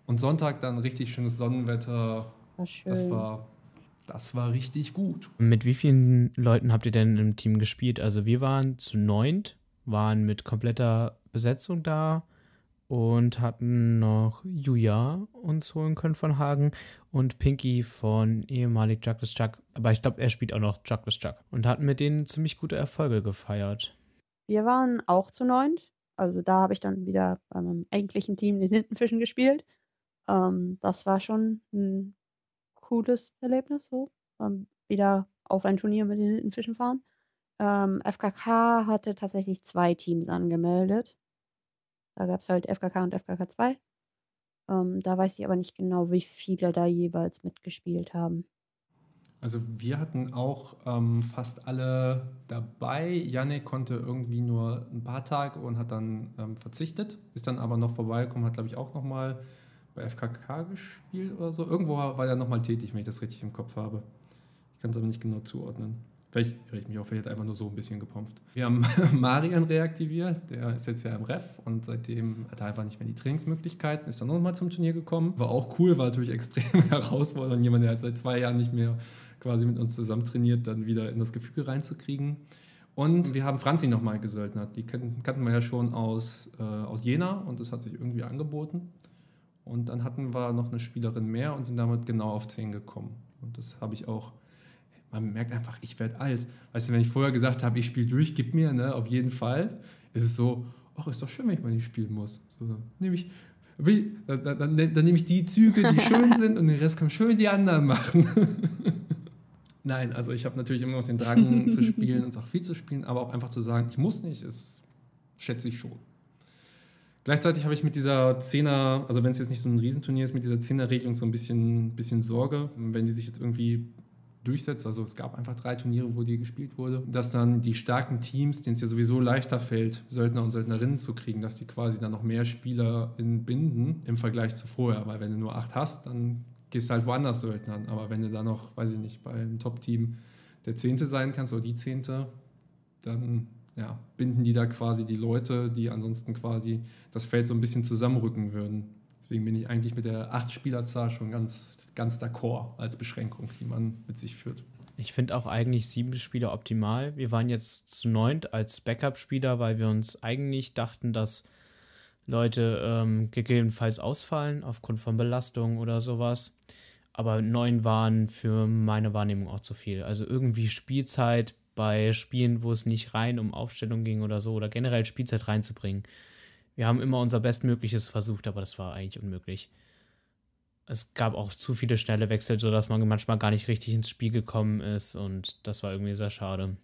Und Sonntag dann richtig schönes Sonnenwetter. War schön. Das war, das war richtig gut. Mit wie vielen Leuten habt ihr denn im Team gespielt? Also wir waren zu neunt, waren mit kompletter Besetzung da und hatten noch Julia uns holen können von Hagen und Pinky von ehemalig Douglas Chuck. Aber ich glaube, er spielt auch noch Douglas Chuck und hatten mit denen ziemlich gute Erfolge gefeiert. Wir waren auch zu neunt. Also da habe ich dann wieder bei meinem eigentlichen Team den Hintenfischen gespielt. Ähm, das war schon ein cooles Erlebnis, so. Ähm, wieder auf ein Turnier mit den Hintenfischen fahren. Ähm, FKK hatte tatsächlich zwei Teams angemeldet. Da gab es halt FKK und FKK 2. Ähm, da weiß ich aber nicht genau, wie viele da jeweils mitgespielt haben. Also wir hatten auch ähm, fast alle dabei. Yannick konnte irgendwie nur ein paar Tage und hat dann ähm, verzichtet, ist dann aber noch vorbeigekommen, hat glaube ich auch nochmal bei FKK gespielt oder so. Irgendwo war er nochmal tätig, wenn ich das richtig im Kopf habe. Ich kann es aber nicht genau zuordnen. Vielleicht irre ich mich auch, vielleicht hat einfach nur so ein bisschen gepumpft. Wir haben Marian reaktiviert, der ist jetzt ja im Ref und seitdem hat er einfach nicht mehr die Trainingsmöglichkeiten, ist dann nochmal zum Turnier gekommen. War auch cool, war natürlich extrem herausfordernd, jemand, der halt seit zwei Jahren nicht mehr quasi mit uns zusammen trainiert, dann wieder in das Gefüge reinzukriegen. Und wir haben Franzi nochmal gesöldnert. Die kannten wir ja schon aus, äh, aus Jena und das hat sich irgendwie angeboten. Und dann hatten wir noch eine Spielerin mehr und sind damit genau auf 10 gekommen. Und das habe ich auch, man merkt einfach, ich werde alt. Weißt du, wenn ich vorher gesagt habe, ich spiele durch, gib mir, ne, auf jeden Fall, ist es so, ach, ist doch schön, wenn ich mal nicht spielen muss. So, nehme ich, dann, dann, dann, dann nehme ich die Züge, die schön sind und den Rest kann schön die anderen machen. Nein, also ich habe natürlich immer noch den Drang zu spielen und auch viel zu spielen, aber auch einfach zu sagen, ich muss nicht, das schätze ich schon. Gleichzeitig habe ich mit dieser Zehner, also wenn es jetzt nicht so ein Riesenturnier ist, mit dieser Zehner-Regelung so ein bisschen, bisschen Sorge, wenn die sich jetzt irgendwie durchsetzt. Also es gab einfach drei Turniere, wo die gespielt wurde, dass dann die starken Teams, denen es ja sowieso leichter fällt, Söldner und Söldnerinnen zu kriegen, dass die quasi dann noch mehr Spieler binden im Vergleich zu vorher. Weil wenn du nur acht hast, dann gehst halt woanders Söldnern. Aber wenn du dann noch, weiß ich nicht, beim Top-Team der Zehnte sein kannst oder die Zehnte, dann ja, binden die da quasi die Leute, die ansonsten quasi das Feld so ein bisschen zusammenrücken würden. Deswegen bin ich eigentlich mit der Acht-Spielerzahl schon ganz, ganz d'accord als Beschränkung, die man mit sich führt. Ich finde auch eigentlich sieben Spieler optimal. Wir waren jetzt zu neunt als Backup-Spieler, weil wir uns eigentlich dachten, dass Leute ähm, gegebenenfalls ausfallen aufgrund von Belastung oder sowas. Aber neun waren für meine Wahrnehmung auch zu viel. Also irgendwie Spielzeit bei Spielen, wo es nicht rein um Aufstellung ging oder so, oder generell Spielzeit reinzubringen. Wir haben immer unser Bestmögliches versucht, aber das war eigentlich unmöglich. es gab auch zu viele schnelle Wechsel, sodass man manchmal gar nicht richtig ins Spiel gekommen ist und das war irgendwie sehr schade.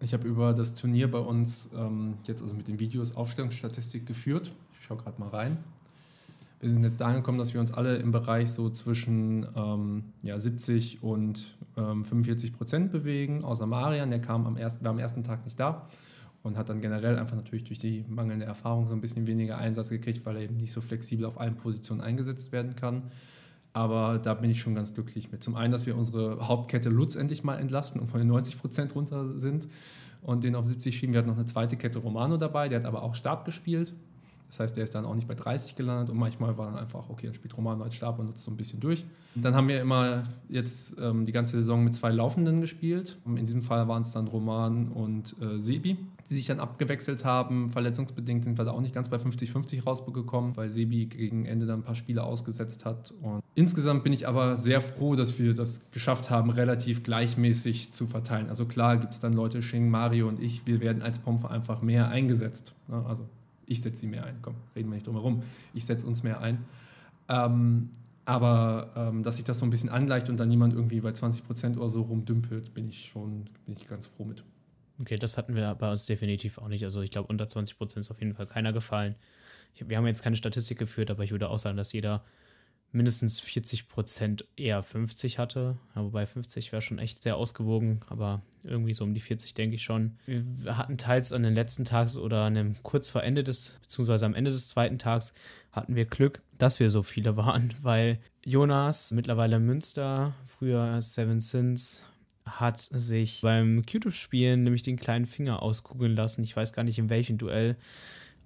Ich habe über das Turnier bei uns ähm, jetzt also mit den Videos Aufstellungsstatistik geführt. Ich schaue gerade mal rein. Wir sind jetzt da angekommen, dass wir uns alle im Bereich so zwischen ähm, ja, 70 und ähm, 45 Prozent bewegen, außer Marian, der kam am ersten, war am ersten Tag nicht da und hat dann generell einfach natürlich durch die mangelnde Erfahrung so ein bisschen weniger Einsatz gekriegt, weil er eben nicht so flexibel auf allen Positionen eingesetzt werden kann. Aber da bin ich schon ganz glücklich mit. Zum einen, dass wir unsere Hauptkette Lutz endlich mal entlasten und von den 90 Prozent runter sind und den auf 70 schieben. Wir hatten noch eine zweite Kette Romano dabei, der hat aber auch Stab gespielt. Das heißt, der ist dann auch nicht bei 30 gelandet und manchmal war dann einfach, okay, dann spielt Romano als Stab und nutzt so ein bisschen durch. Dann haben wir immer jetzt ähm, die ganze Saison mit zwei Laufenden gespielt. In diesem Fall waren es dann Roman und äh, Sebi, die sich dann abgewechselt haben. Verletzungsbedingt sind wir da auch nicht ganz bei 50-50 rausgekommen, weil Sebi gegen Ende dann ein paar Spiele ausgesetzt hat. Und insgesamt bin ich aber sehr froh, dass wir das geschafft haben, relativ gleichmäßig zu verteilen. Also klar gibt es dann Leute, Shing, Mario und ich, wir werden als Pompe einfach mehr eingesetzt. Ne? Also ich setze sie mehr ein. Komm, reden wir nicht drum herum. Ich setze uns mehr ein. Ähm, aber ähm, dass sich das so ein bisschen angleicht und dann niemand irgendwie bei 20 Prozent oder so rumdümpelt, bin ich schon bin ich ganz froh mit. Okay, das hatten wir bei uns definitiv auch nicht. Also ich glaube, unter 20 Prozent ist auf jeden Fall keiner gefallen. Ich, wir haben jetzt keine Statistik geführt, aber ich würde auch sagen, dass jeder mindestens 40 Prozent eher 50 hatte. Ja, wobei 50 wäre schon echt sehr ausgewogen, aber irgendwie so um die 40 denke ich schon. Wir hatten teils an den letzten Tags oder an dem, kurz vor Ende des, beziehungsweise am Ende des zweiten Tags hatten wir Glück, dass wir so viele waren, weil Jonas, mittlerweile Münster, früher Seven Sins, hat sich beim Q-Tip-Spielen nämlich den kleinen Finger auskugeln lassen. Ich weiß gar nicht in welchem Duell.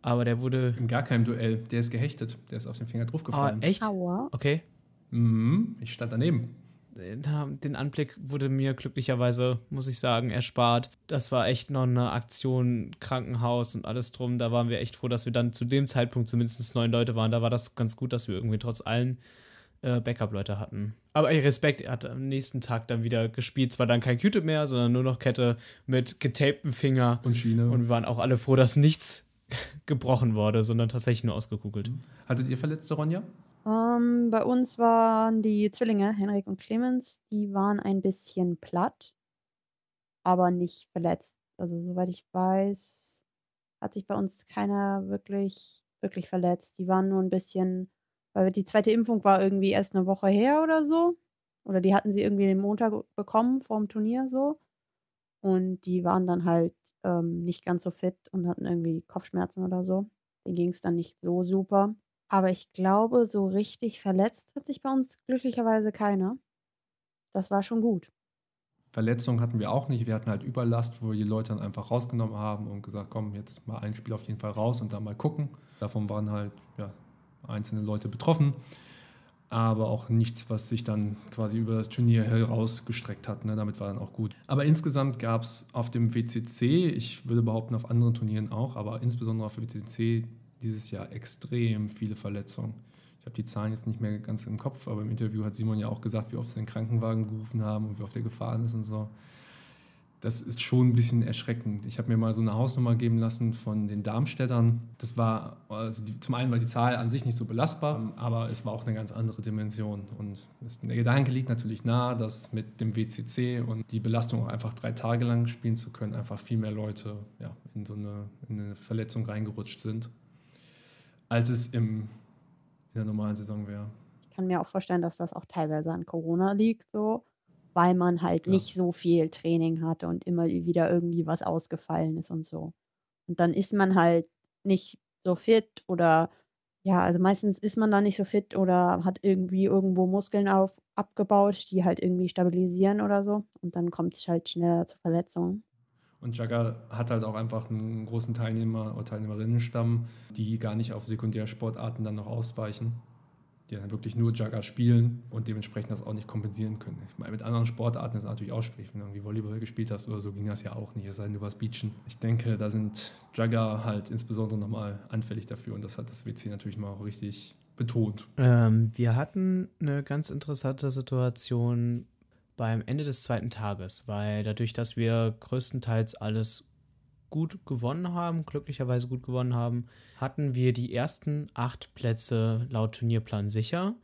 Aber der wurde. In gar keinem Duell. Der ist gehechtet. Der ist auf den Finger draufgefallen. Ah, echt? Aua. Okay. Mhm, ich stand daneben. Den Anblick wurde mir glücklicherweise, muss ich sagen, erspart. Das war echt noch eine Aktion, Krankenhaus und alles drum. Da waren wir echt froh, dass wir dann zu dem Zeitpunkt zumindest neun Leute waren. Da war das ganz gut, dass wir irgendwie trotz allen äh, Backup-Leute hatten. Aber ey, Respekt, er hat am nächsten Tag dann wieder gespielt. Zwar dann kein Q-Tip mehr, sondern nur noch Kette mit getaptem Finger. Und Schiene. Und wir waren auch alle froh, dass nichts gebrochen wurde, sondern tatsächlich nur ausgekugelt. Hattet ihr Verletzte, Ronja? Ähm, bei uns waren die Zwillinge, Henrik und Clemens, die waren ein bisschen platt, aber nicht verletzt. Also soweit ich weiß, hat sich bei uns keiner wirklich, wirklich verletzt. Die waren nur ein bisschen, weil die zweite Impfung war irgendwie erst eine Woche her oder so. Oder die hatten sie irgendwie den Montag bekommen vorm Turnier so. Und die waren dann halt ähm, nicht ganz so fit und hatten irgendwie Kopfschmerzen oder so. Denen ging es dann nicht so super. Aber ich glaube, so richtig verletzt hat sich bei uns glücklicherweise keiner. Das war schon gut. Verletzungen hatten wir auch nicht. Wir hatten halt Überlast, wo wir die Leute dann einfach rausgenommen haben und gesagt, komm, jetzt mal ein Spiel auf jeden Fall raus und dann mal gucken. Davon waren halt ja, einzelne Leute betroffen aber auch nichts, was sich dann quasi über das Turnier herausgestreckt hat. Ne? Damit war dann auch gut. Aber insgesamt gab es auf dem WCC, ich würde behaupten auf anderen Turnieren auch, aber insbesondere auf dem WCC dieses Jahr extrem viele Verletzungen. Ich habe die Zahlen jetzt nicht mehr ganz im Kopf, aber im Interview hat Simon ja auch gesagt, wie oft sie den Krankenwagen gerufen haben und wie oft der gefahren ist und so das ist schon ein bisschen erschreckend. Ich habe mir mal so eine Hausnummer geben lassen von den Darmstädtern. Das war, also die, zum einen war die Zahl an sich nicht so belastbar, aber es war auch eine ganz andere Dimension. Und das, der Gedanke liegt natürlich nahe, dass mit dem WCC und die Belastung auch einfach drei Tage lang spielen zu können, einfach viel mehr Leute ja, in so eine, in eine Verletzung reingerutscht sind, als es im, in der normalen Saison wäre. Ich kann mir auch vorstellen, dass das auch teilweise an Corona liegt, so weil man halt ja. nicht so viel Training hatte und immer wieder irgendwie was ausgefallen ist und so. Und dann ist man halt nicht so fit oder ja, also meistens ist man dann nicht so fit oder hat irgendwie irgendwo Muskeln auf, abgebaut, die halt irgendwie stabilisieren oder so. Und dann kommt es halt schneller zu Verletzungen. Und Jagger hat halt auch einfach einen großen Teilnehmer- oder Teilnehmerinnenstamm, die gar nicht auf Sekundärsportarten dann noch ausweichen die dann wirklich nur Jugger spielen und dementsprechend das auch nicht kompensieren können. Ich meine, mit anderen Sportarten ist es natürlich auch schwierig. Wenn du irgendwie Volleyball gespielt hast oder so, ging das ja auch nicht, es sei denn, du warst Beachen. Ich denke, da sind Jugger halt insbesondere nochmal anfällig dafür und das hat das WC natürlich mal auch richtig betont. Ähm, wir hatten eine ganz interessante Situation beim Ende des zweiten Tages, weil dadurch, dass wir größtenteils alles gut gewonnen haben, glücklicherweise gut gewonnen haben, hatten wir die ersten acht Plätze laut Turnierplan sicher.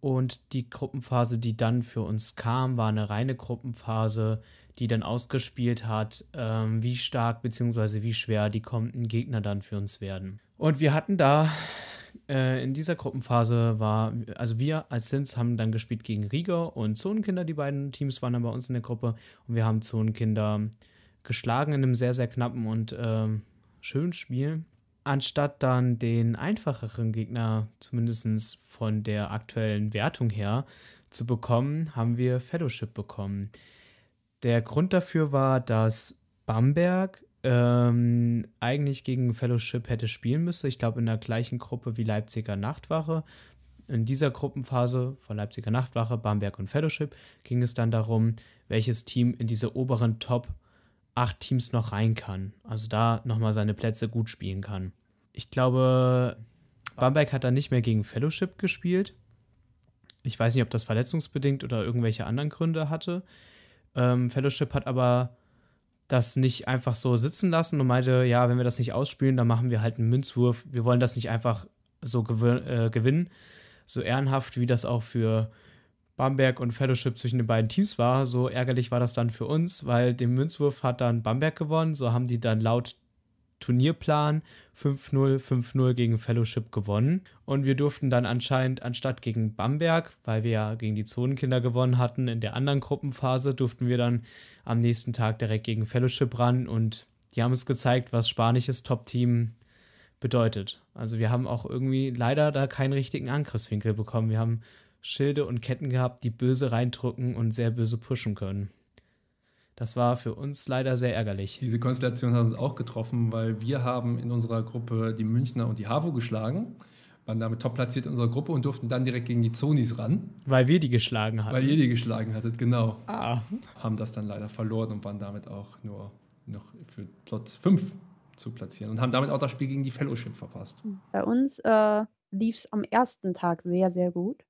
Und die Gruppenphase, die dann für uns kam, war eine reine Gruppenphase, die dann ausgespielt hat, ähm, wie stark bzw. wie schwer die kommenden Gegner dann für uns werden. Und wir hatten da äh, in dieser Gruppenphase war, also wir als Sins haben dann gespielt gegen Rieger und Zonenkinder, die beiden Teams waren dann bei uns in der Gruppe und wir haben Zonenkinder geschlagen in einem sehr, sehr knappen und äh, schönen Spiel. Anstatt dann den einfacheren Gegner, zumindest von der aktuellen Wertung her, zu bekommen, haben wir Fellowship bekommen. Der Grund dafür war, dass Bamberg ähm, eigentlich gegen Fellowship hätte spielen müssen. Ich glaube, in der gleichen Gruppe wie Leipziger Nachtwache. In dieser Gruppenphase von Leipziger Nachtwache, Bamberg und Fellowship ging es dann darum, welches Team in diese oberen Top 8 Teams noch rein kann. Also da nochmal seine Plätze gut spielen kann. Ich glaube, Bamberg hat dann nicht mehr gegen Fellowship gespielt. Ich weiß nicht, ob das verletzungsbedingt oder irgendwelche anderen Gründe hatte. Ähm, Fellowship hat aber das nicht einfach so sitzen lassen und meinte, ja, wenn wir das nicht ausspielen, dann machen wir halt einen Münzwurf. Wir wollen das nicht einfach so gewin äh, gewinnen. So ehrenhaft, wie das auch für Bamberg und Fellowship zwischen den beiden Teams war, so ärgerlich war das dann für uns, weil den Münzwurf hat dann Bamberg gewonnen. So haben die dann laut Turnierplan 5-0, 5-0 gegen Fellowship gewonnen. Und wir durften dann anscheinend, anstatt gegen Bamberg, weil wir ja gegen die Zonenkinder gewonnen hatten, in der anderen Gruppenphase, durften wir dann am nächsten Tag direkt gegen Fellowship ran. Und die haben uns gezeigt, was spanisches Top-Team bedeutet. Also wir haben auch irgendwie leider da keinen richtigen Angriffswinkel bekommen. Wir haben Schilde und Ketten gehabt, die böse reindrücken und sehr böse pushen können. Das war für uns leider sehr ärgerlich. Diese Konstellation hat uns auch getroffen, weil wir haben in unserer Gruppe die Münchner und die HAVO geschlagen, waren damit top platziert in unserer Gruppe und durften dann direkt gegen die Zonis ran. Weil wir die geschlagen hatten. Weil ihr die geschlagen hattet, genau. Ah. Haben das dann leider verloren und waren damit auch nur noch für Platz 5 zu platzieren und haben damit auch das Spiel gegen die Fellowship verpasst. Bei uns äh, lief es am ersten Tag sehr, sehr gut.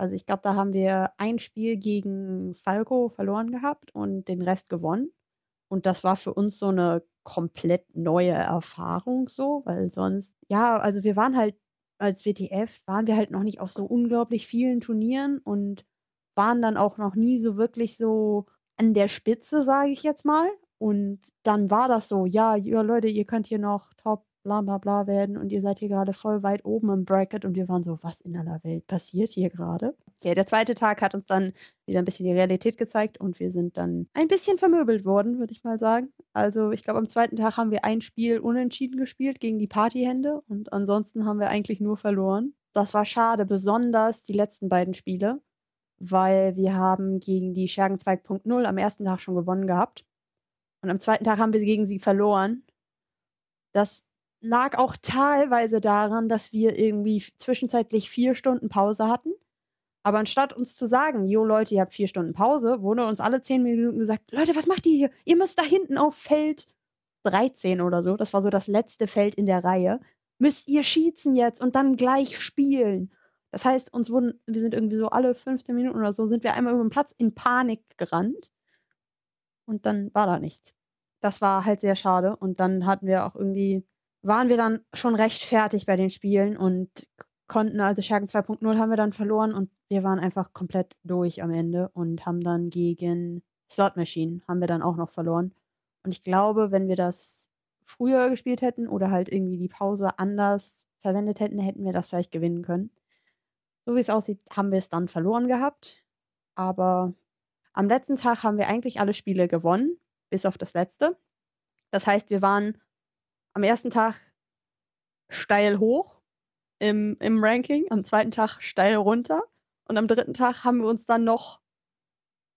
Also ich glaube, da haben wir ein Spiel gegen Falco verloren gehabt und den Rest gewonnen. Und das war für uns so eine komplett neue Erfahrung so, weil sonst, ja, also wir waren halt als WTF, waren wir halt noch nicht auf so unglaublich vielen Turnieren und waren dann auch noch nie so wirklich so an der Spitze, sage ich jetzt mal. Und dann war das so, ja, ja, Leute, ihr könnt hier noch Top bla bla bla werden und ihr seid hier gerade voll weit oben im Bracket und wir waren so, was in aller Welt passiert hier gerade? Ja, der zweite Tag hat uns dann wieder ein bisschen die Realität gezeigt und wir sind dann ein bisschen vermöbelt worden, würde ich mal sagen. Also ich glaube, am zweiten Tag haben wir ein Spiel unentschieden gespielt gegen die Partyhände und ansonsten haben wir eigentlich nur verloren. Das war schade, besonders die letzten beiden Spiele, weil wir haben gegen die Schergen 2.0 am ersten Tag schon gewonnen gehabt. Und am zweiten Tag haben wir gegen sie verloren. Das lag auch teilweise daran, dass wir irgendwie zwischenzeitlich vier Stunden Pause hatten. Aber anstatt uns zu sagen, jo Leute, ihr habt vier Stunden Pause, wurde uns alle zehn Minuten gesagt, Leute, was macht ihr hier? Ihr müsst da hinten auf Feld 13 oder so, das war so das letzte Feld in der Reihe, müsst ihr schießen jetzt und dann gleich spielen. Das heißt, uns wurden, wir sind irgendwie so alle 15 Minuten oder so, sind wir einmal über den Platz in Panik gerannt. Und dann war da nichts. Das war halt sehr schade. Und dann hatten wir auch irgendwie waren wir dann schon recht fertig bei den Spielen und konnten, also Schergen 2.0 haben wir dann verloren und wir waren einfach komplett durch am Ende und haben dann gegen Slot Machine haben wir dann auch noch verloren. Und ich glaube, wenn wir das früher gespielt hätten oder halt irgendwie die Pause anders verwendet hätten, hätten wir das vielleicht gewinnen können. So wie es aussieht, haben wir es dann verloren gehabt. Aber am letzten Tag haben wir eigentlich alle Spiele gewonnen, bis auf das letzte. Das heißt, wir waren am ersten Tag steil hoch im, im Ranking, am zweiten Tag steil runter und am dritten Tag haben wir uns dann noch,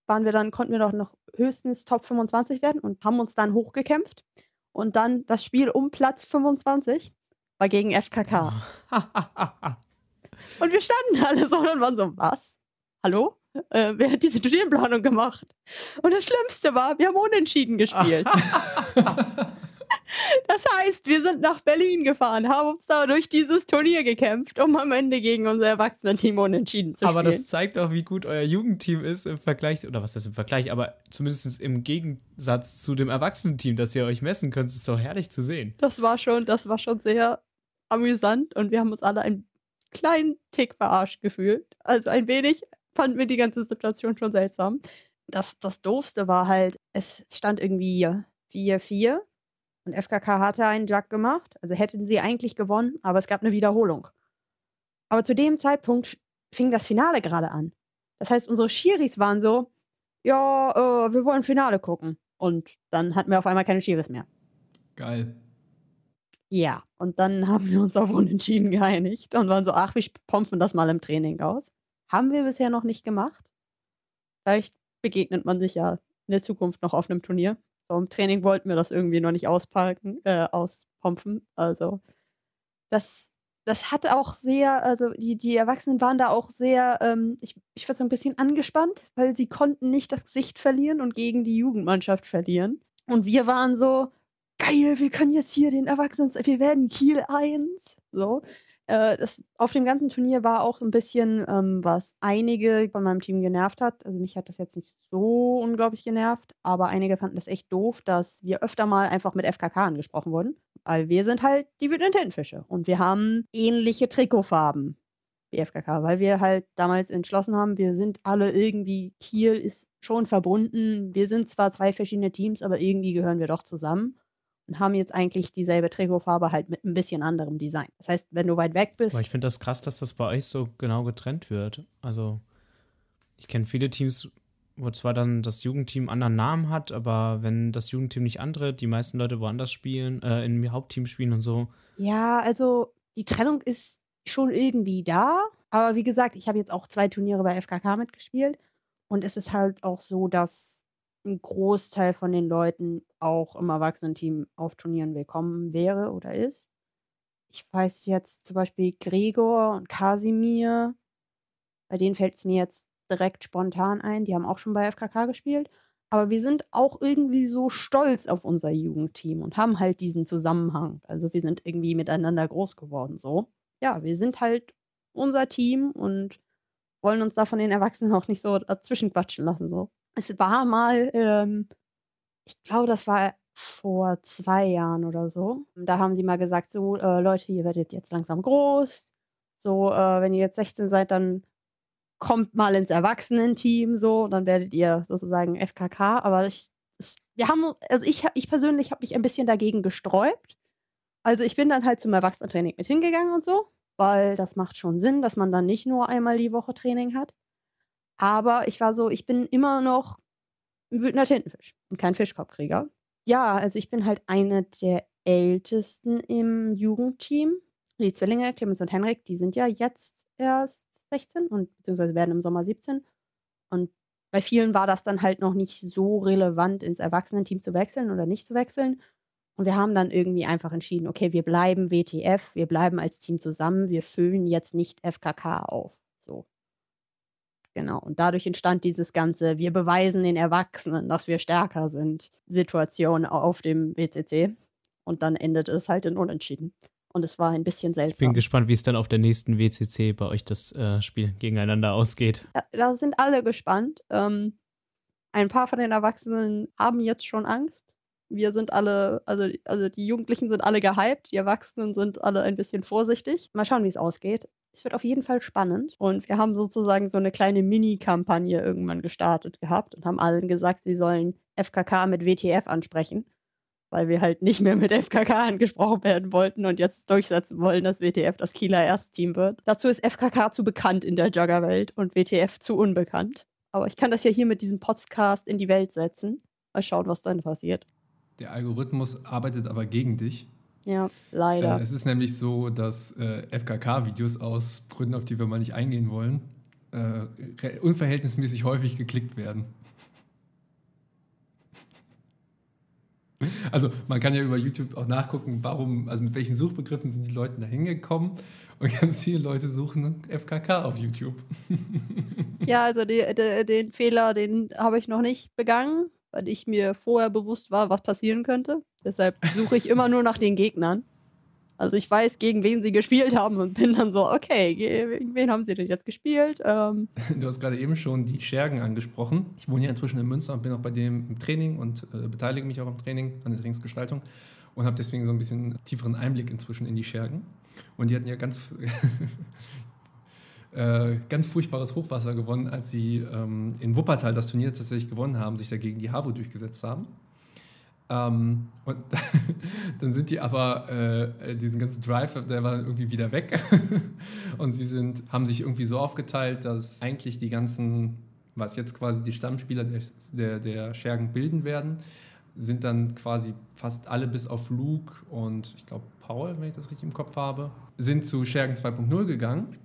waren wir dann, konnten wir doch noch höchstens Top 25 werden und haben uns dann hochgekämpft. Und dann das Spiel um Platz 25 war gegen FKK. und wir standen alle so und waren so, was? Hallo? Äh, wer hat diese Turnierplanung gemacht? Und das Schlimmste war, wir haben unentschieden gespielt. Das heißt, wir sind nach Berlin gefahren, haben uns da durch dieses Turnier gekämpft, um am Ende gegen unser Erwachsenenteam unentschieden zu aber spielen. Aber das zeigt auch, wie gut euer Jugendteam ist im Vergleich, oder was ist im Vergleich, aber zumindest im Gegensatz zu dem Erwachsenenteam, dass ihr euch messen könnt, ist doch herrlich zu sehen. Das war schon, das war schon sehr amüsant und wir haben uns alle ein kleinen Tick verarscht gefühlt. Also ein wenig fanden wir die ganze Situation schon seltsam. Das, das Doofste war halt, es stand irgendwie 4-4 und FKK hatte einen Jug gemacht. Also hätten sie eigentlich gewonnen, aber es gab eine Wiederholung. Aber zu dem Zeitpunkt fing das Finale gerade an. Das heißt, unsere Schiris waren so, ja, äh, wir wollen Finale gucken. Und dann hatten wir auf einmal keine Schiris mehr. Geil. Ja, und dann haben wir uns auf Unentschieden geeinigt und waren so, ach, wir pompfen das mal im Training aus. Haben wir bisher noch nicht gemacht. Vielleicht begegnet man sich ja in der Zukunft noch auf einem Turnier. So im Training wollten wir das irgendwie noch nicht ausparken, äh, auspompen. Also, das, das hat auch sehr, also die, die Erwachsenen waren da auch sehr, ähm, ich, ich war so ein bisschen angespannt, weil sie konnten nicht das Gesicht verlieren und gegen die Jugendmannschaft verlieren. Und wir waren so, geil, wir können jetzt hier den Erwachsenen, wir werden Kiel 1. So. Äh, das, auf dem ganzen Turnier war auch ein bisschen, ähm, was einige von meinem Team genervt hat. Also mich hat das jetzt nicht so unglaublich genervt, aber einige fanden das echt doof, dass wir öfter mal einfach mit FKK angesprochen wurden. Weil wir sind halt die wütenden Tintenfische und wir haben ähnliche Trikotfarben wie FKK, weil wir halt damals entschlossen haben, wir sind alle irgendwie, Kiel ist schon verbunden. Wir sind zwar zwei verschiedene Teams, aber irgendwie gehören wir doch zusammen und haben jetzt eigentlich dieselbe Trikotfarbe halt mit ein bisschen anderem Design. Das heißt, wenn du weit weg bist. Aber ich finde das krass, dass das bei euch so genau getrennt wird. Also, ich kenne viele Teams, wo zwar dann das Jugendteam anderen Namen hat, aber wenn das Jugendteam nicht andere, die meisten Leute woanders spielen, äh, im Hauptteam spielen und so. Ja, also die Trennung ist schon irgendwie da. Aber wie gesagt, ich habe jetzt auch zwei Turniere bei FKK mitgespielt. Und es ist halt auch so, dass ein Großteil von den Leuten auch im Erwachsenenteam auf Turnieren willkommen wäre oder ist. Ich weiß jetzt zum Beispiel Gregor und Kasimir, bei denen fällt es mir jetzt direkt spontan ein, die haben auch schon bei FKK gespielt. Aber wir sind auch irgendwie so stolz auf unser Jugendteam und haben halt diesen Zusammenhang. Also wir sind irgendwie miteinander groß geworden, so. Ja, wir sind halt unser Team und wollen uns da von den Erwachsenen auch nicht so dazwischen quatschen lassen, so. Es war mal, ähm, ich glaube, das war vor zwei Jahren oder so. Da haben sie mal gesagt, so, äh, Leute, ihr werdet jetzt langsam groß. So, äh, wenn ihr jetzt 16 seid, dann kommt mal ins Erwachsenenteam, so, dann werdet ihr sozusagen FKK. Aber ich, das, wir haben, also ich, ich persönlich habe mich ein bisschen dagegen gesträubt. Also ich bin dann halt zum Erwachsenentraining mit hingegangen und so, weil das macht schon Sinn, dass man dann nicht nur einmal die Woche Training hat. Aber ich war so, ich bin immer noch ein wütender Tintenfisch und kein Fischkorbkrieger. Ja, also ich bin halt eine der ältesten im Jugendteam. Die Zwillinge, Clemens und Henrik, die sind ja jetzt erst 16 und beziehungsweise werden im Sommer 17. Und bei vielen war das dann halt noch nicht so relevant, ins Erwachsenenteam zu wechseln oder nicht zu wechseln. Und wir haben dann irgendwie einfach entschieden, okay, wir bleiben WTF, wir bleiben als Team zusammen, wir füllen jetzt nicht FKK auf. So. Genau. Und dadurch entstand dieses ganze, wir beweisen den Erwachsenen, dass wir stärker sind, Situation auf dem WCC. Und dann endet es halt in Unentschieden. Und es war ein bisschen seltsam. Ich bin gespannt, wie es dann auf der nächsten WCC bei euch das äh, Spiel gegeneinander ausgeht. Da, da sind alle gespannt. Ähm, ein paar von den Erwachsenen haben jetzt schon Angst. Wir sind alle, also, also die Jugendlichen sind alle gehypt, die Erwachsenen sind alle ein bisschen vorsichtig. Mal schauen, wie es ausgeht es wird auf jeden Fall spannend. Und wir haben sozusagen so eine kleine Mini-Kampagne irgendwann gestartet gehabt und haben allen gesagt, sie sollen FKK mit WTF ansprechen, weil wir halt nicht mehr mit FKK angesprochen werden wollten und jetzt durchsetzen wollen, dass WTF das Kieler Erstteam wird. Dazu ist FKK zu bekannt in der Joggerwelt und WTF zu unbekannt. Aber ich kann das ja hier mit diesem Podcast in die Welt setzen. Mal schauen, was dann passiert. Der Algorithmus arbeitet aber gegen dich. Ja, leider. Äh, es ist nämlich so, dass äh, FKK-Videos aus Gründen, auf die wir mal nicht eingehen wollen, äh, unverhältnismäßig häufig geklickt werden. Also man kann ja über YouTube auch nachgucken, warum, also mit welchen Suchbegriffen sind die Leute da hingekommen. Und ganz viele Leute suchen FKK auf YouTube. Ja, also die, die, den Fehler, den habe ich noch nicht begangen weil ich mir vorher bewusst war, was passieren könnte. Deshalb suche ich immer nur nach den Gegnern. Also ich weiß, gegen wen sie gespielt haben und bin dann so, okay, gegen wen haben sie denn jetzt gespielt? Ähm du hast gerade eben schon die Schergen angesprochen. Ich wohne ja inzwischen in Münster und bin auch bei dem im Training und äh, beteilige mich auch am Training, an der Trainingsgestaltung und habe deswegen so ein bisschen tieferen Einblick inzwischen in die Schergen. Und die hatten ja ganz, äh, ganz furchtbares Hochwasser gewonnen, als sie ähm, in Wuppertal das Turnier tatsächlich gewonnen haben, sich dagegen die HAVO durchgesetzt haben. Ähm, und dann sind die aber, äh, diesen ganzen Drive, der war irgendwie wieder weg. und sie sind, haben sich irgendwie so aufgeteilt, dass eigentlich die ganzen, was jetzt quasi die Stammspieler der, der, der Schergen bilden werden, sind dann quasi fast alle bis auf Luke und ich glaube Paul, wenn ich das richtig im Kopf habe, sind zu Schergen 2.0 gegangen.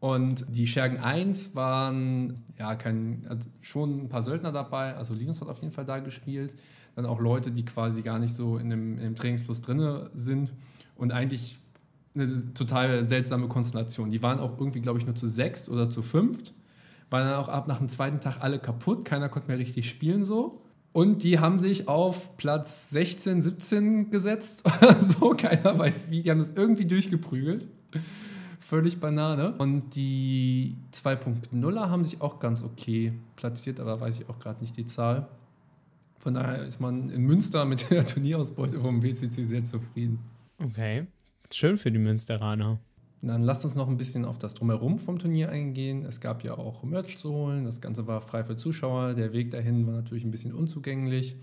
Und die Schergen 1 waren ja kein, also schon ein paar Söldner dabei, also Linus hat auf jeden Fall da gespielt dann auch Leute, die quasi gar nicht so in dem, in dem Trainingsplus drin sind und eigentlich eine total seltsame Konstellation. Die waren auch irgendwie, glaube ich, nur zu sechs oder zu fünft, waren dann auch ab nach dem zweiten Tag alle kaputt, keiner konnte mehr richtig spielen so. Und die haben sich auf Platz 16, 17 gesetzt oder so, keiner weiß wie, die haben das irgendwie durchgeprügelt. Völlig Banane. Und die 2.0er haben sich auch ganz okay platziert, aber weiß ich auch gerade nicht die Zahl. Von daher ist man in Münster mit der Turnierausbeute vom WCC sehr zufrieden. Okay, schön für die Münsteraner. Dann lasst uns noch ein bisschen auf das Drumherum vom Turnier eingehen. Es gab ja auch Merch zu holen. Das Ganze war frei für Zuschauer. Der Weg dahin war natürlich ein bisschen unzugänglich.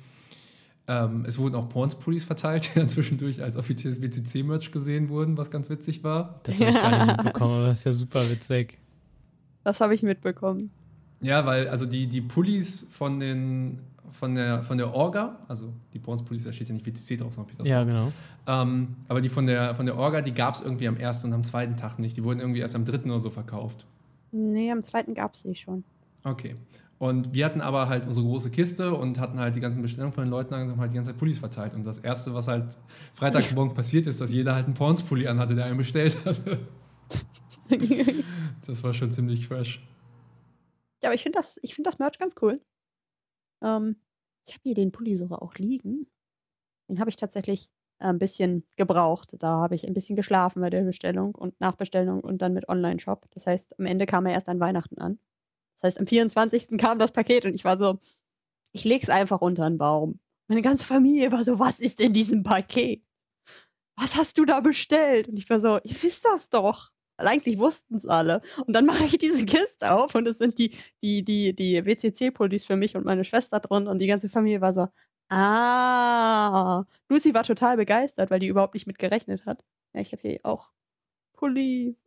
Ähm, es wurden auch Porns-Pullis verteilt, die dann zwischendurch als offizielles WCC-Merch gesehen wurden, was ganz witzig war. Das habe ich gar nicht mitbekommen, aber das ist ja super witzig. Das habe ich mitbekommen. Ja, weil also die, die Pullis von den von der, von der Orga, also die Bones Police, da steht ja nicht WCC drauf, sondern Peter Ja, genau. Ähm, aber die von der, von der Orga, die gab es irgendwie am ersten und am zweiten Tag nicht. Die wurden irgendwie erst am dritten oder so verkauft. Nee, am zweiten gab es sie schon. Okay. Und wir hatten aber halt unsere große Kiste und hatten halt die ganzen Bestellungen von den Leuten und haben halt die ganze Zeit Pullis verteilt. Und das Erste, was halt Freitagmorgen passiert ist, dass jeder halt einen Porns-Pulli anhatte, der einen bestellt hatte. das war schon ziemlich fresh. Ja, aber ich finde das, find das Merch ganz cool. Ähm, ich habe hier den Pulli sogar auch liegen. Den habe ich tatsächlich äh, ein bisschen gebraucht. Da habe ich ein bisschen geschlafen bei der Bestellung und Nachbestellung und dann mit Online-Shop. Das heißt, am Ende kam er erst an Weihnachten an. Das heißt, am 24. kam das Paket und ich war so, ich leg's einfach unter den Baum. Meine ganze Familie war so, was ist in diesem Paket? Was hast du da bestellt? Und ich war so, ihr wisst das doch eigentlich wussten es alle. Und dann mache ich diese Kiste auf und es sind die, die, die, die WCC-Pullis für mich und meine Schwester drin und die ganze Familie war so, ah. Lucy war total begeistert, weil die überhaupt nicht mit gerechnet hat. Ja, ich habe hier auch Pulli.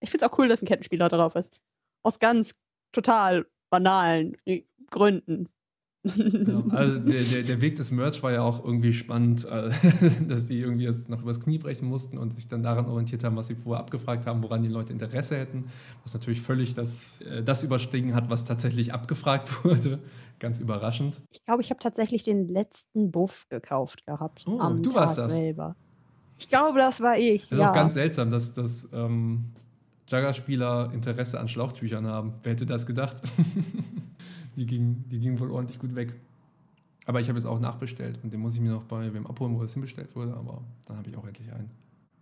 Ich finde es auch cool, dass ein Kettenspieler drauf ist. Aus ganz total banalen Gründen. Ja, also der, der, der, Weg des Merch war ja auch irgendwie spannend, äh, dass die irgendwie erst noch übers Knie brechen mussten und sich dann daran orientiert haben, was sie vorher abgefragt haben, woran die Leute Interesse hätten. Was natürlich völlig das, äh, das überstiegen hat, was tatsächlich abgefragt wurde. Ganz überraschend. Ich glaube, ich habe tatsächlich den letzten Buff gekauft gehabt. Oh, am du Tag warst das. Selber. Ich glaube, das war ich. Das ist ja. auch ganz seltsam, dass, dass ähm, Jagger-Spieler Interesse an Schlauchtüchern haben. Wer hätte das gedacht? Die ging, die ging wohl ordentlich gut weg. Aber ich habe es auch nachbestellt und den muss ich mir noch bei wem abholen, wo es hinbestellt wurde, aber dann habe ich auch endlich einen.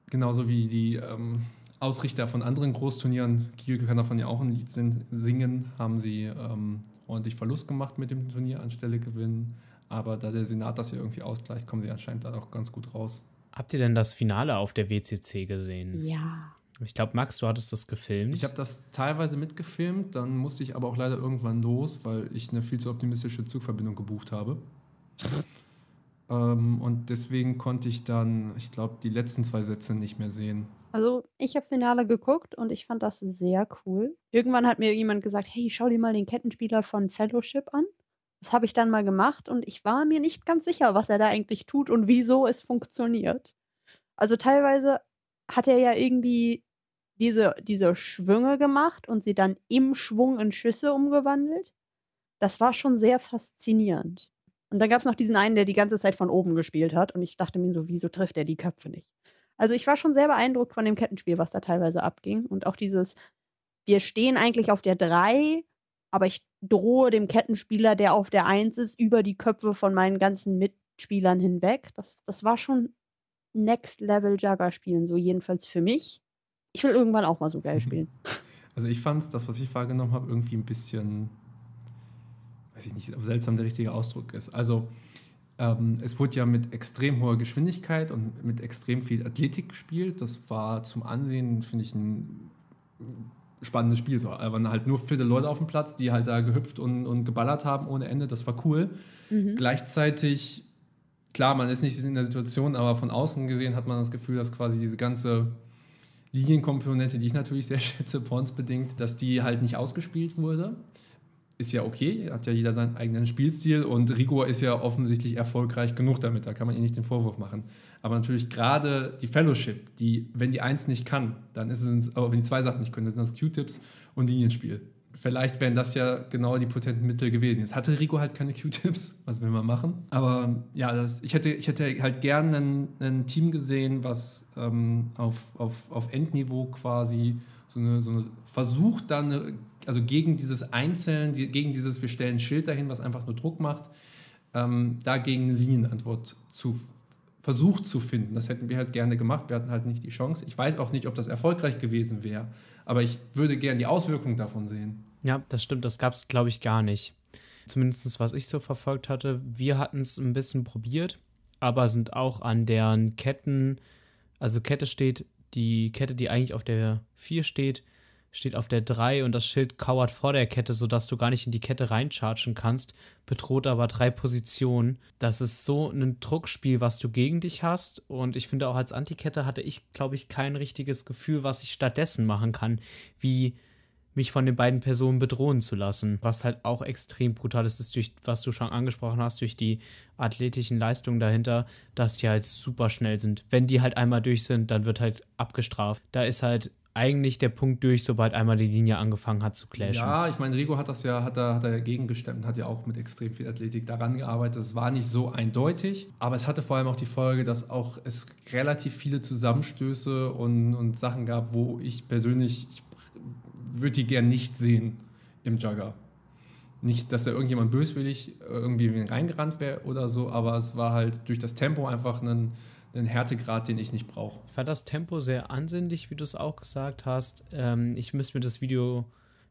Genauso wie die ähm, Ausrichter von anderen Großturnieren, Kiel kann davon ja auch ein Lied singen, haben sie ähm, ordentlich Verlust gemacht mit dem Turnier anstelle gewinnen. Aber da der Senat das ja irgendwie ausgleicht, kommen sie anscheinend da auch ganz gut raus. Habt ihr denn das Finale auf der WCC gesehen? Ja. Ich glaube, Max, du hattest das gefilmt. Ich habe das teilweise mitgefilmt, dann musste ich aber auch leider irgendwann los, weil ich eine viel zu optimistische Zugverbindung gebucht habe. ähm, und deswegen konnte ich dann, ich glaube, die letzten zwei Sätze nicht mehr sehen. Also, ich habe Finale geguckt und ich fand das sehr cool. Irgendwann hat mir jemand gesagt, hey, schau dir mal den Kettenspieler von Fellowship an. Das habe ich dann mal gemacht und ich war mir nicht ganz sicher, was er da eigentlich tut und wieso es funktioniert. Also teilweise hat er ja irgendwie diese, diese Schwünge gemacht und sie dann im Schwung in Schüsse umgewandelt. Das war schon sehr faszinierend. Und dann gab es noch diesen einen, der die ganze Zeit von oben gespielt hat. Und ich dachte mir so, wieso trifft er die Köpfe nicht? Also ich war schon sehr beeindruckt von dem Kettenspiel, was da teilweise abging. Und auch dieses, wir stehen eigentlich auf der 3, aber ich drohe dem Kettenspieler, der auf der 1 ist, über die Köpfe von meinen ganzen Mitspielern hinweg. Das, das war schon Next Level Jugger spielen, so jedenfalls für mich ich will irgendwann auch mal so geil mhm. spielen. Also ich fand es, das, was ich wahrgenommen habe, irgendwie ein bisschen, weiß ich nicht, ob seltsam der richtige Ausdruck ist. Also ähm, es wurde ja mit extrem hoher Geschwindigkeit und mit extrem viel Athletik gespielt. Das war zum Ansehen, finde ich, ein spannendes Spiel. So, da waren halt nur viele Leute auf dem Platz, die halt da gehüpft und, und geballert haben ohne Ende. Das war cool. Mhm. Gleichzeitig, klar, man ist nicht in der Situation, aber von außen gesehen hat man das Gefühl, dass quasi diese ganze Linienkomponente, die ich natürlich sehr schätze, Pons bedingt, dass die halt nicht ausgespielt wurde. Ist ja okay, hat ja jeder seinen eigenen Spielstil und Rigor ist ja offensichtlich erfolgreich genug damit, da kann man ihm nicht den Vorwurf machen. Aber natürlich gerade die Fellowship, die, wenn die eins nicht kann, dann ist es, wenn die zwei Sachen nicht können, dann sind das Q-Tips und Linienspiel. Vielleicht wären das ja genau die potenten Mittel gewesen. Jetzt hatte Rico halt keine Q-Tips, was will man machen? Aber ja, das, ich, hätte, ich hätte halt gern ein, ein Team gesehen, was ähm, auf, auf, auf Endniveau quasi so eine, so eine versucht dann, eine, also gegen dieses Einzelne, die, gegen dieses, wir stellen ein Schild dahin, was einfach nur Druck macht, ähm, dagegen eine Linienantwort zu versucht zu finden. Das hätten wir halt gerne gemacht. Wir hatten halt nicht die Chance. Ich weiß auch nicht, ob das erfolgreich gewesen wäre, aber ich würde gerne die Auswirkungen davon sehen. Ja, das stimmt. Das gab es, glaube ich, gar nicht. Zumindest was ich so verfolgt hatte. Wir hatten es ein bisschen probiert, aber sind auch an deren Ketten, also Kette steht, die Kette, die eigentlich auf der 4 steht, steht auf der 3 und das Schild kauert vor der Kette, sodass du gar nicht in die Kette reinchargen kannst, bedroht aber drei Positionen. Das ist so ein Druckspiel, was du gegen dich hast und ich finde auch als Antikette hatte ich, glaube ich, kein richtiges Gefühl, was ich stattdessen machen kann, wie mich von den beiden Personen bedrohen zu lassen, was halt auch extrem brutal ist, ist durch, was du schon angesprochen hast, durch die athletischen Leistungen dahinter, dass die halt super schnell sind. Wenn die halt einmal durch sind, dann wird halt abgestraft. Da ist halt eigentlich der Punkt durch, sobald einmal die Linie angefangen hat zu clashen. Ja, ich meine, Rigo hat das ja, hat er, hat er gegengestemmt, hat ja auch mit extrem viel Athletik daran gearbeitet. Es war nicht so eindeutig, aber es hatte vor allem auch die Folge, dass auch es relativ viele Zusammenstöße und, und Sachen gab, wo ich persönlich, ich würde die gern nicht sehen im Jugger. Nicht, dass da irgendjemand böswillig irgendwie reingerannt wäre oder so, aber es war halt durch das Tempo einfach ein einen Härtegrad, den ich nicht brauche. Ich fand das Tempo sehr ansehnlich, wie du es auch gesagt hast. Ähm, ich müsste mir das Video,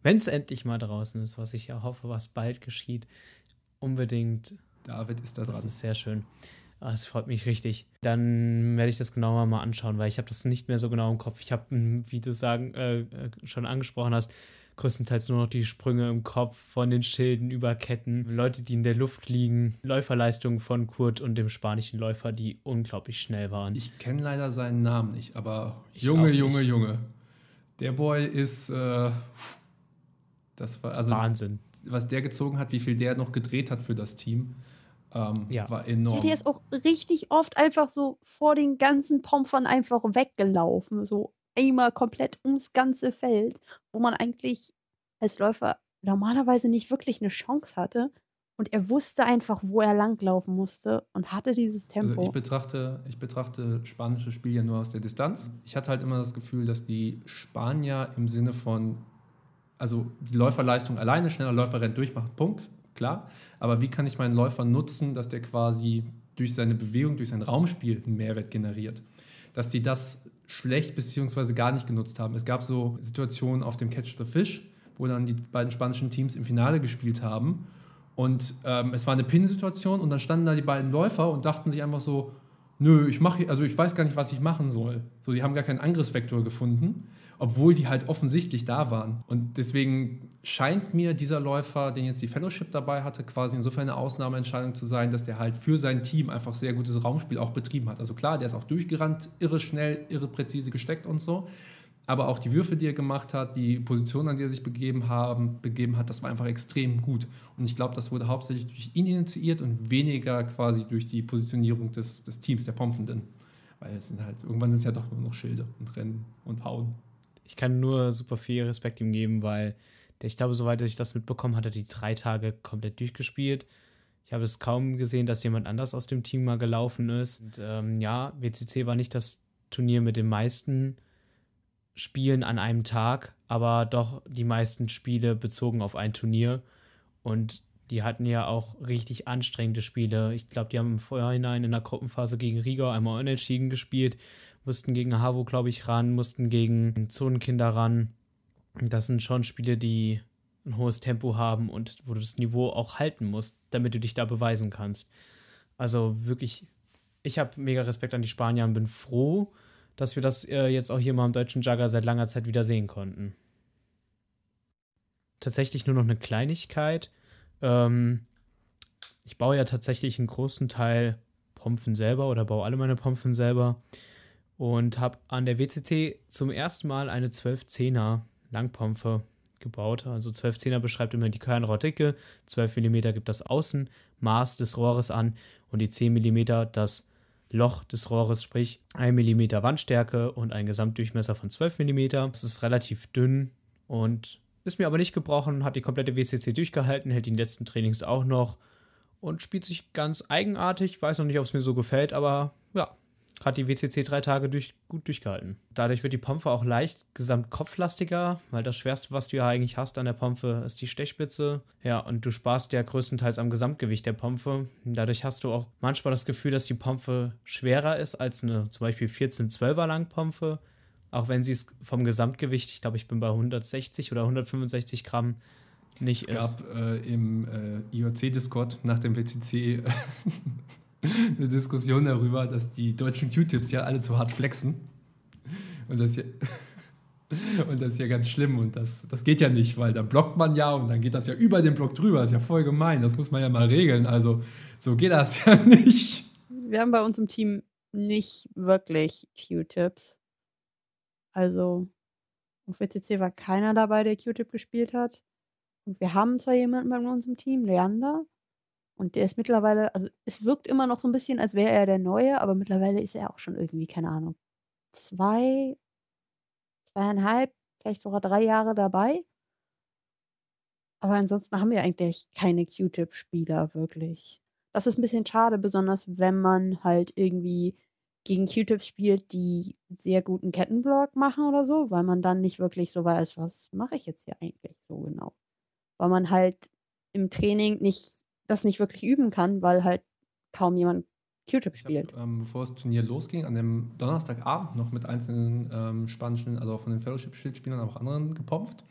wenn es endlich mal draußen ist, was ich ja hoffe, was bald geschieht, unbedingt. David ist da dran. Das ist sehr schön. Ah, das freut mich richtig. Dann werde ich das genauer mal anschauen, weil ich habe das nicht mehr so genau im Kopf. Ich habe, wie du sagen, äh, äh schon angesprochen hast, größtenteils nur noch die Sprünge im Kopf von den Schilden über Ketten, Leute, die in der Luft liegen, Läuferleistungen von Kurt und dem spanischen Läufer, die unglaublich schnell waren. Ich kenne leider seinen Namen nicht, aber ich Junge, Junge, Junge. Der Boy ist äh, das war also Wahnsinn. Was der gezogen hat, wie viel der noch gedreht hat für das Team. Ähm, ja. war enorm. Ja, der ist auch richtig oft einfach so vor den ganzen Pompfern einfach weggelaufen. So einmal komplett ums ganze Feld, wo man eigentlich als Läufer normalerweise nicht wirklich eine Chance hatte. Und er wusste einfach, wo er langlaufen musste und hatte dieses Tempo. Also ich betrachte, ich betrachte spanische Spiele ja nur aus der Distanz. Ich hatte halt immer das Gefühl, dass die Spanier im Sinne von, also die Läuferleistung alleine, schneller Läufer rennt durch, macht Punkt, klar. Aber wie kann ich meinen Läufer nutzen, dass der quasi durch seine Bewegung, durch sein Raumspiel einen Mehrwert generiert? Dass die das schlecht beziehungsweise gar nicht genutzt haben. Es gab so Situationen auf dem Catch the Fish, wo dann die beiden spanischen Teams im Finale gespielt haben. Und ähm, es war eine Pin-Situation und dann standen da die beiden Läufer und dachten sich einfach so, nö, ich mache, also ich weiß gar nicht, was ich machen soll. So, die haben gar keinen Angriffsvektor gefunden obwohl die halt offensichtlich da waren. Und deswegen scheint mir dieser Läufer, den jetzt die Fellowship dabei hatte, quasi insofern eine Ausnahmeentscheidung zu sein, dass der halt für sein Team einfach sehr gutes Raumspiel auch betrieben hat. Also klar, der ist auch durchgerannt, irre schnell, irre präzise gesteckt und so. Aber auch die Würfe, die er gemacht hat, die Position, an die er sich begeben, haben, begeben hat, das war einfach extrem gut. Und ich glaube, das wurde hauptsächlich durch ihn initiiert und weniger quasi durch die Positionierung des, des Teams, der Pompfenden. Weil es sind halt, irgendwann sind es ja doch nur noch Schilde und Rennen und Hauen ich kann nur super viel Respekt ihm geben, weil ich glaube, soweit ich das mitbekommen hatte, die drei Tage komplett durchgespielt. Ich habe es kaum gesehen, dass jemand anders aus dem Team mal gelaufen ist. Und, ähm, ja, WCC war nicht das Turnier mit den meisten Spielen an einem Tag, aber doch die meisten Spiele bezogen auf ein Turnier. Und die hatten ja auch richtig anstrengende Spiele. Ich glaube, die haben im Vorhinein in der Gruppenphase gegen Riga einmal unentschieden gespielt mussten gegen Havo, glaube ich, ran, mussten gegen Zonenkinder ran. Das sind schon Spiele, die ein hohes Tempo haben und wo du das Niveau auch halten musst, damit du dich da beweisen kannst. Also wirklich, ich habe mega Respekt an die Spanier und bin froh, dass wir das äh, jetzt auch hier mal im deutschen Jugger seit langer Zeit wieder sehen konnten. Tatsächlich nur noch eine Kleinigkeit. Ähm, ich baue ja tatsächlich einen großen Teil Pompen selber oder baue alle meine Pompen selber und habe an der WCT zum ersten Mal eine 1210er Langpompe gebaut. Also 1210er beschreibt immer die Kernrohrtdicke, 12 mm gibt das Außenmaß des Rohres an und die 10 mm das Loch des Rohres, sprich 1 mm Wandstärke und ein Gesamtdurchmesser von 12 mm. Das ist relativ dünn und ist mir aber nicht gebrochen, hat die komplette WCC durchgehalten, hält die letzten Trainings auch noch und spielt sich ganz eigenartig. Weiß noch nicht, ob es mir so gefällt, aber ja, hat die WCC drei Tage durch, gut durchgehalten. Dadurch wird die Pompe auch leicht gesamtkopflastiger, weil das Schwerste, was du ja eigentlich hast an der Pompe, ist die Stechspitze. Ja, und du sparst ja größtenteils am Gesamtgewicht der Pompe. Dadurch hast du auch manchmal das Gefühl, dass die Pompe schwerer ist als eine zum Beispiel 14-12er Langpompe. Auch wenn sie es vom Gesamtgewicht, ich glaube, ich bin bei 160 oder 165 Gramm, nicht es ist. Es gab äh, im äh, IOC-Discord nach dem WCC eine Diskussion darüber, dass die deutschen Q-Tips ja alle zu hart flexen. Und das, ja, und das ist ja ganz schlimm und das, das geht ja nicht, weil dann blockt man ja und dann geht das ja über den Block drüber. Das ist ja voll gemein, das muss man ja mal regeln. Also so geht das ja nicht. Wir haben bei uns im Team nicht wirklich Q-Tips. Also auf WCC war keiner dabei, der Q-Tip gespielt hat. Und wir haben zwar jemanden bei uns im Team, Leander, und der ist mittlerweile, also es wirkt immer noch so ein bisschen, als wäre er der Neue, aber mittlerweile ist er auch schon irgendwie, keine Ahnung, zwei, zweieinhalb, vielleicht sogar drei Jahre dabei. Aber ansonsten haben wir eigentlich keine Q-Tip-Spieler wirklich. Das ist ein bisschen schade, besonders wenn man halt irgendwie gegen Q-Tips spielt, die sehr guten Kettenblock machen oder so, weil man dann nicht wirklich so weiß, was mache ich jetzt hier eigentlich so genau. Weil man halt im Training nicht das nicht wirklich üben kann, weil halt kaum jemand Q-Tip spielt. Hab, ähm, bevor das Turnier losging, an dem Donnerstagabend noch mit einzelnen ähm, spanischen, also auch von den Fellowship-Spielern, aber auch anderen gepopft.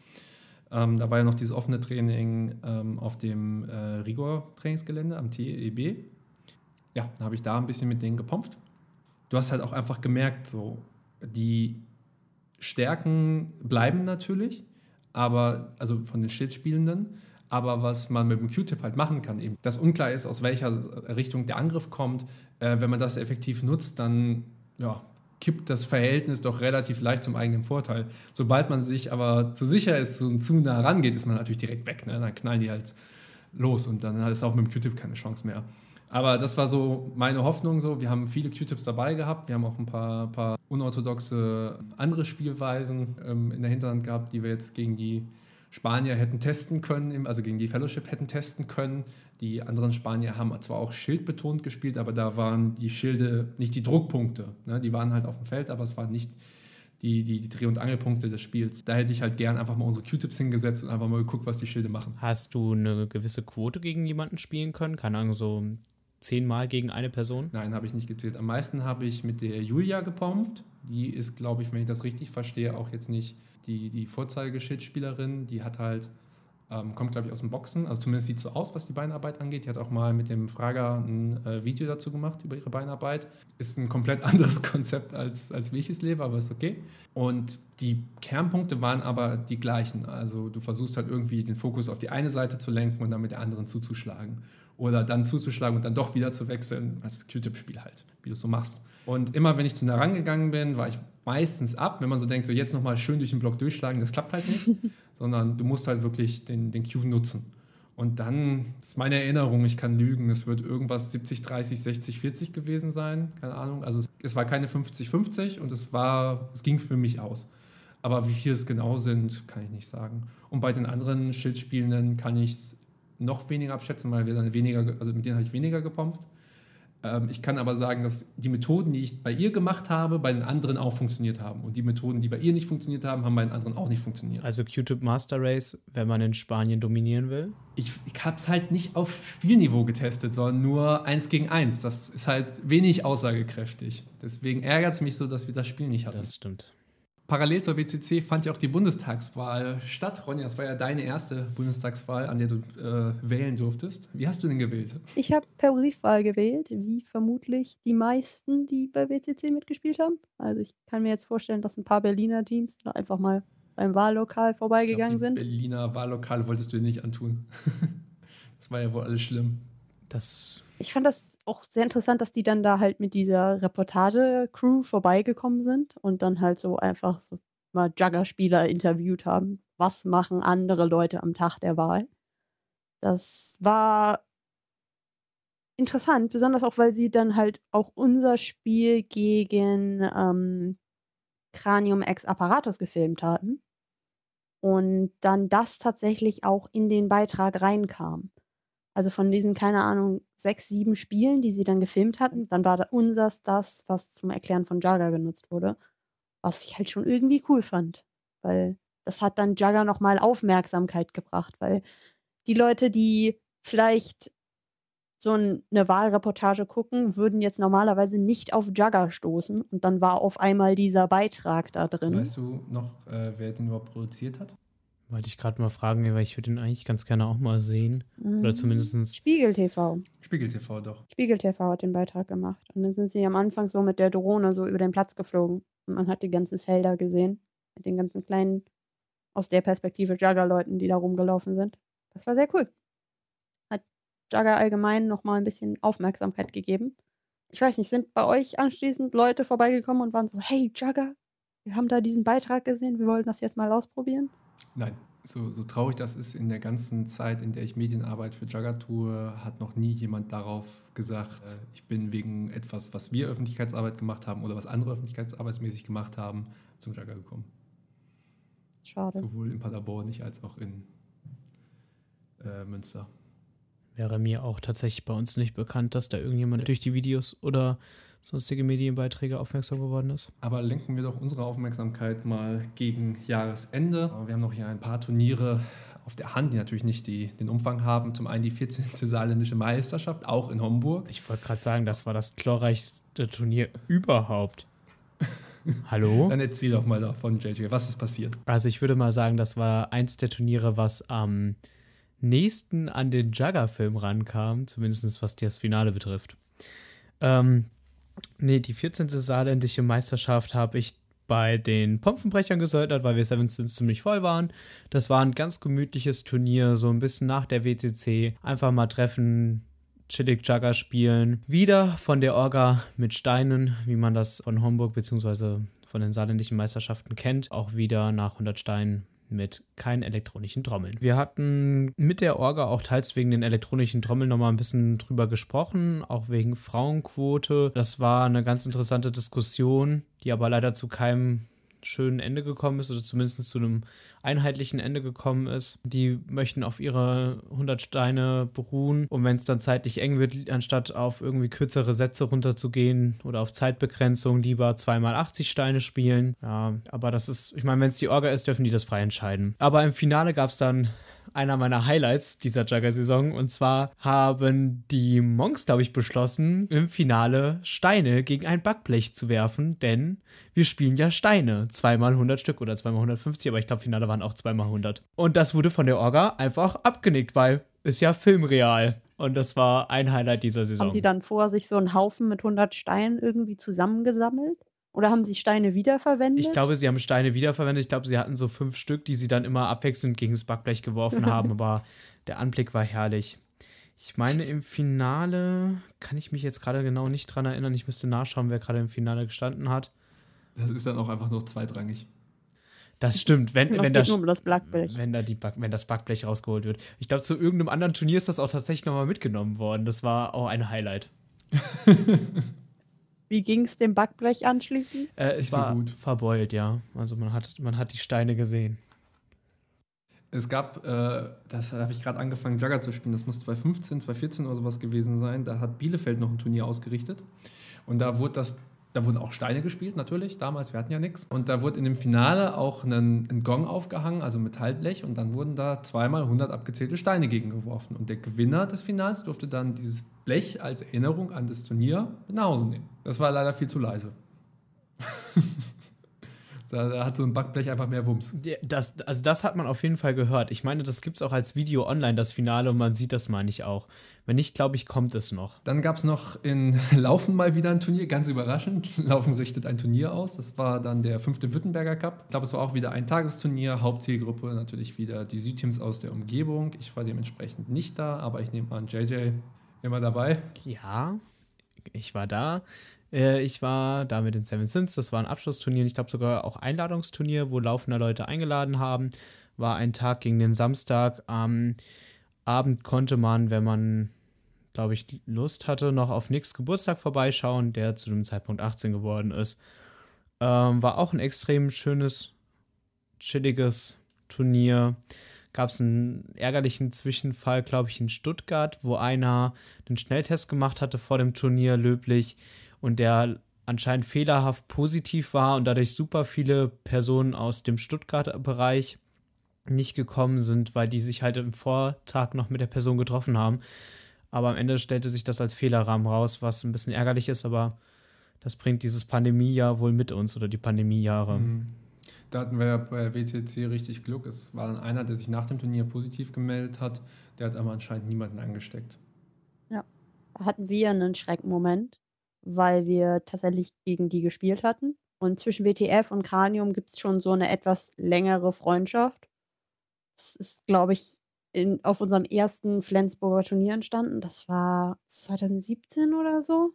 Ähm, da war ja noch dieses offene Training ähm, auf dem äh, Rigor-Trainingsgelände am TEB. Ja, da habe ich da ein bisschen mit denen gepopft. Du hast halt auch einfach gemerkt, so die Stärken bleiben natürlich, aber also von den Schildspielenden, aber was man mit dem Q-Tip halt machen kann, eben, dass unklar ist, aus welcher Richtung der Angriff kommt, äh, wenn man das effektiv nutzt, dann ja, kippt das Verhältnis doch relativ leicht zum eigenen Vorteil. Sobald man sich aber zu sicher ist und zu nah rangeht, ist man natürlich direkt weg. Ne? Dann knallen die halt los und dann hat es auch mit dem Q-Tip keine Chance mehr. Aber das war so meine Hoffnung. So. Wir haben viele Q-Tips dabei gehabt. Wir haben auch ein paar, paar unorthodoxe andere Spielweisen ähm, in der Hinterhand gehabt, die wir jetzt gegen die Spanier hätten testen können, also gegen die Fellowship hätten testen können. Die anderen Spanier haben zwar auch schildbetont gespielt, aber da waren die Schilde nicht die Druckpunkte. Ne? Die waren halt auf dem Feld, aber es waren nicht die, die, die Dreh- und Angelpunkte des Spiels. Da hätte ich halt gern einfach mal unsere Q-Tips hingesetzt und einfach mal geguckt, was die Schilde machen. Hast du eine gewisse Quote gegen jemanden spielen können? Keine Ahnung, so zehnmal gegen eine Person? Nein, habe ich nicht gezählt. Am meisten habe ich mit der Julia gepompt. Die ist, glaube ich, wenn ich das richtig verstehe, auch jetzt nicht die, die Vorzeigeschildspielerin, die hat halt, ähm, kommt glaube ich aus dem Boxen, also zumindest sieht so aus, was die Beinarbeit angeht. Die hat auch mal mit dem Frager ein äh, Video dazu gemacht über ihre Beinarbeit. Ist ein komplett anderes Konzept als, als es lebe, aber ist okay. Und die Kernpunkte waren aber die gleichen. Also du versuchst halt irgendwie den Fokus auf die eine Seite zu lenken und dann mit der anderen zuzuschlagen. Oder dann zuzuschlagen und dann doch wieder zu wechseln, als Q-Tip-Spiel halt, wie du es so machst. Und immer wenn ich zu nah rangegangen bin, war ich meistens ab, wenn man so denkt, so jetzt nochmal schön durch den Block durchschlagen, das klappt halt nicht, sondern du musst halt wirklich den, den Q nutzen. Und dann das ist meine Erinnerung, ich kann lügen, es wird irgendwas 70, 30, 60, 40 gewesen sein, keine Ahnung. Also es, es war keine 50, 50 und es war, es ging für mich aus. Aber wie viel es genau sind, kann ich nicht sagen. Und bei den anderen Schildspielenden kann ich es noch weniger abschätzen, weil wir dann weniger, also mit denen habe ich weniger gepumpt. Ähm, ich kann aber sagen, dass die Methoden, die ich bei ihr gemacht habe, bei den anderen auch funktioniert haben. Und die Methoden, die bei ihr nicht funktioniert haben, haben bei den anderen auch nicht funktioniert. Also Q-Tip Master Race, wenn man in Spanien dominieren will? Ich, ich habe es halt nicht auf Spielniveau getestet, sondern nur eins gegen eins. Das ist halt wenig aussagekräftig. Deswegen ärgert es mich so, dass wir das Spiel nicht hatten. Das stimmt. Parallel zur WCC fand ja auch die Bundestagswahl statt. Ronja, das war ja deine erste Bundestagswahl, an der du äh, wählen durftest. Wie hast du denn gewählt? Ich habe per Briefwahl gewählt, wie vermutlich die meisten, die bei WCC mitgespielt haben. Also ich kann mir jetzt vorstellen, dass ein paar Berliner Teams da einfach mal beim Wahllokal vorbeigegangen glaub, sind. Berliner Wahllokale wolltest du dir nicht antun. das war ja wohl alles schlimm. Das ich fand das auch sehr interessant, dass die dann da halt mit dieser Reportage-Crew vorbeigekommen sind und dann halt so einfach so mal Jugger-Spieler interviewt haben. Was machen andere Leute am Tag der Wahl? Das war interessant, besonders auch, weil sie dann halt auch unser Spiel gegen ähm, Cranium Ex Apparatus gefilmt hatten. Und dann das tatsächlich auch in den Beitrag reinkam. Also von diesen, keine Ahnung, sechs, sieben Spielen, die sie dann gefilmt hatten, dann war da unsers das, was zum Erklären von Jagger genutzt wurde. Was ich halt schon irgendwie cool fand. Weil das hat dann Jagger nochmal Aufmerksamkeit gebracht. Weil die Leute, die vielleicht so eine Wahlreportage gucken, würden jetzt normalerweise nicht auf Jagger stoßen. Und dann war auf einmal dieser Beitrag da drin. Weißt du noch, äh, wer den überhaupt produziert hat? Wollte ich gerade mal fragen, weil ich würde ihn eigentlich ganz gerne auch mal sehen. Oder Mhm. zumindest. Spiegel TV. Spiegel TV doch. Spiegel TV hat den Beitrag gemacht. Und dann sind sie am Anfang so mit der Drohne so über den Platz geflogen. Und man hat die ganzen Felder gesehen. Mit den ganzen kleinen, aus der Perspektive Jugger-Leuten, die da rumgelaufen sind. Das war sehr cool. Hat Jugger allgemein nochmal ein bisschen Aufmerksamkeit gegeben. Ich weiß nicht, sind bei euch anschließend Leute vorbeigekommen und waren so, hey Jugger, wir haben da diesen Beitrag gesehen, wir wollten das jetzt mal ausprobieren? Nein, so, so traurig das ist, in der ganzen Zeit, in der ich Medienarbeit für Jagger tue, hat noch nie jemand darauf gesagt, äh, ich bin wegen etwas, was wir Öffentlichkeitsarbeit gemacht haben oder was andere öffentlichkeitsarbeitsmäßig gemacht haben, zum Jagger gekommen. Schade. Sowohl in Paderborn nicht als auch in äh, Münster. Wäre mir auch tatsächlich bei uns nicht bekannt, dass da irgendjemand durch die Videos oder sonstige Medienbeiträge aufmerksam geworden ist. Aber lenken wir doch unsere Aufmerksamkeit mal gegen Jahresende. Wir haben noch hier ein paar Turniere auf der Hand, die natürlich nicht die, den Umfang haben. Zum einen die 14. saarländische Meisterschaft, auch in Homburg. Ich wollte gerade sagen, das war das glorreichste Turnier überhaupt. Hallo? Dann erzähl doch mal davon, JJ, was ist passiert? Also ich würde mal sagen, das war eins der Turniere, was am nächsten an den Jugger-Film rankam, zumindest was das Finale betrifft. Ähm, nee, die 14. saarländische Meisterschaft habe ich bei den Pompenbrechern gesöldert, weil wir 17 ziemlich voll waren. Das war ein ganz gemütliches Turnier, so ein bisschen nach der WCC. Einfach mal treffen, chillig Jugger spielen. Wieder von der Orga mit Steinen, wie man das von Homburg bzw. von den saarländischen Meisterschaften kennt. Auch wieder nach 100 Steinen mit keinen elektronischen Trommeln. Wir hatten mit der Orga auch teils wegen den elektronischen Trommeln nochmal ein bisschen drüber gesprochen, auch wegen Frauenquote. Das war eine ganz interessante Diskussion, die aber leider zu keinem schönen Ende gekommen ist oder zumindest zu einem einheitlichen Ende gekommen ist. Die möchten auf ihre 100 Steine beruhen und wenn es dann zeitlich eng wird, anstatt auf irgendwie kürzere Sätze runterzugehen oder auf Zeitbegrenzung, lieber zweimal 80 Steine spielen. Ja, aber das ist, ich meine, wenn es die Orga ist, dürfen die das frei entscheiden. Aber im Finale gab es dann einer meiner Highlights dieser Jugger-Saison. Und zwar haben die Monks, glaube ich, beschlossen, im Finale Steine gegen ein Backblech zu werfen, denn wir spielen ja Steine. Zweimal 100 Stück oder zweimal 150, aber ich glaube, Finale waren auch zweimal 100. Und das wurde von der Orga einfach abgenickt, weil ist ja filmreal. Und das war ein Highlight dieser Saison. Haben die dann vor sich so einen Haufen mit 100 Steinen irgendwie zusammengesammelt? Oder haben sie Steine wiederverwendet? Ich glaube, sie haben Steine wiederverwendet. Ich glaube, sie hatten so fünf Stück, die sie dann immer abwechselnd gegen das Backblech geworfen haben. Aber der Anblick war herrlich. Ich meine, im Finale kann ich mich jetzt gerade genau nicht dran erinnern. Ich müsste nachschauen, wer gerade im Finale gestanden hat. Das ist dann auch einfach nur zweitrangig. Das stimmt, wenn, Das wenn, geht das, nur um das Backblech. wenn, da die Back, wenn das Backblech rausgeholt wird. Ich glaube, zu irgendeinem anderen Turnier ist das auch tatsächlich nochmal mitgenommen worden. Das war auch ein Highlight. Wie ging es dem Backblech anschließend? Äh, es war gut. verbeult, ja. Also man hat, man hat die Steine gesehen. Es gab, äh, das habe ich gerade angefangen, Jugger zu spielen, das muss 2015, 2014 oder sowas gewesen sein. Da hat Bielefeld noch ein Turnier ausgerichtet. Und da wurde das, da wurden auch Steine gespielt, natürlich, damals, wir hatten ja nichts. Und da wurde in dem Finale auch ein, ein Gong aufgehangen, also Metallblech, und dann wurden da zweimal 100 abgezählte Steine gegengeworfen. Und der Gewinner des Finals durfte dann dieses Blech als Erinnerung an das Turnier nach Hause nehmen. Das war leider viel zu leise. Da, da, hat so ein Backblech einfach mehr Wumms. Das, also das hat man auf jeden Fall gehört. Ich meine, das gibt es auch als Video online, das Finale, und man sieht das, meine ich auch. Wenn nicht, glaube ich, kommt es noch. Dann gab es noch in Laufen mal wieder ein Turnier, ganz überraschend. Laufen richtet ein Turnier aus. Das war dann der fünfte Württemberger Cup. Ich glaube, es war auch wieder ein Tagesturnier. Hauptzielgruppe natürlich wieder die Südteams aus der Umgebung. Ich war dementsprechend nicht da, aber ich nehme an, JJ immer dabei. Ja, ich war da. Äh, ich war da mit den Seven Sins, das war ein Abschlussturnier, ich glaube sogar auch Einladungsturnier, wo laufende Leute eingeladen haben. War ein Tag gegen den Samstag. Am Abend konnte man, wenn man glaube ich, Lust hatte, noch auf Nicks Geburtstag vorbeischauen, der zu dem Zeitpunkt 18 geworden ist. Ähm, war auch ein extrem schönes, chilliges Turnier. Gab es einen ärgerlichen Zwischenfall, glaube ich, in Stuttgart, wo einer den Schnelltest gemacht hatte vor dem Turnier, löblich, und der anscheinend fehlerhaft positiv war und dadurch super viele Personen aus dem Stuttgarter Bereich nicht gekommen sind, weil die sich halt im Vortag noch mit der Person getroffen haben. Aber am Ende stellte sich das als Fehlerrahmen raus, was ein bisschen ärgerlich ist, aber das bringt dieses Pandemiejahr wohl mit uns oder die Pandemiejahre. Mhm. Da hatten wir ja bei WTC richtig Glück. Es war dann einer, der sich nach dem Turnier positiv gemeldet hat. Der hat aber anscheinend niemanden angesteckt. Ja, da hatten wir einen Schreckmoment, weil wir tatsächlich gegen die gespielt hatten. Und zwischen WTF und Cranium gibt es schon so eine etwas längere Freundschaft. Das ist, glaube ich, in, auf unserem ersten Flensburger Turnier entstanden. Das war 2017 oder so,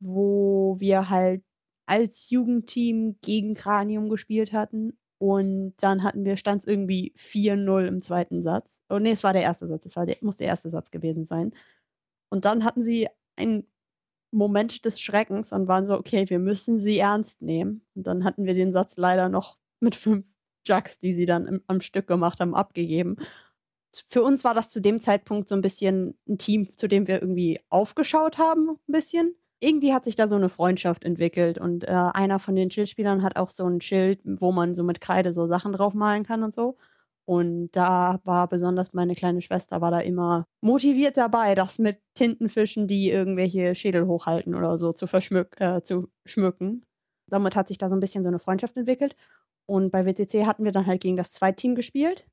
wo wir halt als Jugendteam gegen Cranium gespielt hatten. Und dann hatten wir, stand es irgendwie 4-0 im zweiten Satz. Oh nee, es war der erste Satz. Es der, muss der erste Satz gewesen sein. Und dann hatten sie einen Moment des Schreckens und waren so, okay, wir müssen sie ernst nehmen. Und dann hatten wir den Satz leider noch mit fünf Jugs, die sie dann im, am Stück gemacht haben, abgegeben. Für uns war das zu dem Zeitpunkt so ein bisschen ein Team, zu dem wir irgendwie aufgeschaut haben, ein bisschen. Irgendwie hat sich da so eine Freundschaft entwickelt und äh, einer von den Schildspielern hat auch so ein Schild, wo man so mit Kreide so Sachen draufmalen kann und so. Und da war besonders meine kleine Schwester war da immer motiviert dabei, das mit Tintenfischen, die irgendwelche Schädel hochhalten oder so, zu, verschmück äh, zu schmücken. Damit hat sich da so ein bisschen so eine Freundschaft entwickelt. Und bei WCC hatten wir dann halt gegen das Zweitteam gespielt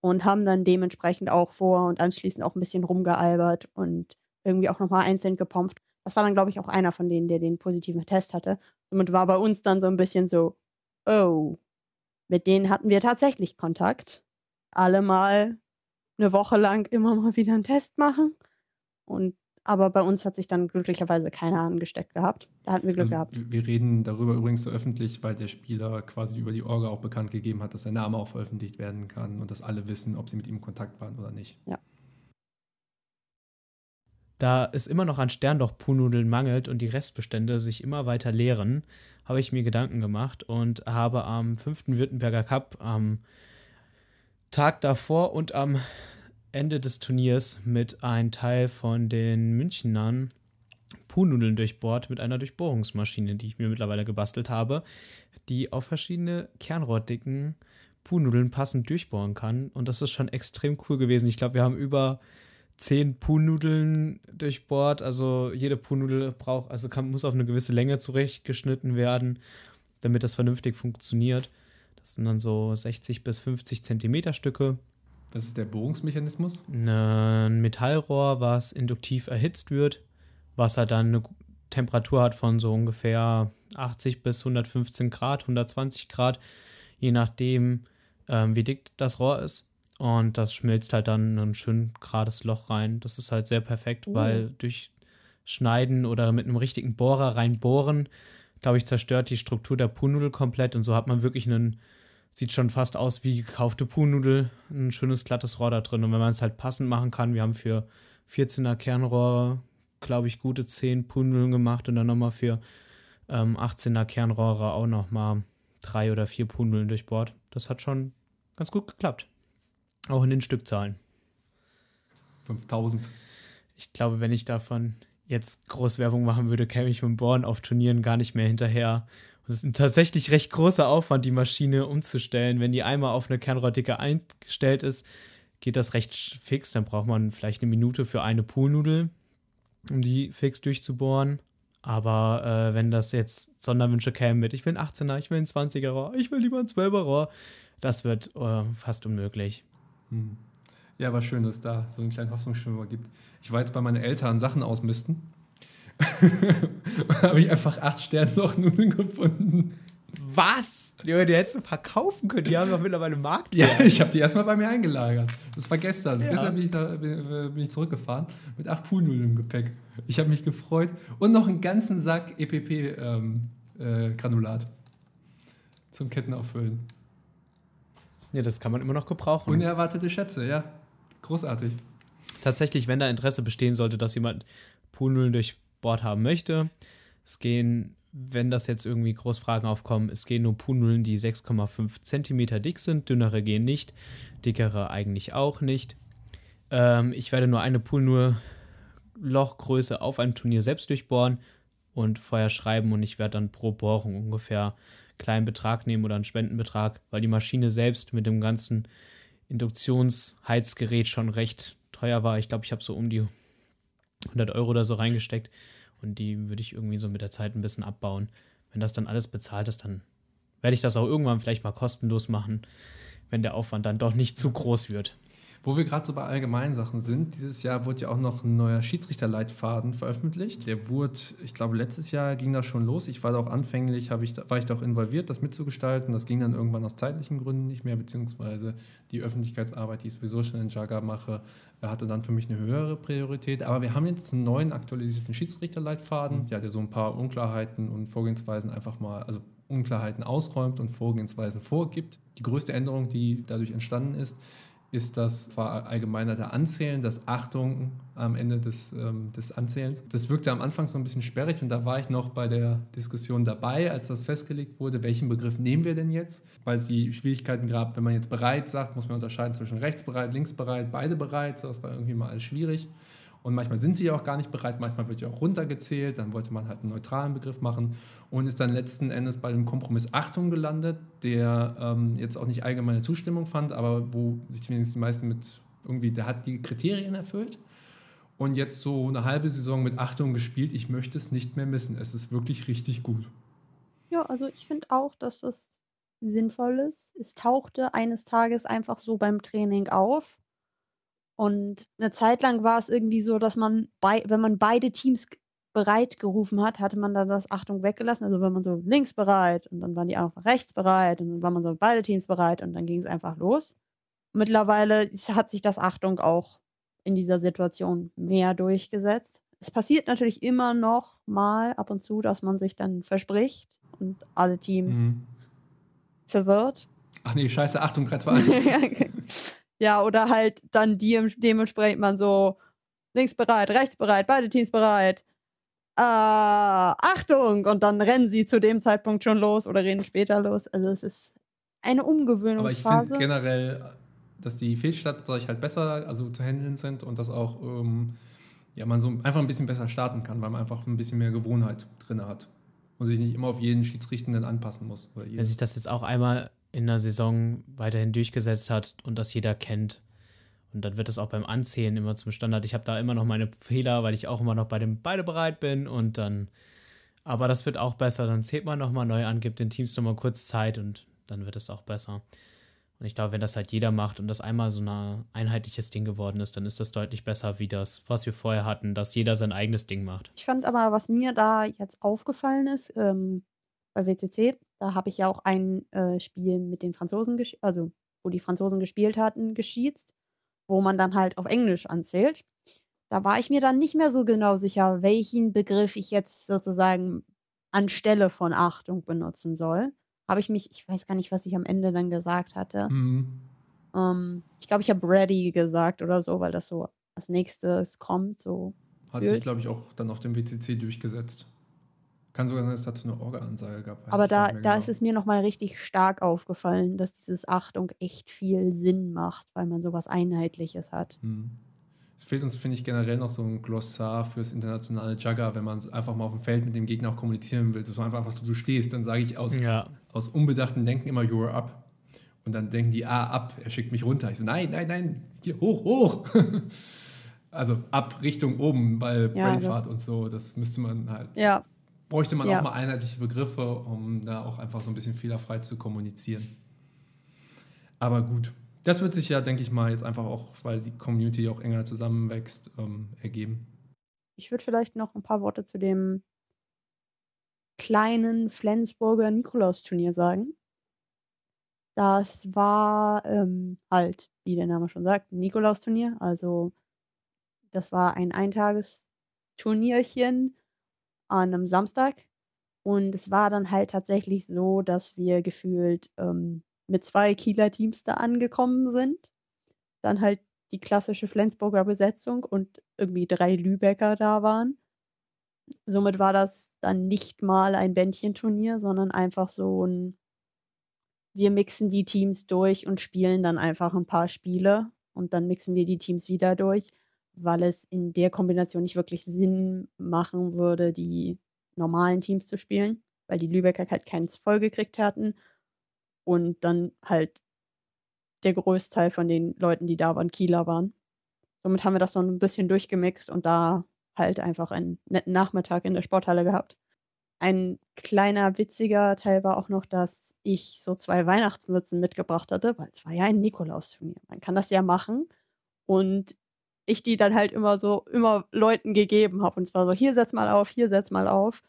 und haben dann dementsprechend auch vor und anschließend auch ein bisschen rumgealbert und irgendwie auch nochmal einzeln gepompt. Das war dann, glaube ich, auch einer von denen, der den positiven Test hatte. Somit war bei uns dann so ein bisschen so, oh, mit denen hatten wir tatsächlich Kontakt. Alle mal eine Woche lang immer mal wieder einen Test machen. Und aber bei uns hat sich dann glücklicherweise keiner angesteckt gehabt. Da hatten wir Glück also, gehabt. Wir reden darüber übrigens so öffentlich, weil der Spieler quasi über die Orga auch bekannt gegeben hat, dass sein Name auch veröffentlicht werden kann und dass alle wissen, ob sie mit ihm in Kontakt waren oder nicht. Ja. Da es immer noch an Sternloch-Puhnudeln mangelt und die Restbestände sich immer weiter leeren, habe ich mir Gedanken gemacht und habe am 5. Württemberger Cup am Tag davor und am Ende des Turniers mit einem Teil von den Münchnern Puhnudeln durchbohrt mit einer Durchbohrungsmaschine, die ich mir mittlerweile gebastelt habe, die auf verschiedene Kernrohrdicken Puhnudeln passend durchbohren kann. Und das ist schon extrem cool gewesen. Ich glaube, wir haben über zehn Puhnudeln durchbohrt. Also jede Puhnudel braucht, also kann, muss auf eine gewisse Länge zurechtgeschnitten werden, damit das vernünftig funktioniert. Das sind dann so 60 bis 50 Zentimeter Stücke. Was ist der Bohrungsmechanismus? Ein Metallrohr, was induktiv erhitzt wird, was halt dann eine Temperatur hat von so ungefähr 80 bis 115 Grad, 120 Grad, je nachdem, ähm, wie dick das Rohr ist. Und das schmilzt halt dann in ein schön gerades Loch rein. Das ist halt sehr perfekt, uh. weil durch Schneiden oder mit einem richtigen Bohrer reinbohren, glaube ich, zerstört die Struktur der Puhnudel komplett und so hat man wirklich einen Sieht schon fast aus wie gekaufte Puhnudel. Ein schönes glattes Rohr da drin. Und wenn man es halt passend machen kann, wir haben für 14er Kernrohre, glaube ich, gute 10 Puhnudeln gemacht und dann nochmal für ähm, 18er Kernrohre auch nochmal drei oder vier Puhnudeln durchbohrt. Das hat schon ganz gut geklappt. Auch in den Stückzahlen. 5000. Ich glaube, wenn ich davon jetzt Großwerbung machen würde, käme ich mit dem Bohren auf Turnieren gar nicht mehr hinterher es ist ein tatsächlich recht großer Aufwand, die Maschine umzustellen. Wenn die einmal auf eine Kernrohrdicke eingestellt ist, geht das recht fix. Dann braucht man vielleicht eine Minute für eine Poolnudel, um die fix durchzubohren. Aber äh, wenn das jetzt Sonderwünsche kämen mit, ich will ein 18er, ich will ein 20er Rohr, ich will lieber ein 12er Rohr, das wird äh, fast unmöglich. Hm. Ja, war schön, dass es da so einen kleinen Hoffnungsschimmer gibt. Ich war jetzt bei meinen Eltern Sachen ausmisten. habe ich einfach acht Sternlochnudeln gefunden. Was? Die, die hättest du verkaufen können. Die haben doch mittlerweile Markt. Ja, ich habe die erstmal bei mir eingelagert. Das war gestern. Ja. Gestern bin ich, da, bin, bin ich zurückgefahren mit acht Poolnudeln im Gepäck. Ich habe mich gefreut. Und noch einen ganzen Sack EPP-Granulat ähm, äh, zum Kettenauffüllen. Ja, das kann man immer noch gebrauchen. Unerwartete Schätze, ja. Großartig. Tatsächlich, wenn da Interesse bestehen sollte, dass jemand Poolnudeln durch Bord haben möchte, es gehen wenn das jetzt irgendwie Großfragen aufkommen, es gehen nur Poolnullen, die 6,5 cm dick sind, dünnere gehen nicht, dickere eigentlich auch nicht. Ähm, ich werde nur eine Poolnull Lochgröße auf einem Turnier selbst durchbohren und vorher schreiben und ich werde dann pro Bohrung ungefähr einen kleinen Betrag nehmen oder einen Spendenbetrag, weil die Maschine selbst mit dem ganzen Induktionsheizgerät schon recht teuer war. Ich glaube, ich habe so um die 100 Euro oder so reingesteckt. Und die würde ich irgendwie so mit der Zeit ein bisschen abbauen. Wenn das dann alles bezahlt ist, dann werde ich das auch irgendwann vielleicht mal kostenlos machen, wenn der Aufwand dann doch nicht zu groß wird. Wo wir gerade so bei allgemeinen Sachen sind, dieses Jahr wurde ja auch noch ein neuer Schiedsrichterleitfaden veröffentlicht. Der wurde, ich glaube, letztes Jahr ging das schon los. Ich war da auch anfänglich, ich, war ich da involviert, das mitzugestalten. Das ging dann irgendwann aus zeitlichen Gründen nicht mehr, beziehungsweise die Öffentlichkeitsarbeit, die ich sowieso schon in Jaga mache, hatte dann für mich eine höhere Priorität. Aber wir haben jetzt einen neuen aktualisierten Schiedsrichterleitfaden, mhm. ja, der so ein paar Unklarheiten und Vorgehensweisen einfach mal, also Unklarheiten ausräumt und Vorgehensweisen vorgibt. Die größte Änderung, die dadurch entstanden ist, ist das verallgemeinerte Anzählen, das Achtung am Ende des, ähm, des Anzählens. Das wirkte am Anfang so ein bisschen sperrig und da war ich noch bei der Diskussion dabei, als das festgelegt wurde, welchen Begriff nehmen wir denn jetzt? Weil es die Schwierigkeiten gab, wenn man jetzt bereit sagt, muss man unterscheiden zwischen rechtsbereit, linksbereit, beide bereit. So, das war irgendwie mal alles schwierig. Und manchmal sind sie ja auch gar nicht bereit, manchmal wird ja auch runtergezählt, dann wollte man halt einen neutralen Begriff machen und ist dann letzten Endes bei dem Kompromiss Achtung gelandet, der ähm, jetzt auch nicht allgemeine Zustimmung fand, aber wo sich wenigstens die meisten mit irgendwie, der hat die Kriterien erfüllt und jetzt so eine halbe Saison mit Achtung gespielt, ich möchte es nicht mehr missen. Es ist wirklich richtig gut. Ja, also ich finde auch, dass das sinnvoll ist. Es tauchte eines Tages einfach so beim Training auf und eine Zeit lang war es irgendwie so, dass man bei wenn man beide Teams bereit gerufen hat, hatte man dann das Achtung weggelassen. Also, wenn man so links bereit und dann waren die auch rechts bereit und dann waren man so beide Teams bereit und dann ging es einfach los. Mittlerweile hat sich das Achtung auch in dieser Situation mehr durchgesetzt. Es passiert natürlich immer noch mal ab und zu, dass man sich dann verspricht und alle Teams Mhm. verwirrt. Ach nee, scheiße, Achtung, 3, 2, 1. Ja, oder halt dann die, dementsprechend man so links bereit, rechts bereit, beide Teams bereit. Äh, Achtung! Und dann rennen sie zu dem Zeitpunkt schon los oder rennen später los. Also es ist eine Umgewöhnungsphase. Aber ich finde generell, dass die Fehlstarts halt besser also zu handeln sind und dass auch ähm, ja, man so einfach ein bisschen besser starten kann, weil man einfach ein bisschen mehr Gewohnheit drin hat und sich nicht immer auf jeden Schiedsrichtenden anpassen muss. Wenn sich das jetzt auch einmal in der Saison weiterhin durchgesetzt hat und das jeder kennt. Und dann wird es auch beim Anzählen immer zum Standard. Ich habe da immer noch meine Fehler, weil ich auch immer noch bei dem beide bereit bin und dann. Aber das wird auch besser. Dann zählt man nochmal neu an, gibt den Teams nochmal kurz Zeit und dann wird es auch besser. Und ich glaube, wenn das halt jeder macht und das einmal so ein einheitliches Ding geworden ist, dann ist das deutlich besser wie das, was wir vorher hatten, dass jeder sein eigenes Ding macht. Ich fand aber, was mir da jetzt aufgefallen ist, ähm, bei WCC, da habe ich ja auch ein äh, Spiel mit den Franzosen, also wo die Franzosen gespielt hatten, geschießt, wo man dann halt auf Englisch anzählt. Da war ich mir dann nicht mehr so genau sicher, welchen Begriff ich jetzt sozusagen anstelle von Achtung benutzen soll. Habe ich mich, ich weiß gar nicht, was ich am Ende dann gesagt hatte. Mhm. Ähm, ich glaube, ich habe ready gesagt oder so, weil das so als nächstes kommt. So Hat sich, glaube ich, auch dann auf dem WCC durchgesetzt. Kann sogar sein, dass es dazu eine Orga-Ansage gab. Aber da, da genau. ist es mir nochmal richtig stark aufgefallen, dass dieses Achtung echt viel Sinn macht, weil man sowas Einheitliches hat. Hm. Es fehlt uns, finde ich, generell noch so ein Glossar fürs internationale Jugger, wenn man einfach mal auf dem Feld mit dem Gegner auch kommunizieren will. So einfach, einfach du stehst, dann sage ich aus, ja. aus unbedachten Denken immer, you're up. Und dann denken die, ah, ab, er schickt mich runter. Ich so, nein, nein, nein, hier, hoch, hoch. also ab Richtung oben, weil ja, Brainfart und so, das müsste man halt. Ja, bräuchte man Ja. auch mal einheitliche Begriffe, um da auch einfach so ein bisschen fehlerfrei zu kommunizieren. Aber gut, das wird sich ja, denke ich mal, jetzt einfach auch, weil die Community auch enger zusammenwächst, ähm, ergeben. Ich würde vielleicht noch ein paar Worte zu dem kleinen Flensburger Nikolausturnier sagen. Das war ähm, halt, wie der Name schon sagt, ein Nikolausturnier. Also das war ein Eintagesturnierchen an einem Samstag. Und es war dann halt tatsächlich so, dass wir gefühlt ähm, mit zwei Kieler Teams da angekommen sind. Dann halt die klassische Flensburger Besetzung und irgendwie drei Lübecker da waren. Somit war das dann nicht mal ein Bändchenturnier, sondern einfach so ein, wir mixen die Teams durch und spielen dann einfach ein paar Spiele und dann mixen wir die Teams wieder durch, weil es in der Kombination nicht wirklich Sinn machen würde, die normalen Teams zu spielen, weil die Lübecker halt keins vollgekriegt hatten und dann halt der Großteil von den Leuten, die da waren, Kieler waren. Somit haben wir das so ein bisschen durchgemixt und da halt einfach einen netten Nachmittag in der Sporthalle gehabt. Ein kleiner witziger Teil war auch noch, dass ich so zwei Weihnachtsmützen mitgebracht hatte, weil es war ja ein Nikolausturnier. Man kann das ja machen. Und ich die dann halt immer so, immer Leuten gegeben habe. Und zwar so, hier setz mal auf, hier setz mal auf.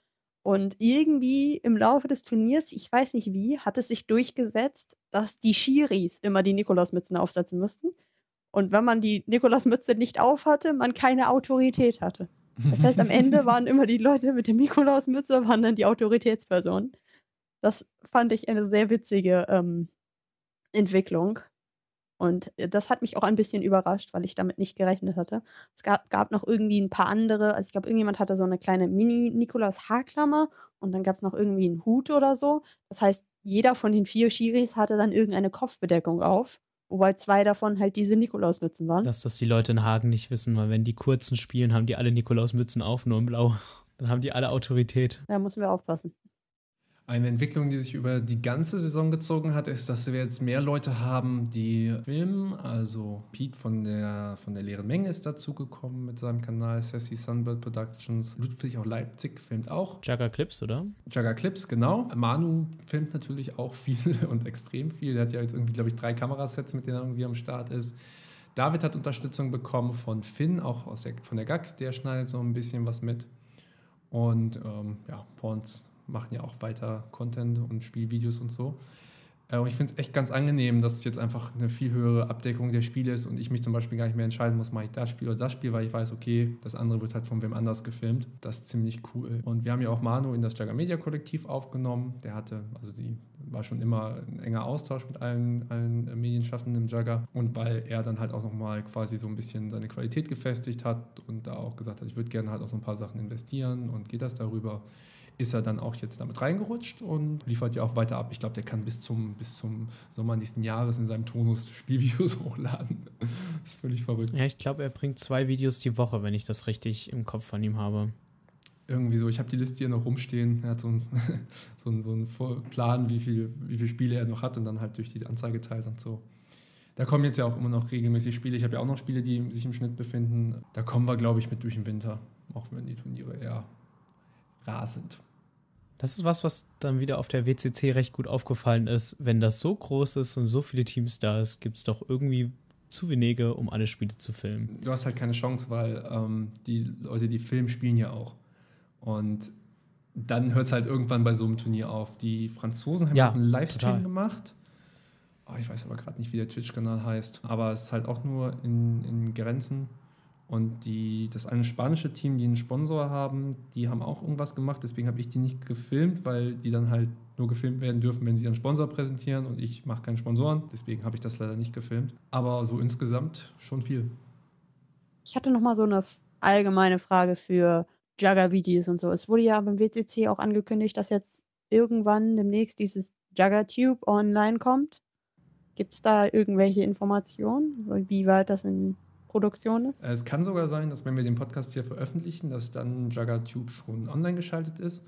Und irgendwie im Laufe des Turniers, ich weiß nicht wie, hat es sich durchgesetzt, dass die Schiris immer die Nikolausmützen aufsetzen müssten. Und wenn man die Nikolausmütze nicht aufhatte, man keine Autorität hatte. Das heißt, am Ende waren immer die Leute mit der Nikolausmütze, waren dann die Autoritätspersonen. Das fand ich eine sehr witzige ähm, Entwicklung. Und äh, das hat mich auch ein bisschen überrascht, weil ich damit nicht gerechnet hatte. Es gab, gab noch irgendwie ein paar andere. Also ich glaube, irgendjemand hatte so eine kleine Mini-Nikolaus-Haarklammer und dann gab es noch irgendwie einen Hut oder so. Das heißt, jeder von den vier Schiris hatte dann irgendeine Kopfbedeckung auf, wobei zwei davon halt diese Nikolausmützen waren. Dass das die Leute in Hagen nicht wissen, weil wenn die kurzen spielen, haben die alle Nikolausmützen auf, nur in Blau. Dann haben die alle Autorität. Da müssen wir aufpassen. Eine Entwicklung, die sich über die ganze Saison gezogen hat, ist, dass wir jetzt mehr Leute haben, die filmen. Also Pete von der, von der leeren Menge ist dazugekommen mit seinem Kanal Sassy Sunbird Productions. Ludwig auch Leipzig filmt auch. Jagger Clips, oder? Jagger Clips, genau. Manu filmt natürlich auch viel und extrem viel. Der hat ja jetzt irgendwie, glaube ich, drei Kamerasets, mit denen er irgendwie am Start ist. David hat Unterstützung bekommen von Finn, auch aus der, von der GAG. Der schneidet so ein bisschen was mit. Und ähm, ja, Porns machen ja auch weiter Content und Spielvideos und so. Äh, und ich finde es echt ganz angenehm, dass es jetzt einfach eine viel höhere Abdeckung der Spiele ist und ich mich zum Beispiel gar nicht mehr entscheiden muss, mache ich das Spiel oder das Spiel, weil ich weiß, okay, das andere wird halt von wem anders gefilmt. Das ist ziemlich cool. Und wir haben ja auch Manu in das Jagger Media Kollektiv aufgenommen. Der hatte, also die war schon immer ein enger Austausch mit allen, allen Medienschaffenden im Jagger. Und weil er dann halt auch nochmal quasi so ein bisschen seine Qualität gefestigt hat und da auch gesagt hat, ich würde gerne halt auch so ein paar Sachen investieren und geht das darüber ist er dann auch jetzt damit reingerutscht und liefert ja auch weiter ab. Ich glaube, der kann bis zum, bis zum Sommer nächsten Jahres in seinem Tonus Spielvideos hochladen. Das ist völlig verrückt. Ja, ich glaube, er bringt zwei Videos die Woche, wenn ich das richtig im Kopf von ihm habe. Irgendwie so, ich habe die Liste hier noch rumstehen. Er hat so einen so einen, so einen Plan, wie viel, wie viele Spiele er noch hat und dann halt durch die Anzeige teilt und so. Da kommen jetzt ja auch immer noch regelmäßig Spiele. Ich habe ja auch noch Spiele, die sich im Schnitt befinden. Da kommen wir, glaube ich, mit durch den Winter. Auch wenn die Turniere eher rar sind. Das ist was, was dann wieder auf der WCC recht gut aufgefallen ist. Wenn das so groß ist und so viele Teams da ist, gibt es doch irgendwie zu wenige, um alle Spiele zu filmen. du hast halt keine Chance, weil ähm, die Leute, die filmen, spielen ja auch. Und dann hört es halt irgendwann bei so einem Turnier auf. Die Franzosen haben Ja, einen Livestream total. gemacht. Oh, ich weiß aber gerade nicht, wie der Twitch-Kanal heißt. Aber es ist halt auch nur in, in Grenzen. Und die, das eine spanische Team, die einen Sponsor haben, die haben auch irgendwas gemacht. Deswegen habe ich die nicht gefilmt, weil die dann halt nur gefilmt werden dürfen, wenn sie einen Sponsor präsentieren. Und ich mache keinen Sponsoren. Deswegen habe ich das leider nicht gefilmt. Aber so insgesamt schon viel. Ich hatte noch mal so eine allgemeine Frage für Jugger-Videos und so. Es wurde ja beim WCC auch angekündigt, dass jetzt irgendwann demnächst dieses Jugger-Tube online kommt. Gibt es da irgendwelche Informationen, wie weit das in Produktion ist? Es kann sogar sein, dass wenn wir den Podcast hier veröffentlichen, dass dann JuggerTube schon online geschaltet ist.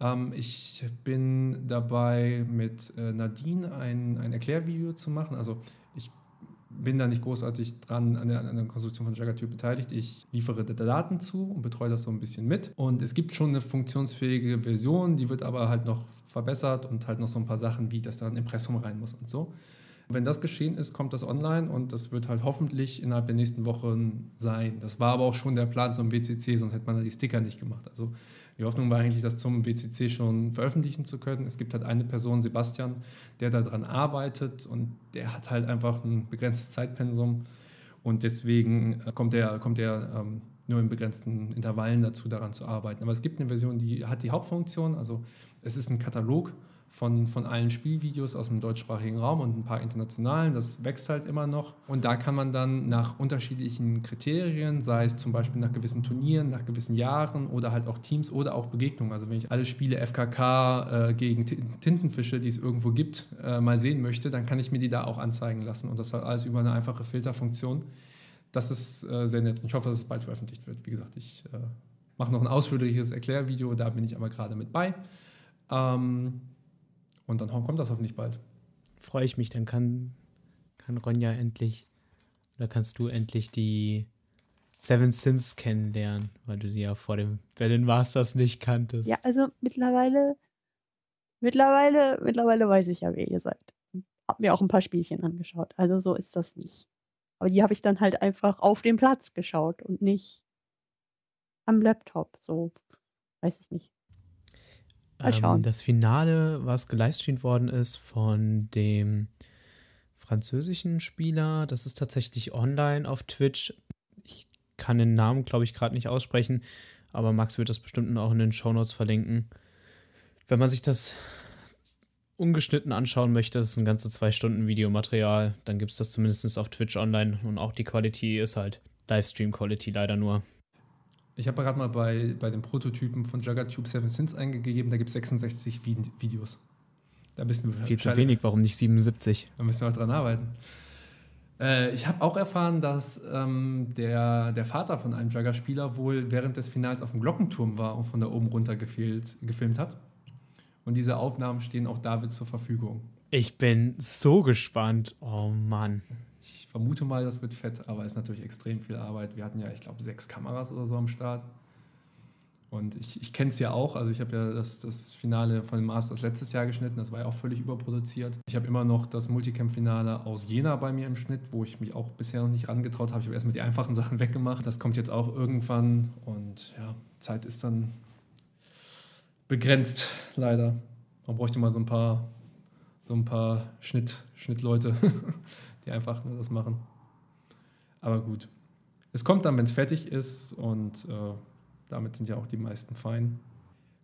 Ähm, ich bin dabei, mit äh, Nadine ein, ein Erklärvideo zu machen. Also ich bin da nicht großartig dran an der, an der Konstruktion von Jagatube beteiligt. Ich liefere Daten zu und betreue das so ein bisschen mit. Und es gibt schon eine funktionsfähige Version, die wird aber halt noch verbessert und halt noch so ein paar Sachen, wie das dann Impressum rein muss und so. Wenn das geschehen ist, kommt das online und das wird halt hoffentlich innerhalb der nächsten Wochen sein. Das war aber auch schon der Plan zum WCC, sonst hätte man da die Sticker nicht gemacht. Also die Hoffnung war eigentlich, das zum WCC schon veröffentlichen zu können. Es gibt halt eine Person, Sebastian, der daran arbeitet und der hat halt einfach ein begrenztes Zeitpensum und deswegen äh, kommt er, kommt er ähm, nur in begrenzten Intervallen dazu, daran zu arbeiten. Aber es gibt eine Version, die hat die Hauptfunktion, also es ist ein Katalog von, von allen Spielvideos aus dem deutschsprachigen Raum und ein paar internationalen. Das wächst halt immer noch. Und da kann man dann nach unterschiedlichen Kriterien, sei es zum Beispiel nach gewissen Turnieren, nach gewissen Jahren oder halt auch Teams oder auch Begegnungen. Also wenn ich alle Spiele FKK äh, gegen Tintenfische, die es irgendwo gibt, äh, mal sehen möchte, dann kann ich mir die da auch anzeigen lassen. Und das halt alles über eine einfache Filterfunktion. Das ist äh, sehr nett. Ich hoffe, dass es bald veröffentlicht wird. Wie gesagt, ich äh, mache noch ein ausführliches Erklärvideo, da bin ich aber gerade mit bei. Ähm, und dann kommt das hoffentlich bald. Freue ich mich, dann kann, kann Ronja endlich, oder kannst du endlich die Seven Sins kennenlernen, weil du sie ja vor dem Berlin Masters nicht kanntest. Ja, also mittlerweile, mittlerweile, mittlerweile weiß ich ja, wer ihr seid. Hab mir auch ein paar Spielchen angeschaut. Also so ist das nicht. Aber die habe ich dann halt einfach auf dem Platz geschaut und nicht am Laptop. So, weiß ich nicht. Mal schauen. Ähm, das Finale, was gelivestreamt worden ist von dem französischen Spieler, das ist tatsächlich online auf Twitch. Ich kann den Namen, glaube ich, gerade nicht aussprechen, aber Max wird das bestimmt auch in den Shownotes verlinken. Wenn man sich das ungeschnitten anschauen möchte, das ist ein ganze zwei Stunden Videomaterial, dann gibt es das zumindest auf Twitch online und auch die Qualität ist halt Livestream-Quality leider nur. Ich habe gerade mal bei, bei den Prototypen von JagaTube 7 Sins eingegeben, da gibt es 66 Videos. Da müssen wir Viel zu wenig, warum nicht 77? Da müssen wir dran arbeiten. Äh, ich habe auch erfahren, dass ähm, der, der Vater von einem Jagger-Spieler wohl während des Finals auf dem Glockenturm war und von da oben runter gefehlt, gefilmt hat. Und diese Aufnahmen stehen auch David zur Verfügung. Ich bin so gespannt. Oh Mann vermute mal, das wird fett, aber ist natürlich extrem viel Arbeit. Wir hatten ja, ich glaube, sechs Kameras oder so am Start. Und ich, ich kenne es ja auch, also ich habe ja das, das Finale von dem Masters letztes Jahr geschnitten, das war ja auch völlig überproduziert. Ich habe immer noch das Multicam-Finale aus Jena bei mir im Schnitt, wo ich mich auch bisher noch nicht rangetraut habe. Ich habe erstmal die einfachen Sachen weggemacht. Das kommt jetzt auch irgendwann und ja, Zeit ist dann begrenzt, leider. Man bräuchte mal so ein paar, so ein paar Schnitt, Schnittleute, die einfach nur das machen. Aber gut. Es kommt dann, wenn es fertig ist und äh, damit sind ja auch die meisten fein.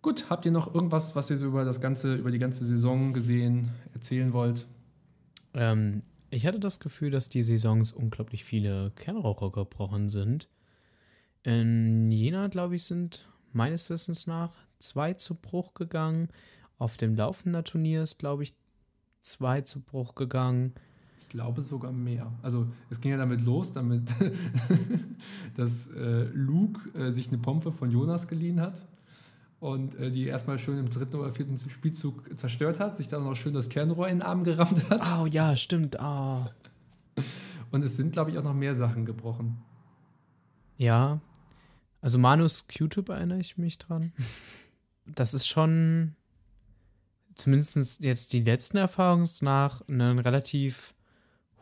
Gut, habt ihr noch irgendwas, was ihr so über das ganze, über die ganze Saison gesehen, erzählen wollt? Ähm, ich hatte das Gefühl, dass die Saisons unglaublich viele Kernraucher gebrochen sind. In Jena, glaube ich, sind meines Wissens nach zwei zu Bruch gegangen. Auf dem laufenden Turnier ist, glaube ich, zwei zu Bruch gegangen. Ich glaube sogar mehr. Also es ging ja damit los, damit dass äh, Luke äh, sich eine Pompe von Jonas geliehen hat und äh, die erstmal schön im dritten oder vierten Spielzug zerstört hat, sich dann noch schön das Kernrohr in den Arm gerammt hat. Oh ja, stimmt. Oh. Und es sind, glaube ich, auch noch mehr Sachen gebrochen. Ja. Also Manus Q-Tip erinnere ich mich dran. Das ist schon zumindest jetzt die letzten Erfahrungen nach ein relativ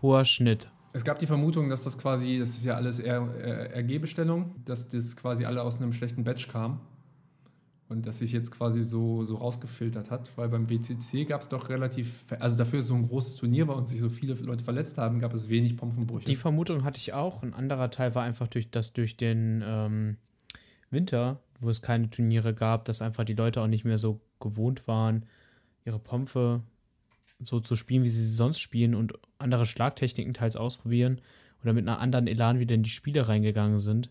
hoher Schnitt. Es gab die Vermutung, dass das quasi, das ist ja alles RG-Bestellung, dass das quasi alle aus einem schlechten Batch kam und dass sich jetzt quasi so, so rausgefiltert hat, weil beim WCC gab es doch relativ, also dafür es so ein großes Turnier war und sich so viele Leute verletzt haben, gab es wenig Pompenbrüche. Die Vermutung hatte ich auch. Ein anderer Teil war einfach durch das durch den ähm, Winter, wo es keine Turniere gab, dass einfach die Leute auch nicht mehr so gewohnt waren, ihre Pompe so zu spielen, wie sie sie sonst spielen und andere Schlagtechniken teils ausprobieren oder mit einer anderen Elan wieder in die Spiele reingegangen sind.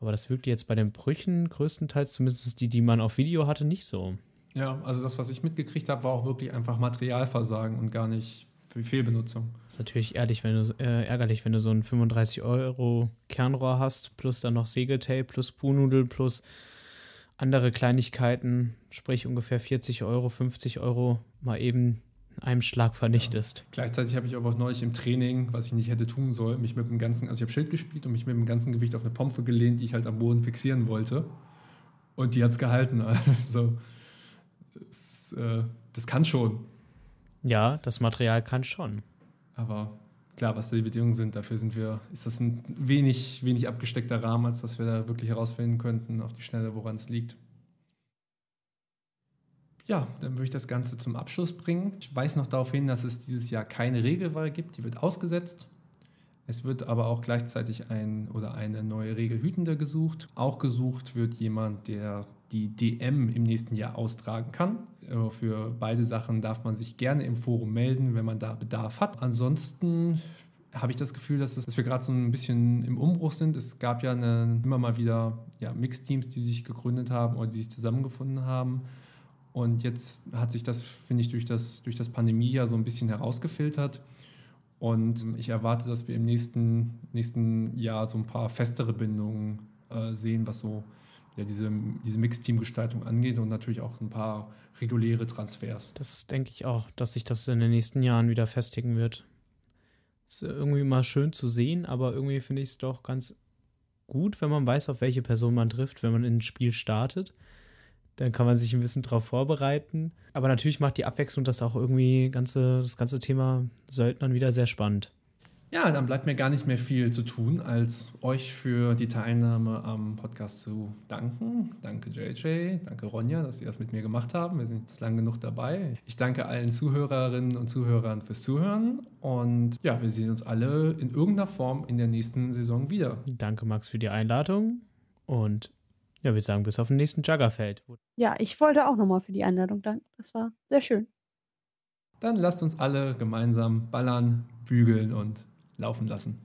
Aber das wirkte jetzt bei den Brüchen größtenteils, zumindest die, die man auf Video hatte, nicht so. Ja, also das, was ich mitgekriegt habe, war auch wirklich einfach Materialversagen und gar nicht für Fehlbenutzung. Das ist natürlich ehrlich, wenn du, äh, ärgerlich, wenn du so ein 35 Euro Kernrohr hast, plus dann noch Segeltape, plus Puhnudel, plus andere Kleinigkeiten, sprich ungefähr 40 Euro, 50 Euro mal eben einem Schlag vernichtest. Ja. Gleichzeitig habe ich aber auch neulich im Training, was ich nicht hätte tun sollen, mich mit dem ganzen, also ich habe Schild gespielt und mich mit dem ganzen Gewicht auf eine Pompe gelehnt, die ich halt am Boden fixieren wollte. Und die hat es gehalten. Also, das, äh, das kann schon. Ja, das Material kann schon. Aber klar, was die Bedingungen sind, dafür sind wir, ist das ein wenig, wenig abgesteckter Rahmen, als dass wir da wirklich herausfinden könnten, auf die Schnelle, woran es liegt. Ja, dann würde ich das Ganze zum Abschluss bringen. Ich weise noch darauf hin, dass es dieses Jahr keine Regelwahl gibt, die wird ausgesetzt. Es wird aber auch gleichzeitig ein oder eine neue Regelhütende gesucht. Auch gesucht wird jemand, der die DM im nächsten Jahr austragen kann. Äh, für beide Sachen darf man sich gerne im Forum melden, wenn man da Bedarf hat. Ansonsten habe ich das Gefühl, dass, es, dass wir gerade so ein bisschen im Umbruch sind. Es gab ja eine, immer mal wieder ja, Mixteams, die sich gegründet haben oder die sich zusammengefunden haben. Und jetzt hat sich das, finde ich, durch das, durch das Pandemiejahr so ein bisschen herausgefiltert. Und ich erwarte, dass wir im nächsten, nächsten Jahr so ein paar festere Bindungen äh, sehen, was so ja, diese, diese Mixteam-Gestaltung angeht und natürlich auch ein paar reguläre Transfers. Das denke ich auch, dass sich das in den nächsten Jahren wieder festigen wird. Ist irgendwie mal schön zu sehen, aber irgendwie finde ich es doch ganz gut, wenn man weiß, auf welche Person man trifft, wenn man in ein Spiel startet. Dann kann man sich ein bisschen darauf vorbereiten. Aber natürlich macht die Abwechslung das auch irgendwie ganze, das ganze Thema Söldnern wieder sehr spannend. Ja, dann bleibt mir gar nicht mehr viel zu tun, als euch für die Teilnahme am Podcast zu danken. Danke JJ, danke Ronja, dass Sie das mit mir gemacht haben. Wir sind jetzt lang genug dabei. Ich danke allen Zuhörerinnen und Zuhörern fürs Zuhören und ja, wir sehen uns alle in irgendeiner Form in der nächsten Saison wieder. Danke Max für die Einladung und ja, würde sagen, bis auf den nächsten Juggerfeld. Ja, ich wollte auch nochmal für die Einladung danken. Das war sehr schön. Dann lasst uns alle gemeinsam ballern, bügeln und laufen lassen.